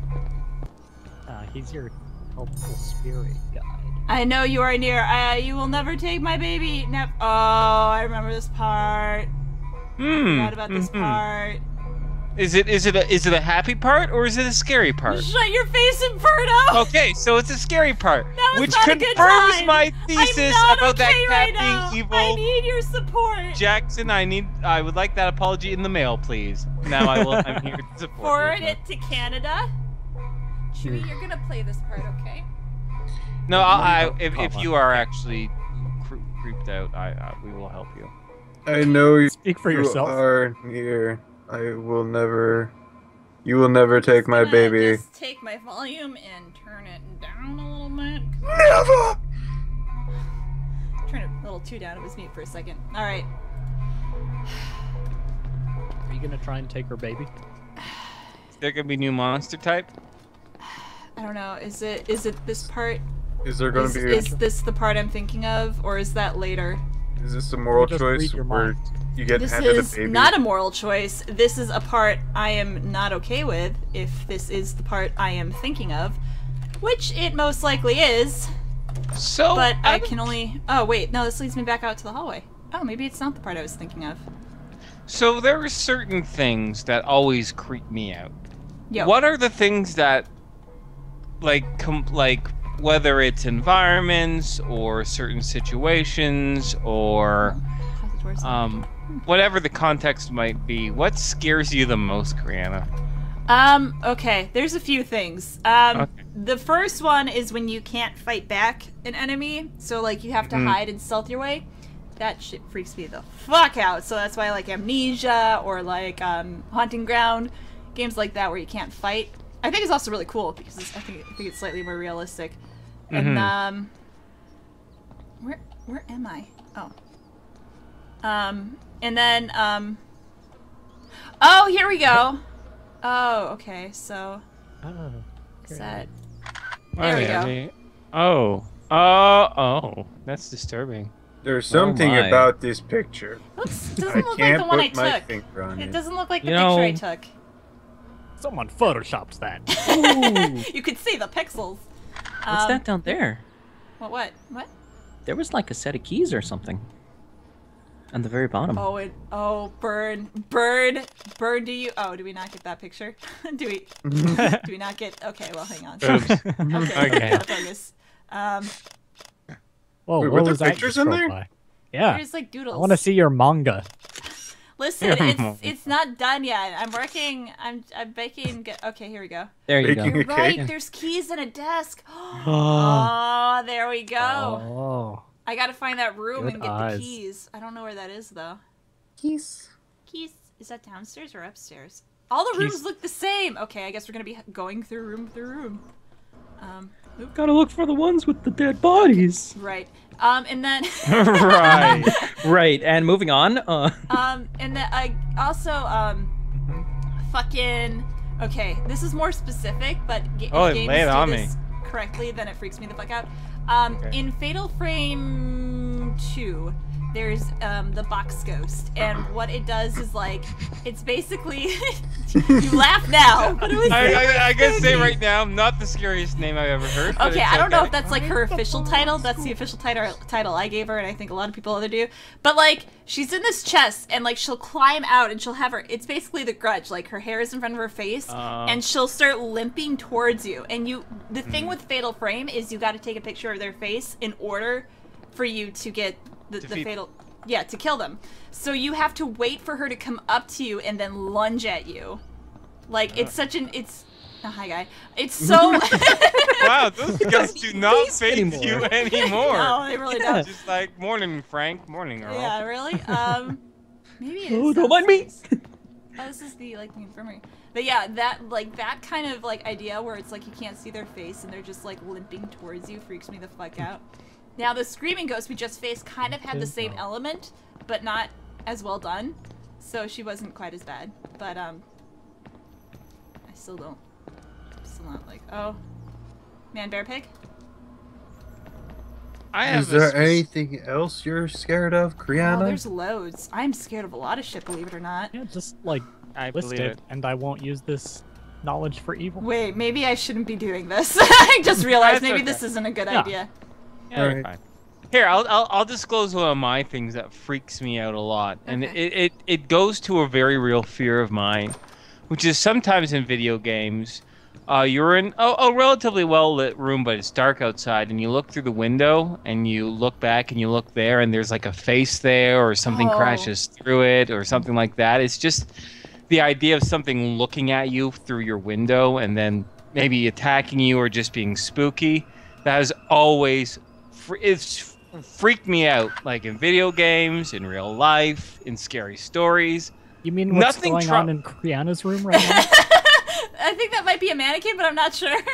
Uh, he's your helpful spirit guide. I know you are near. Uh, you will never take my baby. Ne- oh, I remember this part. Hmm. Forgot about this mhm. part. Is it is it a is it a happy part or is it a scary part? Shut your face, Inferno! Okay, so it's a scary part, That was which not a good confirms time. my I'm thesis not about okay that cat right now. being evil. I need your support. Jackson, I need I would like that apology in the mail, please. Now I will I'm here to *laughs* support. Forward you. it to Canada. Chewie, you're gonna play this part, okay? No, I, I if, if you are actually creeped out, I, I we will help you. I know you Speak for you yourself. are near. I will never. You will never take my baby. Just take my volume and turn it down a little bit. Never. *sighs* Turn it a little too down. It was mute for a second. All right. Are you gonna try and take her baby? Is there gonna be new monster type? I don't know. Is it is it this part? Is there going Is, to be? is this the part I'm thinking of, or is that later? is this a moral just choice read your where mind. You get This handed is a baby? not a moral choice. This is a part I am not okay with. If this is the part I am thinking of, which it most likely is, So, but I I'm- can only. Oh wait, no. This leads me back out to the hallway. Oh, maybe it's not the part I was thinking of. so there are certain things that always creep me out. Yo. What are the things that, like, com- like whether it's environments or certain situations or Doors? um, whatever the context might be, what scares you the most, Criana? Um, okay, there's a few things. Um, Okay. the first one is when you can't fight back an enemy, so like you have to Mhm. hide and stealth your way. That shit freaks me the fuck out. So that's why I like Amnesia or like um, Haunting Ground, games like that where you can't fight. I think it's also really cool because it's, I think I think it's slightly more realistic. And Mhm. um, where where am I? Oh. Um, and then um. Oh, here we go. Oh, okay. So Oh. is that There we go. Oh. Oh, oh, that's disturbing. There's something my. about this picture. looks I doesn't look like the one I took? finger It it. doesn't look like the You picture I took. Someone photoshopped that. *laughs* you could see the pixels. What's Um, that down there? What? What? What? There was like a set of keys or something. On the very bottom. Oh, it. Oh, burn, burn, burn. Do you? Oh, do we not get that picture? *laughs* do we? *laughs* do we not get? Okay, well, hang on. Oops. Okay, *laughs* Okay. focus. Um, Whoa, Wait, what were there was that pictures in there? by? Yeah. there's like doodles. I want to see your manga. Listen, it's it's not done yet. I'm working. I'm I'm baking. Get, okay, here we go. there you go. You're right. cake. There's keys in a desk. *gasps* *gasps* oh, there we go. Oh. I gotta find that room Good and get eyes. the keys. I don't know where that is though. Keys. Keys. Is that downstairs or upstairs? All the rooms Keys. look the same. Okay, I guess we're gonna be going through room through room. Um, oop, Gotta look for the ones with the dead bodies. right. Um, and then. *laughs* *laughs* right. right. And moving on. Uh, Um, and then I also um, fucking okay. This is more specific, but ga- Oh, if games do on this correctly, then it freaks me the fuck out. Um, Okay. in Fatal Frame Two, there's um the box ghost, and *clears throat* what it does is like it's basically *laughs* you laugh now, but it was I, I, I gotta say right now, not the scariest name I've ever heard. Okay, I don't know if that's like her official title. That's the official title title I gave her, and I think a lot of people other do. But like, she's in this chest, and like she'll climb out, and she'll have her. It's basically the grudge. Like her hair is in front of her face, Oh. and she'll start limping towards you. And you, the thing Hmm. with Fatal Frame is you got to take a picture of their face in order for you to get the, the fatal. Yeah, to kill them. So you have to wait for her to come up to you and then lunge at you. Like it's such an it's. Oh, hi, guy. It's so. *laughs* *laughs* wow, those guys do not face face anymore. you *laughs* anymore. No, they really don't. Just like morning, Frank. Morning, Earl. Yeah, really? Um, maybe it is. oh, don't mind me. Oh, this is the like the infirmary. But yeah, that like that kind of like idea where it's like you can't see their face and they're just like limping towards you freaks me the fuck out. Now the screaming ghost we just faced kind of had the same element, but not as well done. So she wasn't quite as bad. But um, I still don't. Still not like oh, man, bear pig. I have Is there anything else you're scared of, Oh, Criana? there's loads. I'm scared of a lot of shit, believe it or not. Yeah, just like I list believe it, it. and I won't use this knowledge for evil. Wait, maybe I shouldn't be doing this. *laughs* I just realized maybe okay. this isn't a good Yeah. idea. Yeah, you're fine. Here, I'll, I'll I'll disclose one of my things that freaks me out a lot, and Okay. it, it it goes to a very real fear of mine, which is sometimes in video games, uh, you're in a, a relatively well lit room, but it's dark outside, and you look through the window, and you look back, and you look there, and there's like a face there, or something Oh. crashes through it, or something like that. It's just the idea of something looking at you through your window, and then maybe attacking you, or just being spooky. That has always it's freaked me out like in video games in real life in scary stories You mean what's Nothing going tru- on in Criana's room right now? *laughs* I think that might be a mannequin, but I'm not sure. *laughs*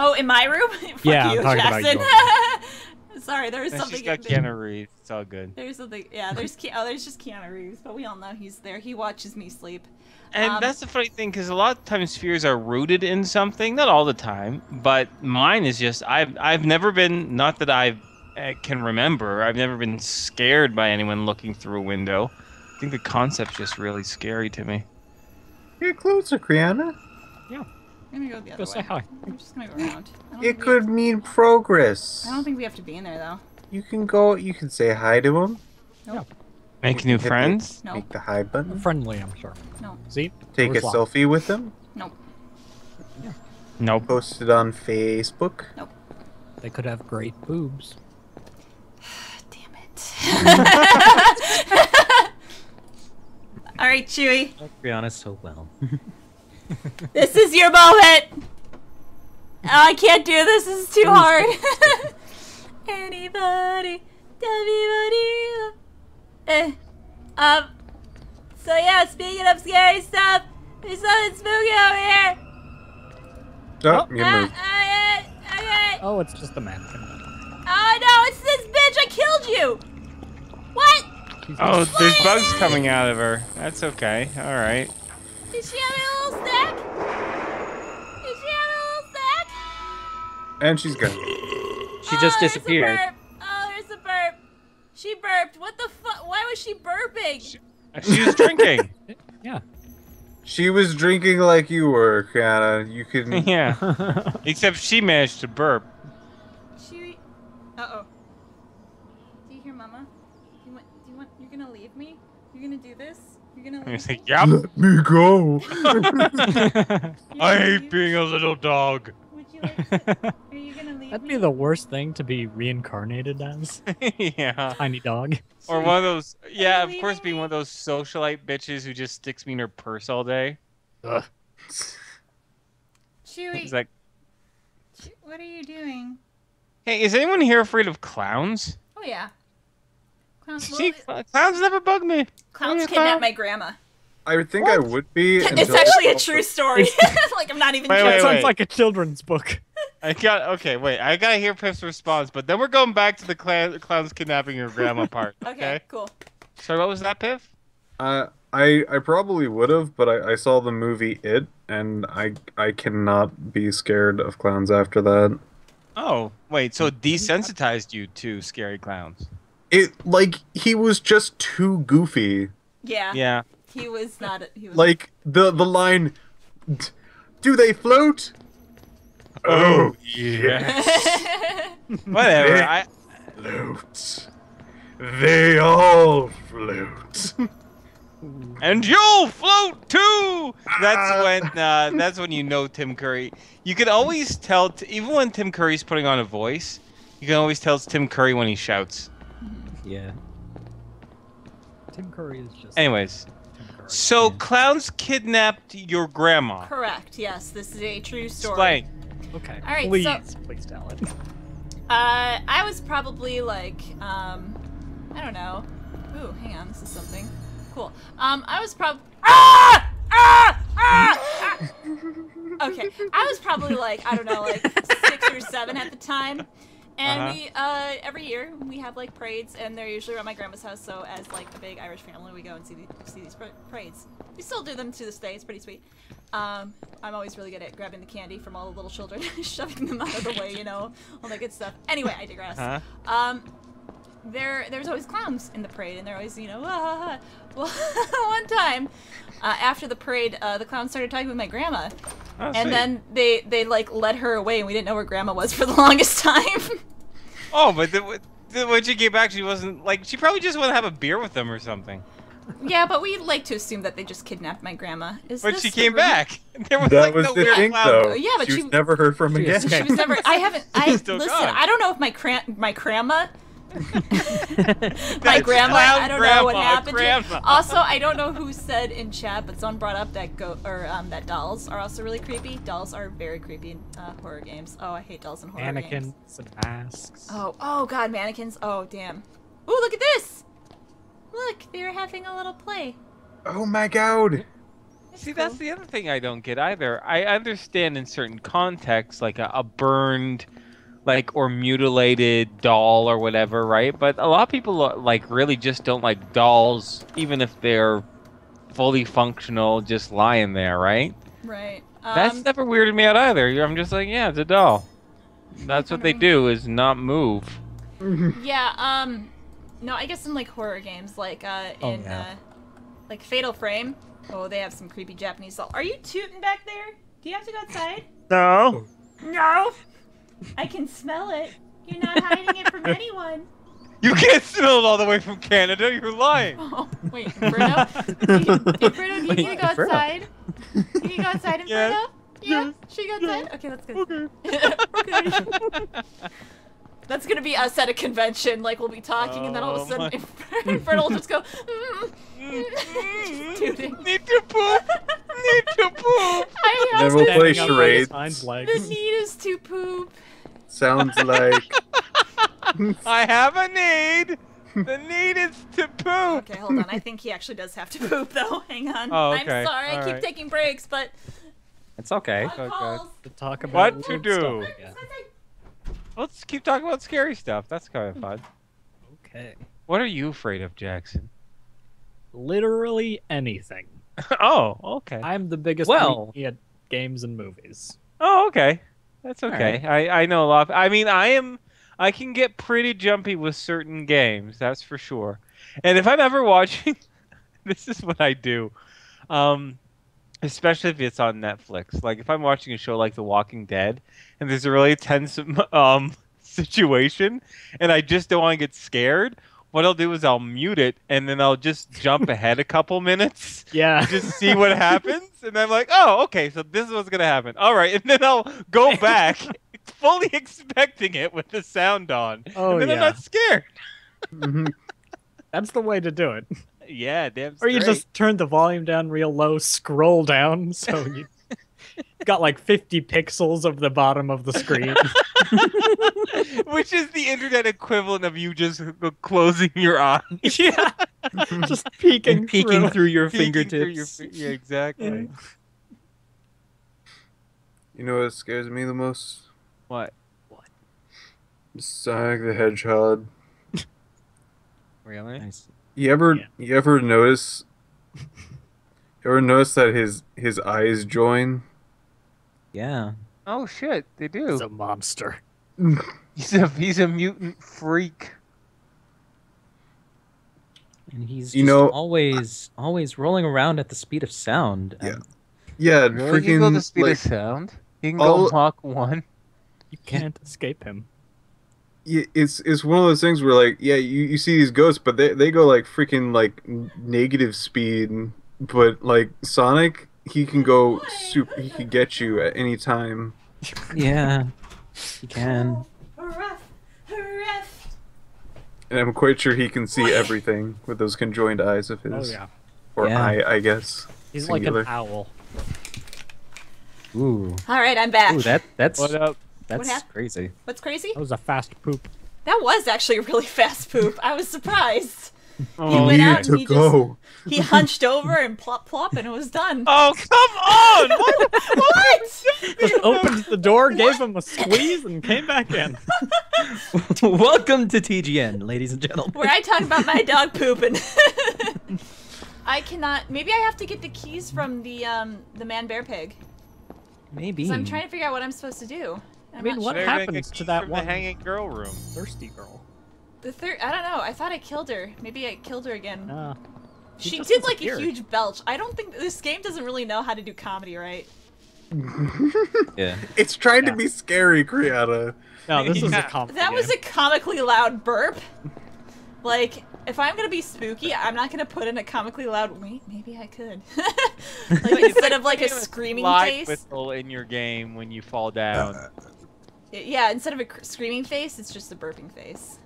Oh, in my room? *laughs* Fuck Yeah, I'm you, talking about Jackson. Sorry, there was and something. she's got there- Keanu Reeves it's all good There's something. Yeah, there's Ke- oh, there's just Keanu Reeves, but we all know he's there. He watches me sleep. And Um, that's the funny thing because a lot of times fears are rooted in something not all the time but mine is just i've i've never been not that i uh, can remember i've never been scared by anyone looking through a window i think the concept's just really scary to me Get closer, Criana. I'm gonna go the other Go say way. hi. I'm just gonna go around. It could have- mean progress. I don't think we have to be in there though. You can go. You can say hi to him. Make new friends No. Make the hi button. Friendly, I'm sure. No. See? Take a Door's locked. selfie with him. Nope. nope Post it on Facebook. No. They could have great boobs. *sighs* Damn it. *laughs* All right, Chewy. Criana's so well. *laughs* This is your moment. Oh, I can't do this. This is too hard. *laughs* Anybody, everybody. Eh. Um. So yeah, speaking of scary stuff, there's something spooky over here. Oh, you Ah, moved. okay, okay. Oh, it's just a mannequin. Oh no, it's this bitch! I killed you. What? oh there's bugs coming out of her that's okay all right Did she have a little snack? Did she have a little snack? And she's gone. *laughs* She Oh, just there's disappeared. burp. Oh, there's a burp. She burped. What the fuck? Why was she burping? she was drinking *laughs* Yeah. She was drinking like you were, Criana. You can. *laughs* yeah *laughs* except she managed to burp She. Uh oh. Do you hear Mama? Do you want? Do you want? You're gonna leave me? You're gonna do this? You're gonna and it's leave like me? yep Let me go. I hate being a little dog. Would you like? To, That'd be the worst thing to be reincarnated as. *laughs* yeah. Tiny dog. Or one of those, yeah, of course, being one of those socialite bitches who just sticks me in her purse all day. Ugh. Chewy. It's like, what are you doing? hey, is anyone here afraid of clowns? Oh yeah. Clowns. See, well, cl- clowns never bug me. clowns Yeah, kidnapped clown. my grandma. I would think I would be. *laughs* It's actually a true story. *laughs* like I'm not even Wait, joking. wait, Sounds like a children's book. I got okay. Wait, I gotta hear Piph's response, but then we're going back to the clown, clowns kidnapping your grandma part. *laughs* Okay, Okay. cool. So what was that, Piff? Uh, I I probably would have, but I, I saw the movie It, and I I cannot be scared of clowns after that. Oh, wait. So it desensitized you to scary clowns. It like he was just too goofy. Yeah. Yeah. He was not. He was Like the the line, "Do they float?" Oh *laughs* yes, Whatever. I float. They all float. and you'll float too. That's when. Uh, that's when you know Tim Curry. You can always tell, t- even when Tim Curry's putting on a voice, you can always tell it's Tim Curry when he shouts. Yeah. Tim Curry is just. Anyways, so clowns kidnapped your grandma. Correct. Yes, this is a true story. Explain. Okay. All right, Please, so- please tell *laughs* it. Uh, I was probably like, um, I don't know. Ooh, hang on, this is something cool. Um, I was probably. Ah! Ah! Ah! ah! *laughs* Okay, I was probably like, I don't know, like six or seven at the time. And Uh-huh. we, uh, every year we have like parades, and they're usually around my grandma's house. So as like a big Irish family, we go and see the, see these parades. We still do them to this day. It's pretty sweet. Um, I'm always really good at grabbing the candy from all the little children, *laughs* shoving them out of the way, you know, all that good stuff. Anyway, I digress. Huh? Um, there, there's always clowns in the parade, and they're always, you know, ah, ah, ah. well, *laughs* one time, uh, after the parade, uh, the clowns started talking with my grandma, Oh, and sweet. then they, they like led her away, and we didn't know where grandma was *laughs* for the longest time. Oh, but the, the, when she came back, she wasn't like she probably just wanted to have a beer with them or something. yeah, but we like to assume that they just kidnapped my grandma. Is But this she came rumor? back. *laughs* There was that like was no the weird thing, clown. though. Yeah, but she, she- was never heard from She again. escaped. She was never. I haven't. I still listen. gone. I don't know if my cran, my grandma, *laughs* my grandma. I don't know what happened. to grandma. *laughs* Also, I don't know who said in chat, but someone brought up that go or um, that dolls are also really creepy. Dolls are very creepy in uh, horror games. Oh, I hate dolls in horror games. Mannequins and masks. Oh, oh god, mannequins. Oh, damn. Ooh, look at this. Look, they're having a little play. Oh my god. See, that's the other thing I don't get either. I understand in certain contexts, like a, a burned, like or mutilated doll or whatever, right? But a lot of people uh, like really just don't like dolls, even if they're fully functional, just lying there, right? Right. That's Um, never weirded me out either. I'm just like, yeah, it's a doll. That's what they do *laughs* is not move. Yeah, um no, I guess in like horror games like uh Oh, in yeah. uh like Fatal Frame. Oh, they have some creepy Japanese doll. Are you tooting back there? Do you have to go outside? No. No. I can smell it. You're not hiding it from *laughs* anyone. You can't smell it all the way from Canada. You're lying. *laughs* Oh, wait, Bruno? Do *laughs* Bruno, do you need to go Bruno. outside? You need to go outside, Yes. Inferno? Yeah? Should we go outside? Okay, that's good. That's gonna be us at a convention. Like we'll be talking, and then all of a Oh sudden, my- Infer- Infernal will just go. just tooting. Need to poop. Need to poop. I Then have we'll to play charades. The need is to poop. Sounds like *laughs* I have a need. The need is to poop. Okay, hold on. I think he actually does have to poop, though. *laughs* Hang on. Oh, okay. I'm okay. sorry. I keep right. taking breaks, but It's okay. Okay. To talk about What to do? stuff. Let's keep talking about scary stuff. That's kind of *laughs* fun. Okay. What are you afraid of, Jackson? Literally anything. oh, okay. I'm the biggest Well- weenie at games and movies. Oh, okay. That's okay. I I know a lot. Of, I mean, I am. I can get pretty jumpy with certain games. That's for sure. And if I'm ever watching, *laughs* this is what I do. Um, especially if it's on Netflix. Like if I'm watching a show like The Walking Dead, and there's a really tense *laughs* um situation, and I just don't want to get scared. What I'll do is I'll mute it, and then I'll just jump *laughs* ahead a couple minutes Yeah. just see what happens, and I'm like, oh, okay, so this is what's gonna happen. All right, and then I'll go *laughs* back, fully expecting it with the sound on, Oh, and then I'm not scared. Mm-hmm. That's the way to do it. Yeah, damn. Or you just turn the volume down real low, scroll down, so you got like 50 pixels of the bottom of the screen. *laughs* which is the internet equivalent of you just closing your eyes. *laughs* yeah. Just peeking, And peeking through. through your Peeking through fingertips. your fi- yeah, exactly. You know what scares me the most? What? What? Sonic the Hedgehog. *laughs* Really? Nice. You ever you ever notice you ever notice that his his eyes join? Yeah. Oh shit, they do. He's a monster. *laughs* He's a he's a mutant freak. And he's You know- always always rolling around at the speed of sound. Yeah. and Yeah, Really? He can go the freaking speed like of sound. He can all- go Mach one. You can't escape him. yeah, it's it's one of those things where like yeah, you, you see these ghosts, but they they go like freaking like negative speed, but like Sonic, he can go super. He can get you at any time. Yeah. he can. Rough, rough. And I'm quite sure he can see everything with those conjoined eyes of his. Oh yeah. Or Yeah. eye, I guess. He's Singular. like an owl. Ooh. All right, I'm back. Ooh, that that's What up? that's hap- crazy. What's crazy? That was a fast poop. That was actually a *laughs* really fast poop. I was surprised. He Oh, went Need out to and he go. just he hunched over and plop plop and it was done. Oh come on! What? *laughs* what? Just opened the door, *laughs* gave him a squeeze, and came back in. *laughs* Welcome to TGN, ladies and gentlemen. Where I talk about my dog pooping. I cannot. Maybe I have to get the keys from the um the man bear pig. Maybe. Because I'm trying to figure out what I'm supposed to do. I'm I mean, what sure. Happens to that one the hanging girl room? thirsty girl? The third. I don't know. I thought I killed her. Maybe I killed her again. Uh, she she did like a huge belch. I don't think this game doesn't really know how to do comedy, right? *laughs* Yeah. It's trying Yeah. to be scary, Criana. No, this is a comedy. That was a comically loud burp. Like, if I'm gonna be spooky, I'm not gonna put in a comically loud. Wait, maybe I could. *laughs* like *laughs* instead of like a screaming Slide face. whistle in your game when you fall down. Yeah, instead of a cr- screaming face, it's just a burping face.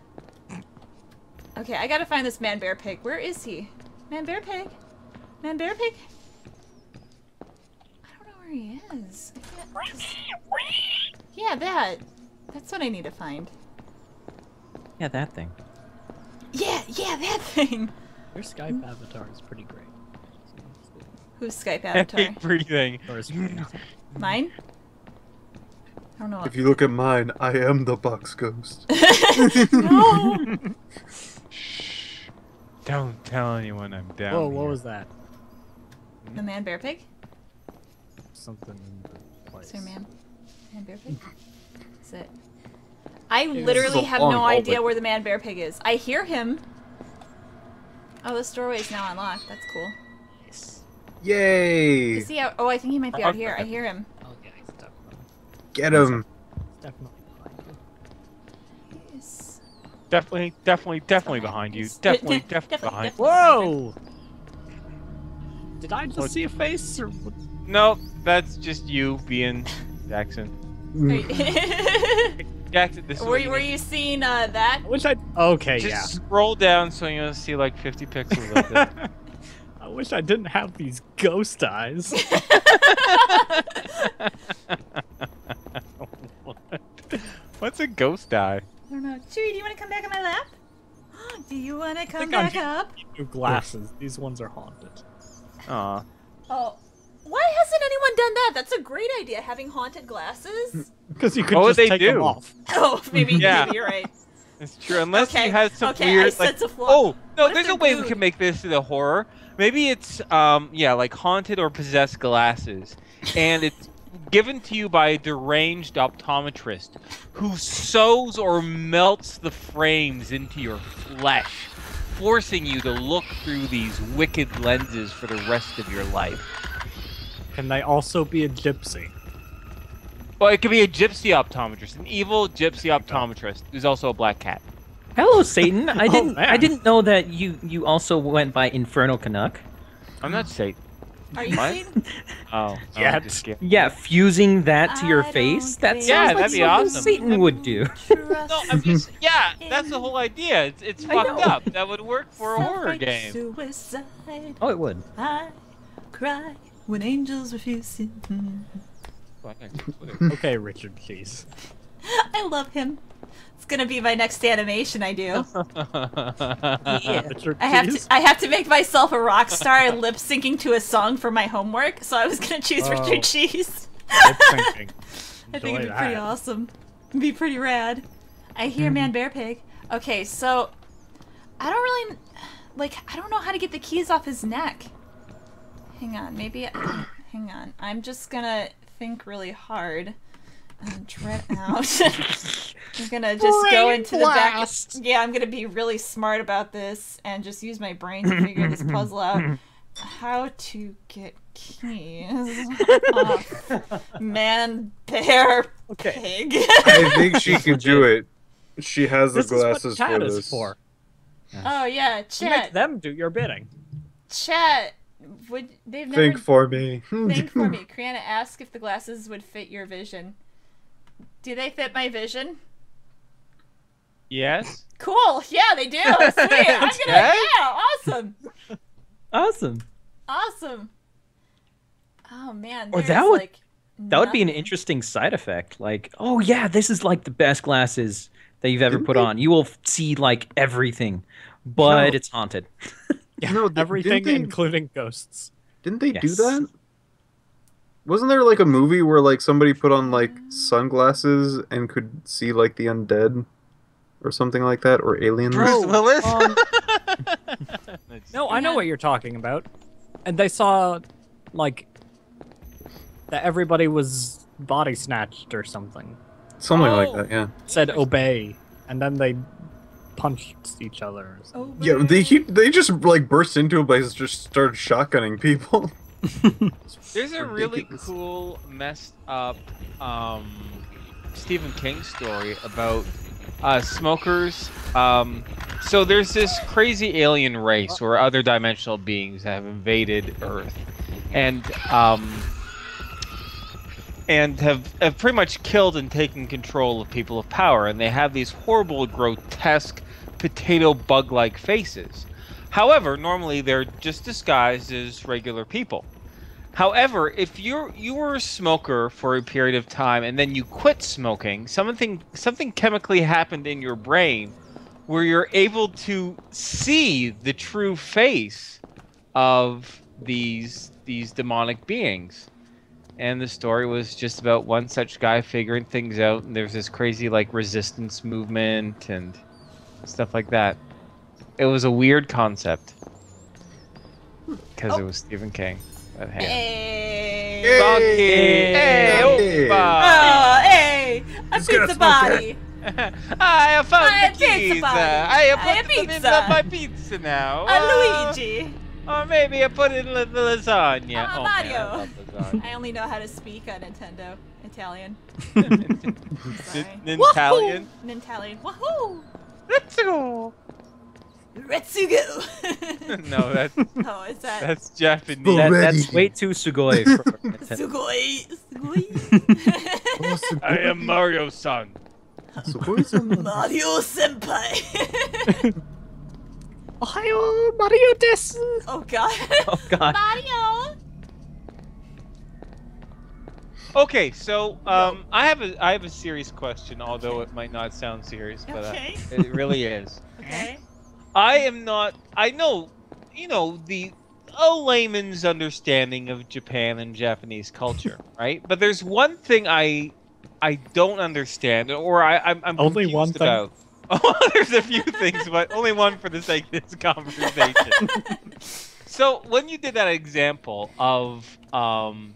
Okay, I gotta find this man bear pig. Where is he? Man bear pig? Man bear pig? I don't know where he is. Just- Yeah, that. That's what I need to find. Yeah, that thing. Yeah, yeah, that thing. Your Skype hmm? avatar is pretty great. Who's Skype *laughs* avatar? Keep breathing. Or Mine? I don't know. If you look at mine, I am the box ghost. *laughs* *laughs* no. Don't tell anyone I'm down. Whoa, what here. was that? The man bear pig? Something in the place. Is there a man? Man bear pig? Is it? I This literally have no hallway. idea where the man bear pig is. I hear him. Oh, this doorway is now unlocked. That's cool. Yes. Yay! Is he out? Oh, I think he might be out here. I hear him. Oh yeah, he's definitely, Get him! Definitely, definitely, definitely behind you. He's- *laughs* Definitely, Definitely, definitely behind you. Whoa! Did I just see a face? Or? No, that's just you being Jackson. *laughs* *laughs* Jackson, this were what you, you were you seeing uh, that? Which I. Okay, Just yeah. scroll down so you'll see like 50 pixels of it. I wish I didn't have these ghost eyes. What's a ghost eye? I don't know. Chewie, do you want to come back on my lap? *gasps* Do you want to come think I'm back up? New glasses. These ones are haunted. Aw. Oh. Why hasn't anyone done that? That's a great idea, having haunted glasses. *laughs* Because you could What would just they take them off. *laughs* Oh, maybe, Yeah. maybe you're right. It's true. Unless Okay, you had some okay, I weird like sense a flaw. Oh, no, What there's a they're way we can make this the horror. Maybe it's um yeah, like haunted or possessed glasses. And it's given to you by a deranged optometrist who sews or melts the frames into your flesh, forcing you to look through these wicked lenses for the rest of your life. Can they also be a gypsy? Well, it could be a gypsy optometrist, an evil gypsy optometrist who's also a black cat. Hello, Satan. I *laughs* Oh, didn't. I didn't know that you you also went by Infernal Canuck. I'm not Satan. Are you What? Satan? Oh, oh, Yet. just. Yeah, fusing that to your I face. don't That sounds Yeah, like that'd be something awesome. Satan would do. No, I'm just *laughs* yeah. That's the whole idea. It's, it's fucked know. up. That would work for a horror Self-right game. Suicide. Oh, it would. I cry when angels refuse to. *laughs* Okay, Richard Cheese. I love him. It's gonna be my next animation I do. *laughs* Richard I have to I have to make myself a rock star and *laughs* lip syncing to a song for my homework, so I was gonna choose Oh. Richard Cheese. Lip syncing. I think it'd be pretty that. awesome. It'd be pretty rad. I hear Mm-hmm. Man Bear Pig. Okay, so I don't really like I don't know how to get the keys off his neck. Hang on, maybe hang on. I'm just gonna think really hard and try it out. *laughs* I'm gonna just go Brain into the back. Yeah, I'm gonna be really smart about this and just use my brain to figure this puzzle out. How to get keys *laughs* off Man Bear Pig. I think she *laughs* can do it. She has the This is what glasses chat for is this. for. Oh yeah, You make them do your bidding. Chet Would they've never Think for me. think for me? Criana asked if the glasses would fit your vision. Do they fit my vision? Yes. Cool. Yeah, they do. *laughs* Sweet. I'm gonna. Okay. Yeah. Awesome. Awesome. Awesome. Oh man. Or that would like that would be an interesting side effect. Like, oh yeah, this is like the best glasses that you've ever put on. You will see like everything, but No. it's haunted. *laughs* no, *laughs* th- Everything, they, including ghosts. didn't they do that? Wasn't there like a movie where like somebody put on like sunglasses and could see like the undead, or something like that, or aliens? Bruce Willis. um, *laughs* *laughs* No, I know what you're talking about. And they saw, like, that everybody was body snatched or something. Something Oh. like that. Yeah. Said obey, and then they punched each other. or. Oh, Yeah. They keep, they just like burst into a place and just started shotgunning people. *laughs* There's a really cool, messed up um, Stephen King story about uh, smokers. Um, so there's this crazy alien race or other dimensional beings that have invaded Earth, and um, and have, have pretty much killed and taken control of people of power. And they have these horrible, grotesque, potato bug-like faces. However, normally they're just disguised as regular people. However, if you're you were a smoker for a period of time and then you quit smoking, something something chemically happened in your brain where you're able to see the true face of these these demonic beings. And the story was just about one such guy figuring things out and there's this crazy like resistance movement and stuff like that. It was a weird concept. Because it oh. was Stephen King. But hey. Hey. Funky! Hey, Hey. oppa! Oh, hey! A Let's pizza smoke body. *laughs* I have found I have the pizza keys. uh, I have I put have them in pizza. the- my pizza now. A Uh, Luigi. Or maybe I put in the, the lasagna. Ah, oh, Mario. Man, I lasagna. *laughs* I only know how to speak on Nintendo Italian. N- *laughs* Sorry. Italian. Nintalian. Wahoo! Let's go. Retsugo. *laughs* no, that's *laughs* oh, is that that's Japanese. That, that's way too sugoi. For Nintendo. *laughs* Sugoi? Sugoi? I am Mario-san. Mario Senpai. Ohio Mario desu. oh god. oh god. Mario. Okay, so um, I have a I have a serious question, although it might not sound serious, but uh, it really is. Okay. I am not. I know, you know, the a layman's understanding of Japan and Japanese culture, *laughs* right? But there's one thing I I don't understand, or I I'm, I'm Only one thing? about. Oh, *laughs* there's a few things, but only one for the sake of this conversation. *laughs* so when you did that example of um,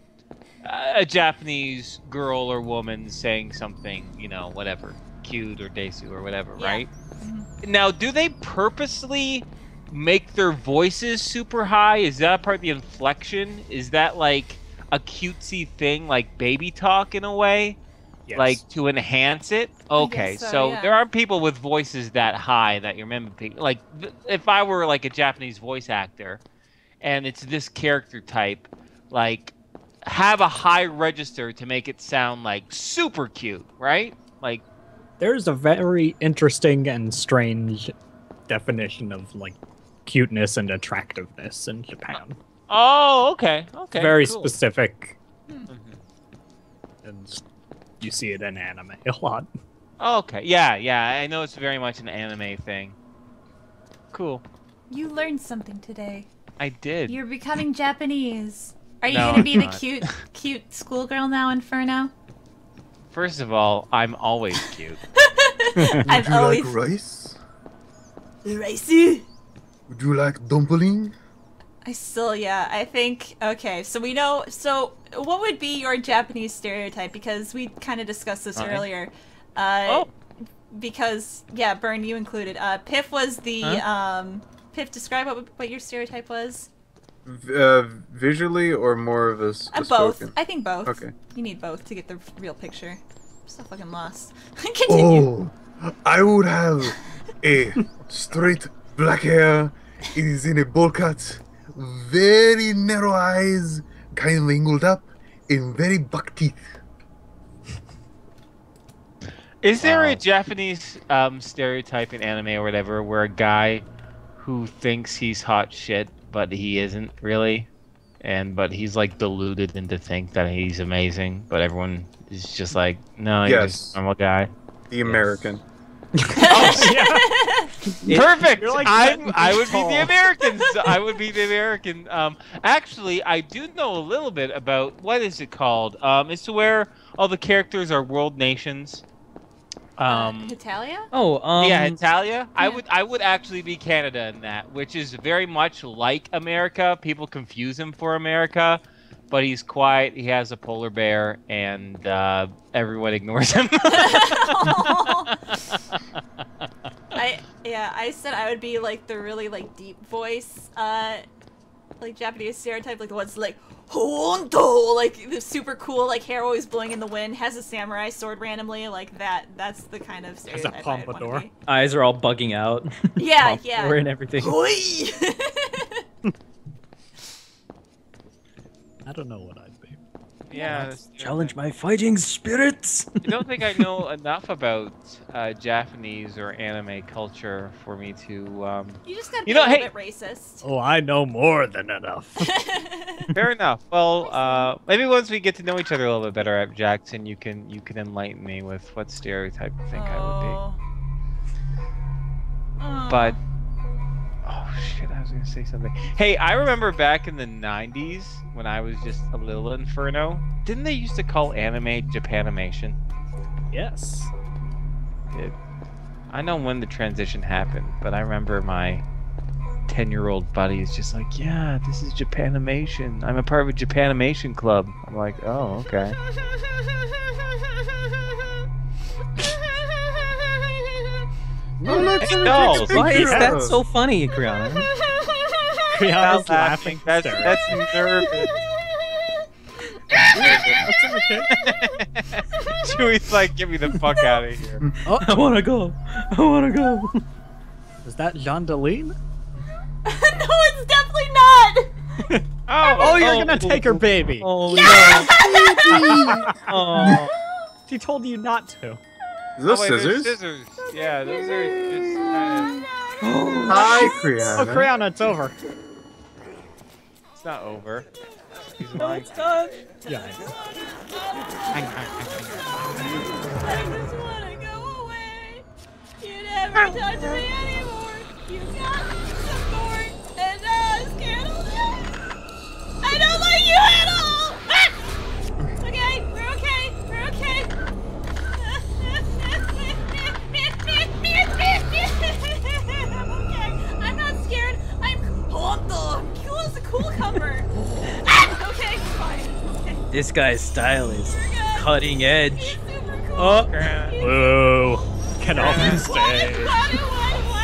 a Japanese girl or woman saying something, you know, whatever, cute or desu or whatever, Yeah. right? Now, do they purposely make their voices super high? Is that part of the inflection? Is that like a cutesy thing, like baby talk in a way? Yes. Like to enhance it? Okay, so, so, yeah. there are people with voices that high that you remember. pe- Like, th- if I were like a Japanese voice actor and it's this character type, like, have a high register to make it sound like super cute, right? Like, There's a very interesting and strange definition of like cuteness and attractiveness in Japan. oh, okay, okay. very cool. specific, Mhm. and you see it in anime a lot. Okay. Yeah, yeah. I know it's very much an anime thing. Cool. You learned something today. I did. You're becoming *laughs* Japanese. Are you No, gonna be I'm the not. cute, cute schoolgirl now, Inferno? First of all, I'm always cute. *laughs* I've Would you always like rice? Ricey. Would you like dumpling? I still, yeah, I think, okay, so we know, so what would be your Japanese stereotype? Because we kind of discussed this Okay. earlier. Uh, Oh. Because, yeah, Burn, you included. Uh, Piph was the, Huh? um, Piph, describe what, what your stereotype was. V- uh, visually or more of a, s- Uh, a both. spoken? I think both. Okay. You need both to get the real picture. I'm so fucking lost. *laughs* Continue. Oh, I would have a straight black hair. It is in a bowl cut, very narrow eyes, kind of angled up, and very buck teeth. Is there a Japanese um, stereotype in anime or whatever where a guy who thinks he's hot shit but he isn't really, and but he's like deluded into think that he's amazing, but everyone is just like, no, you're Yes. just a normal guy. The American. *laughs* *laughs* Perfect. You're like I'm, I would be the American. so *laughs* I would be the American. Um, actually, I do know a little bit about what is it called? Um, it's to where all the characters are world nations. Um, Italia? Oh, um, yeah, Italia. I would I would actually be Canada in that, which is very much like America. People confuse him for America, but he's quiet. He has a polar bear, and uh, everyone ignores him. *laughs* *laughs* I yeah, I said I would be like the really like deep voice, uh, like Japanese stereotype, like the ones like Honto, like the super cool, like hair always blowing in the wind, has a samurai sword randomly, like that. That's the kind of As a stereotype. I would wanna pompadour. Eyes are all bugging out. *laughs* *laughs* Yeah, Pompadour yeah. And everything. *laughs* I don't know what I'd be. Yeah. Challenge my fighting spirits. I don't think I know *laughs* enough about uh, Japanese or anime culture for me to. Um... You just gotta be You know, a little hey- bit racist. Oh, I know more than enough. *laughs* Fair enough. Well, uh, maybe once we get to know each other a little bit better, at Jackson, you can you can enlighten me with what stereotype you think I would be. But oh shit, I was gonna say something. Hey, I remember back in the '90s when I was just a little inferno. Didn't they used to call anime Japanimation? yes. It, I know when the transition happened, but I remember my 10 year old buddy is just like, yeah, this is Japanimation. I'm a part of a Japanimation club. I'm like, oh, okay. *laughs* No, that's Hey, a Why is that so funny, Criana? Criana's *laughs* Stop laughing. That's, hysterically. that's nervous. That's *laughs* okay. Chewie's like, get me the fuck out of here. *laughs* I wanna go. I wanna go. Is that Jean Deline? no, it's definitely not. Oh, Oh, you're oh. gonna take her baby. Oh no. oh. She told you not to. Is Oh, those wait, there's scissors? Scissors. Yeah, those are just kind of. Hi, Oh, Criana. Criana, it's over. It's not over. He's No, lying. it's done. Yeah. I know. I just wanna go away. You never touch me anymore. You got me some more, and now I'm scared I'm Honto. Cool as a cucumber. *laughs* Ah! Okay, fine. Okay. This guy's style is cutting edge. He's super cool. Oh. Whoa. Get off the Why, stage. why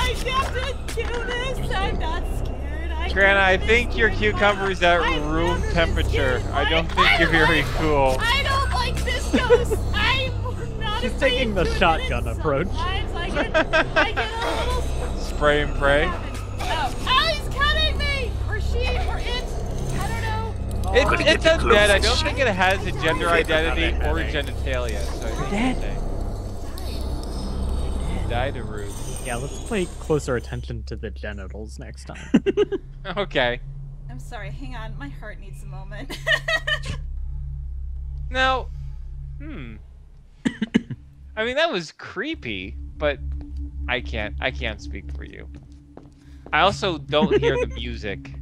I have to? I'm not scared. I I think your whisper cucumber's at I've room temperature. I don't I- think I you're very like- cool. I don't like this ghost. I'm not She's taking the shotgun approach. I get, I get a *laughs* little. Spray and pray. Oh, Allie's cutting me, or she, or it. I don't know. It, Gotta it's get the undead. I don't think it has a gender identity or Headache. genitalia. So I think Dead. it's died a root. Yeah, let's pay closer attention to the genitals next time. *laughs* Okay. I'm sorry. Hang on. My heart needs a moment. *laughs* Now, hmm. I mean, that was creepy, but I can't. I can't speak for you. I also don't hear the *laughs* music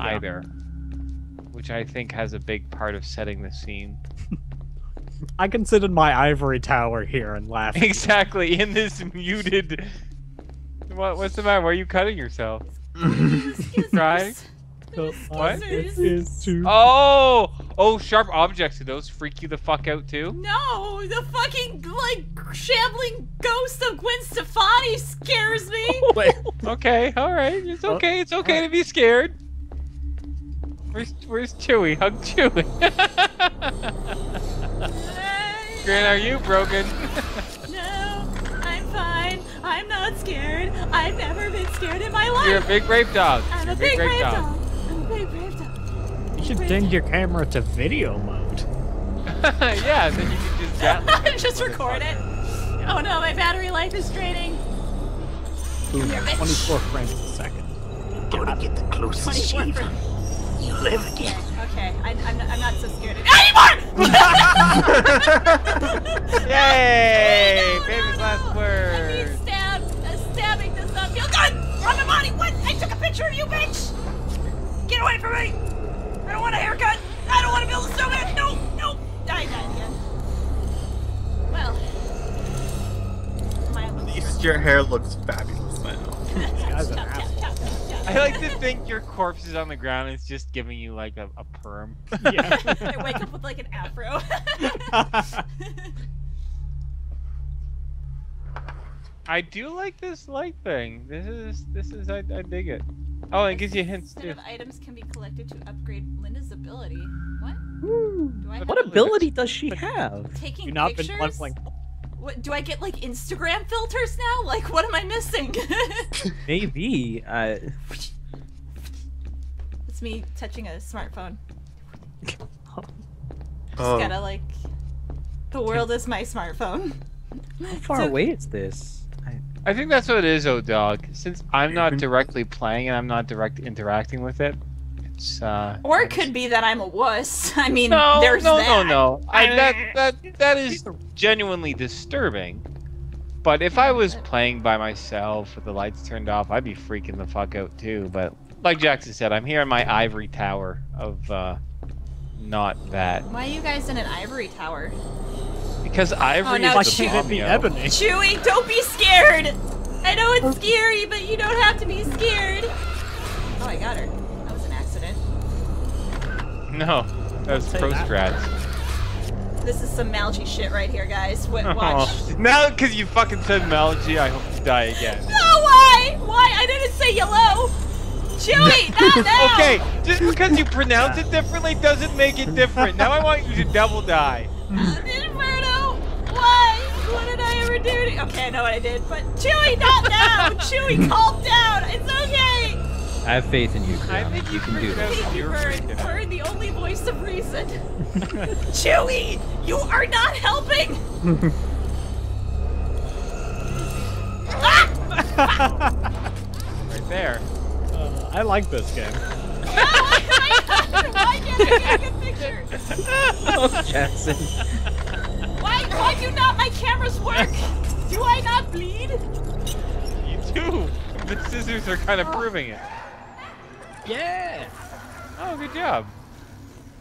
either, which I think has a big part of setting the scene. I considered my ivory tower here and laughed. Exactly in this muted. What? What's the matter? Why are you cutting yourself? Crying? What? Is to Oh! Oh, sharp objects. Do those freak you the fuck out too? No, the fucking like shambling ghost of Gwen Stefani scares me. *laughs* Wait, Okay, all right. It's oh, okay. It's okay to be scared. Where's Where's Chewy? Hug Chewy. Grant, are you broken? *laughs* no, I'm fine. I'm not scared. I've never been scared in my life. You're a big rape dog. I'm You're a big rape brave dog. dog. I'm a big brave dog. you should change your camera to video mode. *laughs* yeah, then you can just gat *laughs* Just record it. Oh no, my battery life is draining. Boom, here, bitch. 24 frames a second. Gotta get the closest 24 shaver. Frames. You live again. Okay, I, I'm, not, I'm not so scared anymore. *laughs* Yay! Baby's last I'm being stabbed. Uh, stabbing does not feel good. On my body. What? I took a picture of you, bitch. Get away from me. I don't want a haircut. I don't want to build a snowman. No, no. I died again. Well. My At least your hair looks fabulous now. *laughs* Guy's an asshole. I like to think your corpse is on the ground and it's just giving you like a, a perm. Yeah. *laughs* I wake up with like an afro. *laughs* I do like this light thing. This is this is I, I dig it. Oh, it gives you hints Set too. of items can be collected to upgrade Linda's ability. What? Do I have What ability does she have? taking You not been pictures? leveling. What, do I get like Instagram filters now? Like, what am I missing? *laughs* Maybe. Uh, it's me touching a smartphone. Oh. Just gotta like, the world is my smartphone. how far So- away is this? I think that's what it is, oh dog. Since I'm not directly playing and I'm not direct interacting with it, it's uh. Or it could be that I'm a wuss. *laughs* I mean, No, there's no, that. no, no. I, that that that is genuinely disturbing. But if I was playing by myself with the lights turned off, I'd be freaking the fuck out too. But like Jackson said, I'm here in my ivory tower of uh, not that Why are you guys in an ivory tower? because ivory now is the Chew- bomb, yo. ebony. Chewy, don't be scared! I know it's scary, but you don't have to be scared. Oh, I got her. *laughs* No, that's pro that. strats. This is some Malgy shit right here, guys. What, oh. watch. Oh, *laughs* now because you fucking said Malgy, I hope you die again. No, why? Why? I didn't say yellow. Chewy, *laughs* not now. Okay, just because you pronounce it differently doesn't make it different. Now I want you to double die. Inferno, why? What did I ever do to Okay, I know what I did, but Chewy, not now. Chewy, calm down. It's okay. I have faith in you, I think You can do this. Thank you, You're Bird. freaking out. Bird, the only voice of reason. *laughs* Chewy, you are not helping. Right there. Uh, I like this game. Why can't I get a good picture? Oh, Jackson. Why, why do not my cameras work? Do I not bleed? You do. The scissors are kind of proving it. Yeah. Oh, good job.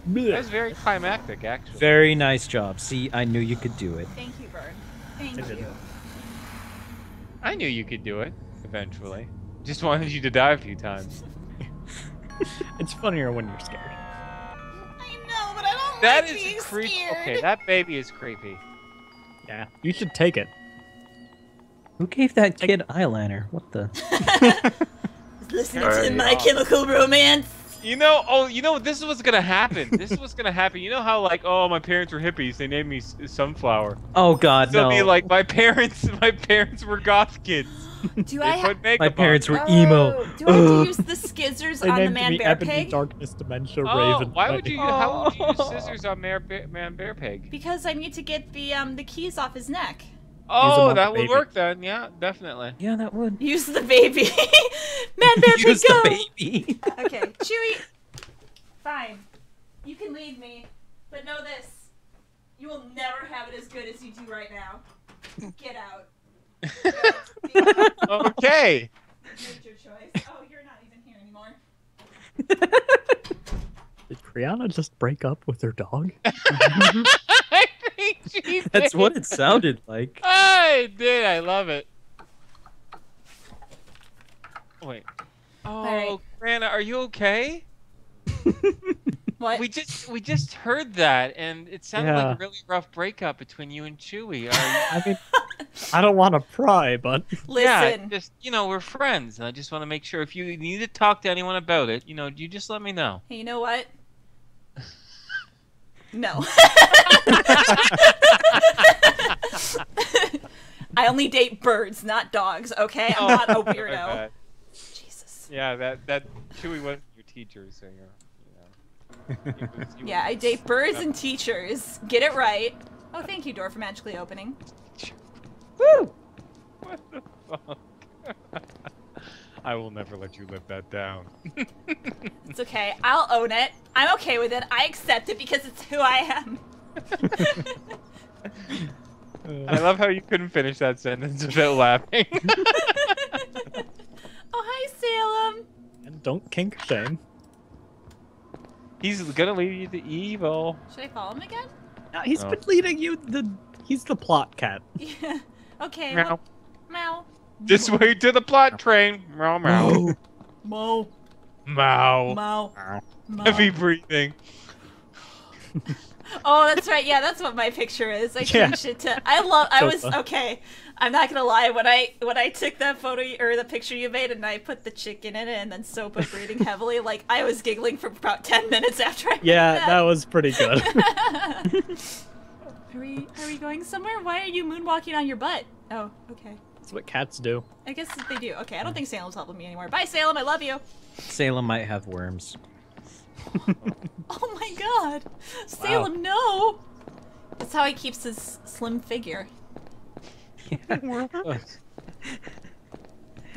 That was very climactic, actually. Very nice job. See, I knew you could do it. Thank you, Bird. Thank I you. I knew you could do it eventually. Just wanted you to die a few times. *laughs* It's funnier when you're scared. I know, but I don't That like is being creepy. Okay, that baby is creepy. Yeah. You should take it. Who gave that kid eyeliner? What the? *laughs* *laughs* Listening Alright. to My Chemical Romance. You know, oh, you know, this is what's gonna happen. This is what's gonna happen. You know how, like, oh, my parents were hippies. They named me S- Sunflower. Oh God, They'll no. be like, my parents, *laughs* my parents were goth kids. Do They I have? put makeup My parents on. were emo. Oh, do I have to use the skizzers They on the named man me bear Ebony pig? Darkness Dementia Oh, Raven. why would you? How would you use Oh. scissors on Bear, Bear- Man Bear Pig? Because I need to get the um the keys off his neck. Oh, that the would baby. work then. Yeah, definitely. Yeah, that would. Use the baby. *laughs* man bear pig Use go. the baby. *laughs* Okay, Chewy. Fine. You can leave me, but know this: you will never have it as good as you do right now. Get out. *laughs* okay. Make your choice. Oh, you're not even here anymore. Did Brianna just break up with her dog? *laughs* I think she That's did. what it sounded like. I did. I love it. Wait. Oh, right. Grana, are you okay? *laughs* What? We just we just heard that, and it sounded Yeah. like a really rough breakup between you and Chewy. You, I mean, I don't want to pry, but *laughs* yeah, Listen. just you know, we're friends, and I just want to make sure if you need to talk to anyone about it, you know, you just let me know. Hey, you know what? No. *laughs* I only date birds, not dogs, okay? I'm not a *laughs* weirdo. Okay. Jesus. Yeah, that that Chewy wasn't your teacher, so you're, you know. he was- he Yeah, I date birds and teachers. Get it right. Oh, thank you, door for magically opening. Woo! What the fuck? *laughs* I will never let you live that down. *laughs* It's okay. I'll own it. I'm okay with it. I accept it because it's who I am. I love how you couldn't finish that sentence without laughing. *laughs* Oh, hi, Salem. and don't kink shame. He's gonna lead you to evil. Should I follow him again? No, he's Oh. been leading you. The he's the plot cat. *laughs* Yeah. Okay. Meow. well- meow. This way to the plot train. Meow meow. Mo. Meow. Mo. Mo. Heavy breathing. *laughs* Oh, that's right. Yeah, that's what my picture is. I Yeah. changed it to. I love. I was Sofa. *laughs* okay. I'm not gonna lie. When I when I took that photo or the picture you made and I put the chicken in it and then Sopa breathing heavily, like I was giggling for about ten minutes after I. Yeah, that. that was pretty good. *laughs* Are we are we going somewhere? Why are you moonwalking on your butt? Oh, okay. That's what cats do. I guess they do. Okay, I don't think Salem's helping me anymore. Bye, Salem. I love you. Salem might have worms. *laughs* Oh my God, Salem, no. That's how he keeps his slim figure. *laughs*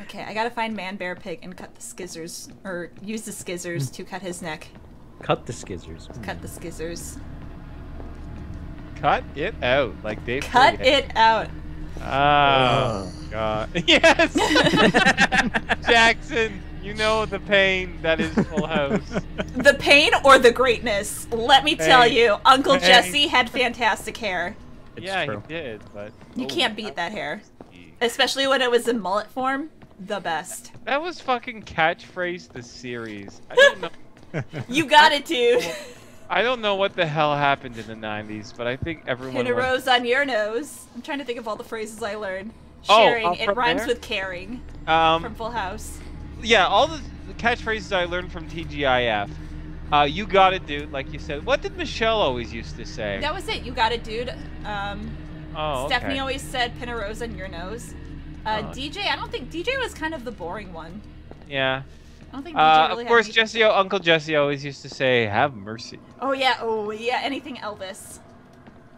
Okay, I gotta find Man Bear Pig and cut the skizzers, or use the skizzers to cut his neck. Cut the skizzers. Cut the hmm. skizzers. Cut it out, like Dave. Cut it out. Oh God. *laughs* Yes. *laughs* Jackson, you know the pain that is Full House. The pain or the greatness? Let me tell you, Uncle Pain. Jesse had fantastic hair. yeah, true. he did, but You oh, can't beat that hair, especially when it was in mullet form. The best. That was fucking catchphrase the series. I don't know. *laughs* You got it, dude. I don't know what the hell happened in the '90s, but I think everyone. Pin a went- rose on your nose. I'm trying to think of all the phrases I learned. Oh, Sharing, uh, it rhymes there? with caring. Um, from Full House. yeah, all the, the catchphrases I learned from TGIF. Uh, you got it, dude. Like you said. What did Michelle always used to say? That was it. You got it, dude. Um, oh, okay. Stephanie always said pin a rose on your nose. Uh, Oh. DJ, I don't think DJ was kind of the boring one. Yeah. I don't think Uh, really of course, Jesse, Uncle Jesse always used to say, "Have mercy." Oh yeah, oh yeah, anything Elvis.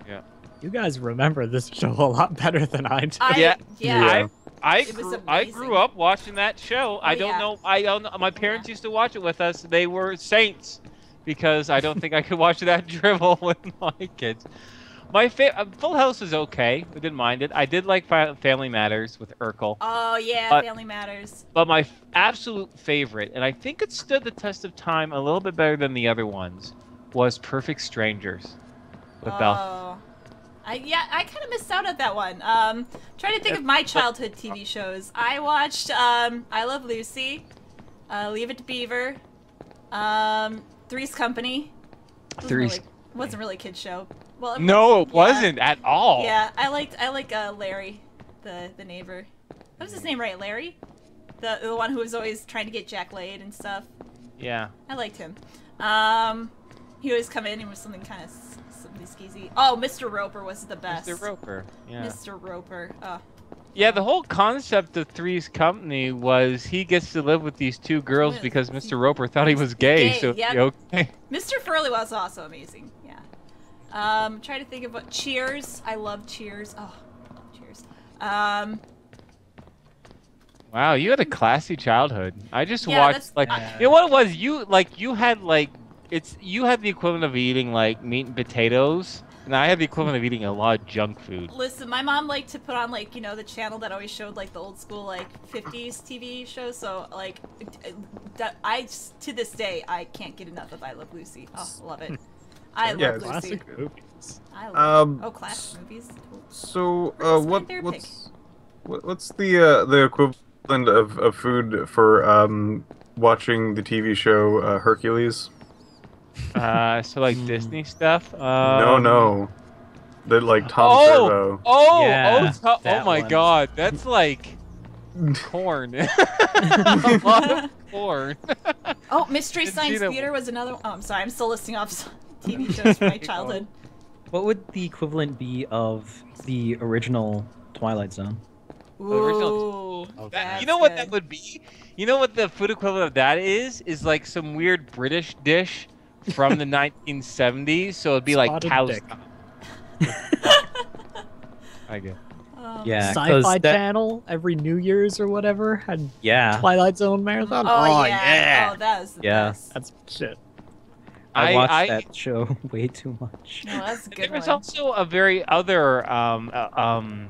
Yeah. You guys remember this show a lot better than I do. I, Yeah. yeah. I It was grew, I grew up watching that show. I Oh, don't yeah. know. I don't. My parents used to watch it with us. They were saints because I don't think I could watch that *laughs* drivel with my kids. My fa- uh, Full House is okay. I didn't mind it. I did like Fa- Family Matters with Urkel. Oh yeah, But- Family Matters. But my f- absolute favorite, and I think it stood the test of time a little bit better than the other ones, was Perfect Strangers with Belle. Oh. I, yeah, I kind of missed out on that one. Um, trying to think of my childhood TV shows. I watched um, I Love Lucy, uh, Leave It to Beaver, um, Three's Company. Three's really, wasn't really a kid show. Well, it- No, it yeah. wasn't at all. Yeah, I liked I like uh, Larry, the the neighbor. What was his name, right? Larry, the the one who was always trying to get Jack laid and stuff. Yeah. I liked him. Um, he always come in and was something kind of something skeezy. Oh, Mr. Roper was the best. Mr. Roper. Yeah. Mr. Roper. Oh. Yeah, the whole concept of Three's Company was he gets to live with these two girls because Mr. Roper thought he was gay, Gay, so it'd yep. okay. Mr. Furley was also amazing. Yeah. Um, trying to think of what Cheers. I love Cheers. Oh, Cheers. Um, Wow, you had a classy childhood. I just Yeah, watched like Yeah. you know what it was? You like you had like it's you had the equivalent of eating like meat and potatoes and I have the equivalent of eating a lot of junk food. Listen, my mom liked to put on like you know the channel that always showed like the old school like 50s TV shows. So like, uh, I to this day I can't get enough of I Love Lucy. Oh, love it. *laughs* I Yeah, love Lucy. Classic movies. I love Um, oh classic movies. So, uh, what what's what, what's the uh, the equivalent of, of food for um, watching the TV show uh, Hercules? Uh, so like Disney stuff. Um, no, no, the like Tom Oh, Servo. oh, Yeah, oh, oh my one. God, that's like *laughs* corn. *laughs* a *laughs* lot of corn. Oh, Mystery Science Theater was another. Oh, I'm sorry. I'm still listing off s- TV *laughs* shows from my childhood. What would the equivalent be of the original Twilight Zone? original- Ooh, That- you know what that would be? You know what the food equivalent of that is? Is like some weird British dish from the *laughs* 1970s. So it'd be like Spotted cow's. *laughs* I guess. Um, Yeah, 'cause Sci-Fi that- Channel every New Year's or whatever had Yeah, Twilight Zone marathon. Oh, Oh, yeah. Oh, that was the Yeah. best. that's shit. I, I- watched I- that show *laughs* way too much. No, that's a good there was also a very other um, uh, um,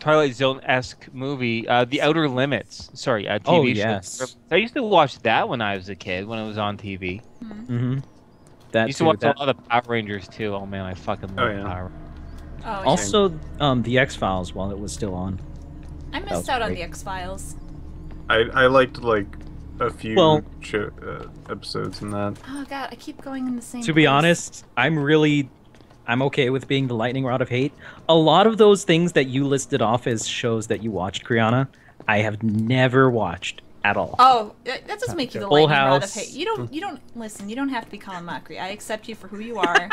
Twilight Zone esque movie, uh, The Outer Limits. Sorry, a TV Oh, show. yes. I used to watch that when I was a kid when it was on TV. Mm-hmm. I That used to watch that- a lot of Power Rangers too. Oh man, I fucking love Oh, yeah. Power. Oh, yeah. Also, um, the X Files while it was still on. I missed out on the X Files. I I liked like a few Well- show, uh, episodes in that. Oh god, I keep going in the same. To be honest, I'm really, I'm okay with being the lightning rod of hate. A lot of those things that you listed off as shows that you watched, Criana, I have never watched at all. Oh, that that doesn't make you the Full lightning rod of hate. You don't. You don't listen. You don't have to be Colin Mochrie. I accept you for who you are,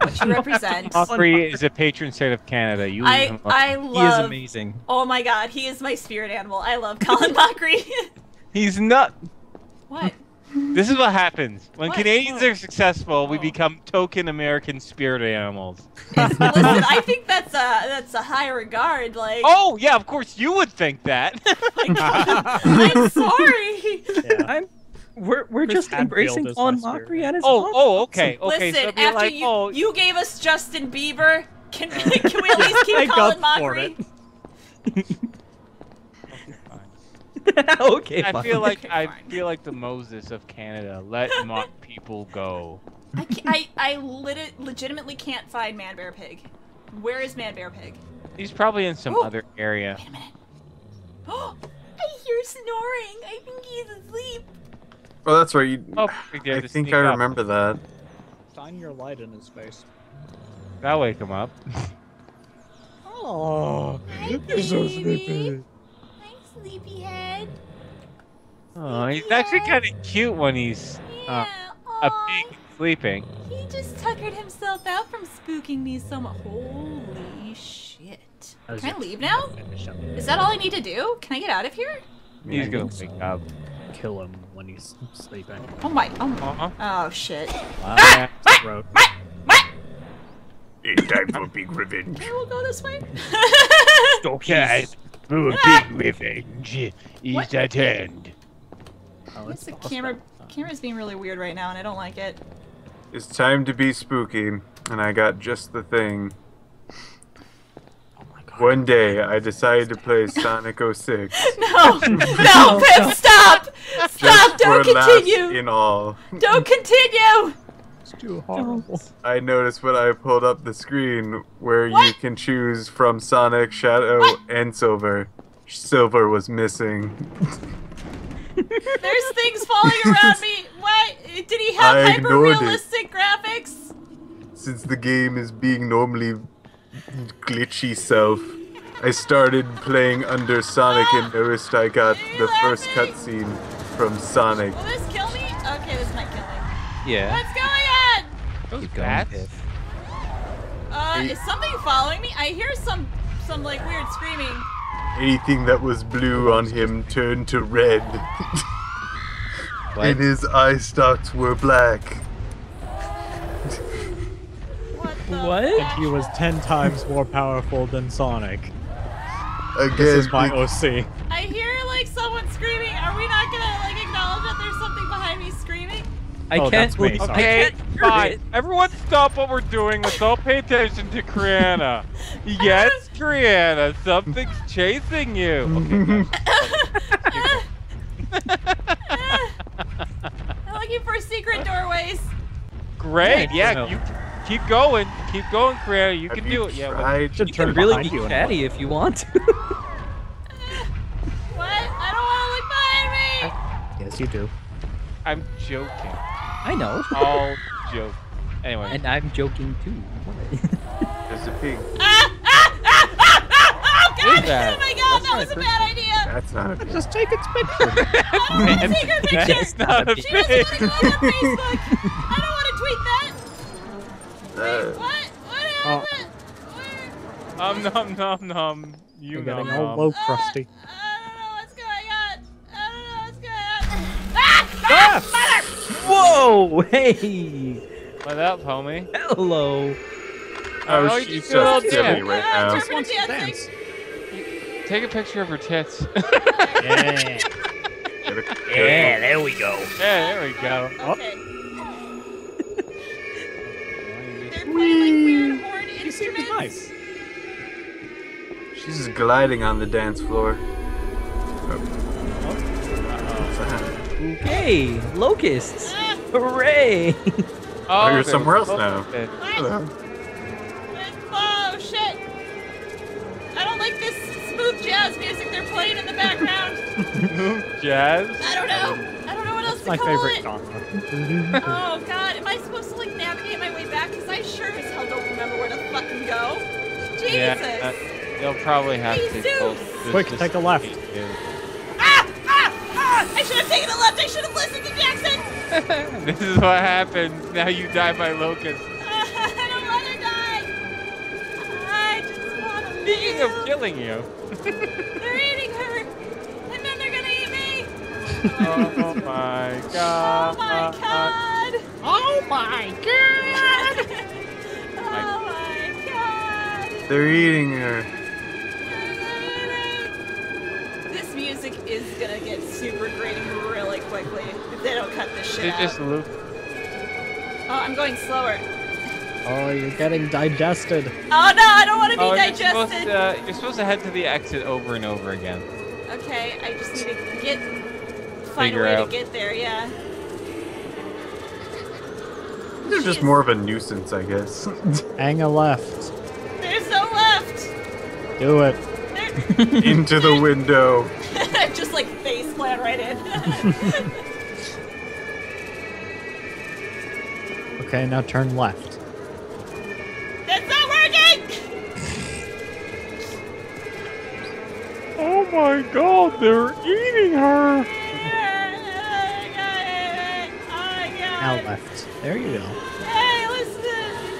what you *laughs* represent. Mochrie is a patron saint of Canada. You leave I him he is love. amazing. Oh my god, he is my spirit animal. I love Colin *laughs* Mochrie. He's not. what? This is what happens when What? Canadians Oh. are successful. We Oh. become token American spirit animals. *laughs* Listen, I think that's a that's a high regard. Like, Oh yeah, of course you would think that. *laughs* I'm sorry. Yeah. I'm, we're we're Chris just Hadfield embracing is Colin. Mochrie at his oh most oh okay okay. Listen, it'd after like, you oh, you gave us Justin Bieber, can we *laughs* can we at least keep Make Colin Mochrie? It. *laughs* okay, I fine. feel like Okay, I fine. feel like the Moses of Canada. Let *laughs* mock people go. I I, I lit- legitimately can't find Man Bear Pig. Where is Man Bear Pig? He's probably in some Ooh. other area. Wait a minute. Oh, *gasps* I hear snoring. I think he's asleep. Oh, that's right. You, Oh, I think sneak I up. remember that. Shine your light in his face. That'll wake him up. Oh, *laughs* Hi, he's so sleepy. Hi, sleepyhead. Oh, he's actually kind of cute when he's uh, a aw, pig sleeping. He just tuckered himself out from spooking me some. Holy shit. Can I leave now? Is that all I need to do? Can I get out of here? He's gonna wake up. Kill him when he's sleeping. Oh my. Oh, Uh-huh. oh shit. Yeah. Throat. It's time for big revenge. I will go this way. Okay, *laughs* for big ah! revenge is What? at hand. Oh, it's the awesome. camera? Camera's being really weird right now, and I don't like it. It's time to be spooky, and I got just the thing. Oh my god. One day, I decided to play Sonic 06. *laughs* No, no, *laughs* Pip, stop! Just Stop! Don't for laughs continue! in all. Don't continue! It's too horrible. I noticed when I pulled up the screen where you can choose from Sonic, Shadow, What? and Silver. Silver was missing. There's things falling around me. What? Did he have I hyper ignored it. realistic graphics? Since the game is being normally glitchy self, I started playing under Sonic and ah, noticed I got the first cutscene from Sonic. Will this kill me? Okay, this might kill me. Yeah. What's going on? Those Keep bats. Piph. Uh, is something following me? I hear some, some like weird screaming. Anything that was blue on him turned to red. *laughs* and his eye stalks were black. What? What? And he was ten times more powerful than Sonic. Again, This is my OC. I hear like someone screaming. Are we not gonna like acknowledge that there's something behind me screaming? I Oh, can't. that's me, sorry. I Okay, can't fine. it. Everyone stop what we're doing. Let's all pay attention to Criana. *laughs* Yes, Criana, something's chasing you. *laughs* Okay, *laughs* I'm looking for secret doorways. Great. Yeah, Yeah, no. you keep going. Keep going, Criana. You Have can you do it. Yeah. well, tried? Should You turn can really be you and chatty if you want to. What? I don't want to look behind me. Yes, you do. I'm joking. I know. *laughs* All joke. Anyway. And I'm joking too. *laughs* There's a pig. Ah, *laughs* ah, ah, ah, ah, oh god! that? Oh my god, That's that was a not bad idea. That's not a pig. Just take its picture. I don't want to take her picture. That's not a She She doesn't pig. want to go on Facebook. I don't want to tweet that. Uh, What? What Oh. happened? Where? Um, nom nom nom. You You're know. getting all low crusty. I don't know what's going on. I don't know what's going on. Ah! Ah! Mother! Whoa! Hey! What up, homie? Hello. Oh, oh, you she's do all just silly dance. right Ah, now. interpretive dancing. Take a picture of her tits. *laughs* Yeah. Yeah, there we go. Yeah, there we go. Okay. They're playing like weird horn instruments. Nice. She's just gliding on the dance floor. Okay, locusts. Hooray! Oh, you're somewhere else now. Hello. Oh shit! I don't like this smooth jazz music they're playing in the background. *laughs* Jazz. I don't know. I don't know what else to My call favorite it. genre. Oh god, am I supposed to like navigate my way back? Because I sure as hell don't remember where to fucking go. Jesus! Yeah, uh, you'll probably have to. Jesus. pull Quick, take a left. too. I should have taken a left. I should have listened to Jackson. *laughs* this is what happens. Now you die by locust. I don't want to die. I just want to Speaking of killing you. *laughs* They're eating her, and then they're gonna eat me. Oh, oh my *laughs* Oh my god! Oh my god! Oh my god! They're eating her. Is gonna get super green really quickly if they don't cut this shit They out. just loop. Oh, I'm going slower. Oh, you're getting digested. Oh no, I don't want to be Oh, you're supposed, digested. to, uh, you're supposed to head to the exit over and over again. Okay, I just need to get find Figure a way out. to get there. Yeah. They're just more of a nuisance, I guess. *laughs* Hang a left. There's no left. Do it. *laughs* *laughs* Into the window. Right in. *laughs* Okay, now turn left. That's not working. Oh my god, they're eating her! Now left. There you go. Hey, listen.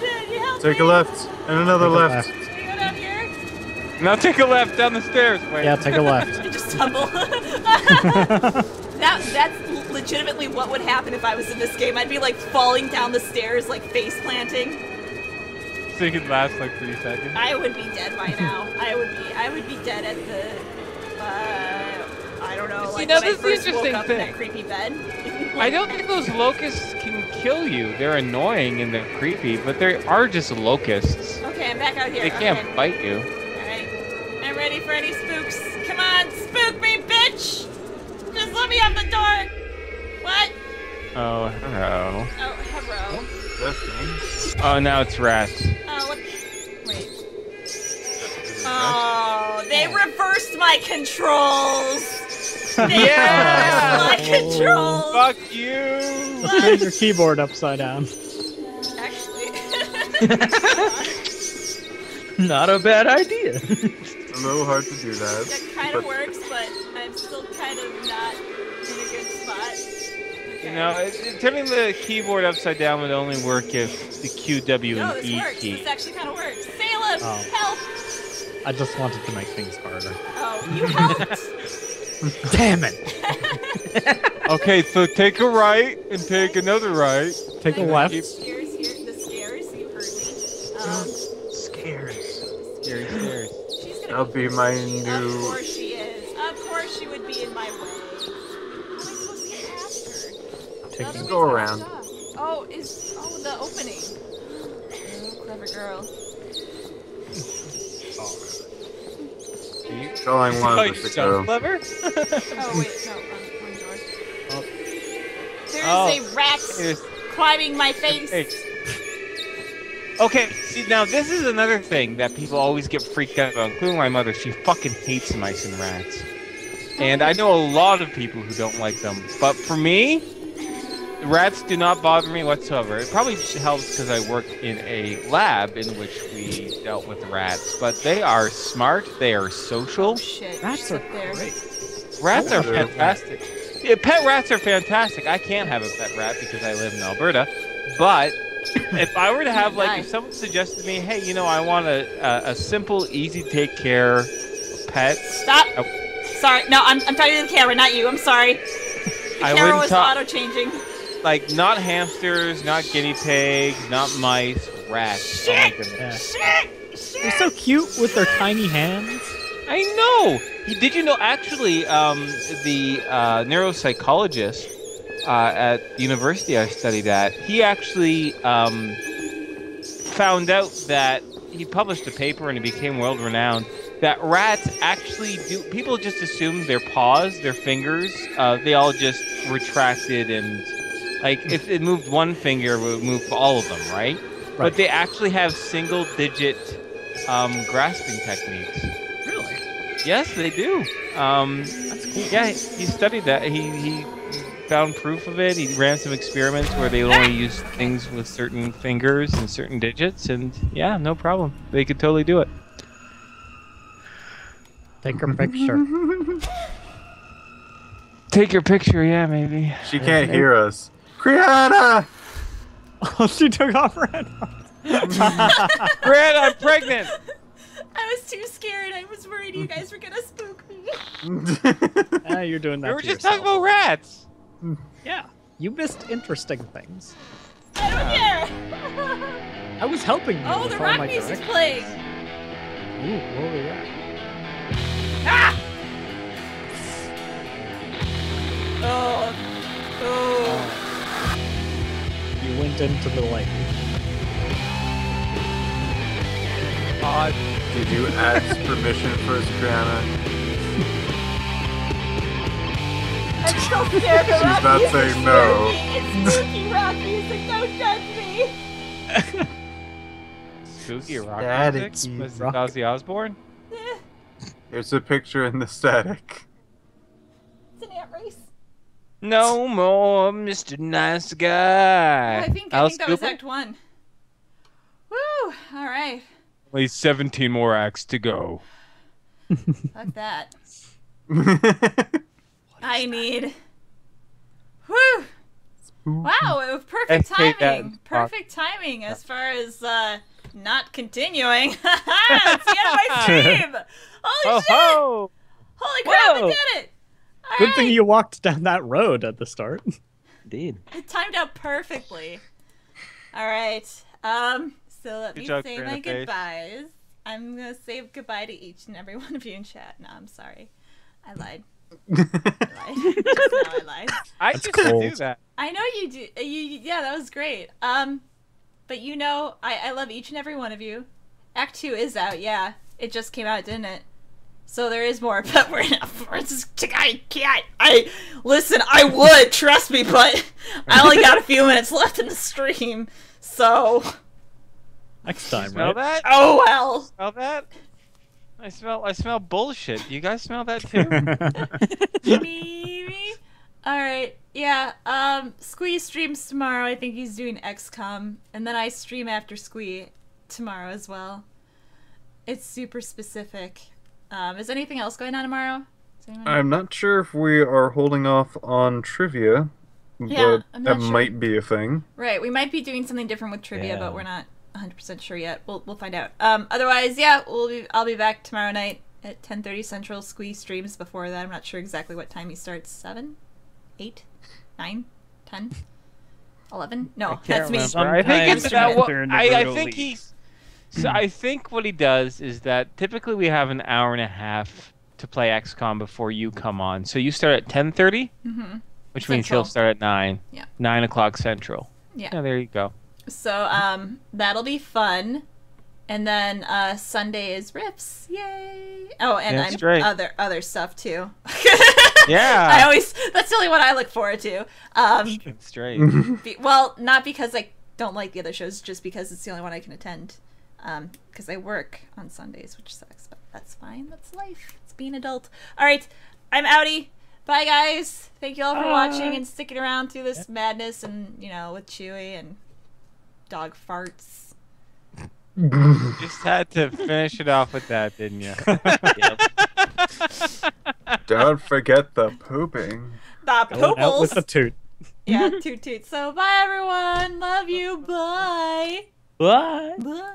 Can you help Take a left and another Take a left. Can you go down here? Now take a left down the stairs. Wait. Yeah, take a left. *laughs* I just tumble. that that's legitimately what would happen if I was in this game. I'd be like falling down the stairs, like face planting. So you can last like three seconds. I would be dead by now. I would be. I would be dead at the. Uh, I don't know. See, Like now when I this is the interesting up in that thing. creepy bed. *laughs* I don't think those locusts can kill you. They're annoying and they're creepy, but they are just locusts. Okay, I'm back out here. They can't okay. bite you. Alright. I'm ready for any spooks. Come on, spook me, bitch! Just let me out the door! What? Oh, hello. Oh, hello. Oh, now it's rats. Oh, what? Wait. Oh, they oh. reversed my controls! *laughs* They Yeah! my oh. controls! Fuck you! Turn your keyboard upside down. Actually. *laughs* *laughs* Not a bad idea. A little hard to do that. that kind of but works, but I'm still kind of not in a good spot. You know, it, it- turning the keyboard upside down would only work if the Q, W, No, and this E works. key. This actually kind of works. Salem, Oh. help! I just wanted to make things harder. Oh, you helped! *laughs* Damn it! *laughs* Okay, so take a right and take another right. Take a And left. keep- Stairs here, the stairs, you heard me. Um, Scary, scary. She's gonna That'll be my Of new. course she is. Of course she would be in my way. How am I supposed to get past her? ticking. Go around. Oh, is oh the opening. Oh, clever girl. *laughs* oh. one Oh, of you're us to so go. clever. Oh wait, no, wrong, wrong door. There's Oh. a rat Here's- climbing my face. Hey. Okay, see now this is another thing that people always get freaked out about, including my mother. She fucking hates mice and rats. And I know a lot of people who don't like them. But for me, rats do not bother me whatsoever. It probably helps because I work in a lab in which we dealt with rats. But they are smart, they are social. Oh, Shit. Rats are sit there. Rats I are fantastic. Yeah, pet rats are fantastic. I can't have a pet rat because I live in Alberta. But if I were to have like, if someone suggested to me, hey, you know, I want a a, a simple, easy to take care pet. Stop. I, Sorry, no, I'm, I'm talking to the camera, not you. I'm sorry. *laughs* The I camera was talk- auto changing. like not hamsters, not guinea pigs, not mice, rats. Oh my goodness. They're so cute with their tiny hands. I know. Did you know actually um, the uh, neuropsychologist uh, at the university I studied at, he actually um, found out that he published a paper and it became world renowned that rats actually do. People just assume their paws, their fingers, uh, they all just retracted and like if it moved one finger, it would move all of them, right? right. But they actually have single digit um, grasping techniques. Really? Yes, they do. Um, That's cool. Yeah, he studied that. He he found proof of it. He ran some experiments where they would only use things with certain fingers and certain digits, and yeah, no problem. They could totally do it. Take her picture. *laughs* Take your picture, yeah, maybe. She can't hear us. Criana! oh, she took off her head. *laughs* Brad, I'm pregnant. *laughs* I was too scared. I was worried you guys were gonna spook me. ah, you're doing that. We were to just yourself. talking about rats. Yeah, you missed interesting things. I don't care. *laughs* I was helping you. oh, with the all rock my music's playing. Ooh, what was that? Ah! Oh. Oh. You went into the lake. Odd. Did you ask permission first, Criana? *laughs* I'm so scared. She's rock not music saying no. It's spooky rock music. Don't judge me. *laughs* Spooky rock Static music. Was it. Ozzy Osbourne? *laughs* Here's a picture in the static. It's an ant race. No more Mr. Nice Guy. I think I Alice think that was Act One. Woo! All right. Only 17 more acts to go. Fuck that. *laughs* I need. *laughs* Woo! Wow, it was perfect I timing. Perfect timing as far as uh not continuing. *laughs* it's the end of my *laughs* stream. Holy Oh shit! ho! Holy crap! Whoa. I did it. All Good thing you walked down that road at the start. Indeed. It timed out perfectly. All right. Um. So let Good me job, say Karina my Face. goodbyes. I'm gonna say goodbye to each and every one of you in chat. No, I'm sorry. I lied. I lied. Just now I lied. I That's used to do that. I know you do. uh, You yeah, that was great. Um, but you know, I I love each and every one of you. Act two is out. Yeah, it just came out, didn't it? So there is more, *laughs* but we're not. We're just, I can't. I listen. I would trust me, but *laughs* I only got a few minutes left in the stream. So Next time, Smell that? oh well. Smell that? I smell. I smell bullshit. You guys smell that *laughs* too? Maybe. All right. Yeah. Um. Squee streams tomorrow. I think he's doing XCOM, and then I stream after Squee tomorrow as well. It's super specific. Um. Is anything else going on tomorrow? I'm not sure if we are holding off on trivia, Yeah, but I'm not that sure. might be a thing. Right. We might be doing something different with trivia, Yeah. but we're not 100% sure yet. We'll we'll find out. Um. Otherwise, yeah, we'll be. I'll be back tomorrow night at 10:30 Central. Squee streams before that. I'm not sure exactly what time he starts. Seven, eight, nine, ten, eleven. No, that's me. I think it's Sometimes that. What, I, I think leap. he's. *clears throat* So I think what he does is that typically we have an hour and a half to play XCOM before you come on. So you start at 10:30. Mm-hmm. which means he'll start at nine. Yeah. Nine o'clock central. Yeah. Yeah, there you go. So um, that'll be fun. And then uh, Sunday is rips, yay! Oh, and That's I'm great. other other stuff too. *laughs* Yeah. I always that's the only one I look forward to. Um, Straight. *laughs* be, well, not because I don't like the other shows, just because it's the only one I can attend. Because I work on Sundays, which sucks, but that's fine. That's life. It's being adult. All right, I'm outie. Bye, guys. Thank you all for watching and sticking around through this madness, and you know, with Chewy and dog farts. Just had to finish it off with that, didn't you? *laughs* Don't forget the pooping. The Going out with pooples. the toot. yeah, toot toot. So bye, everyone. Love you. Bye. Bye. Bye.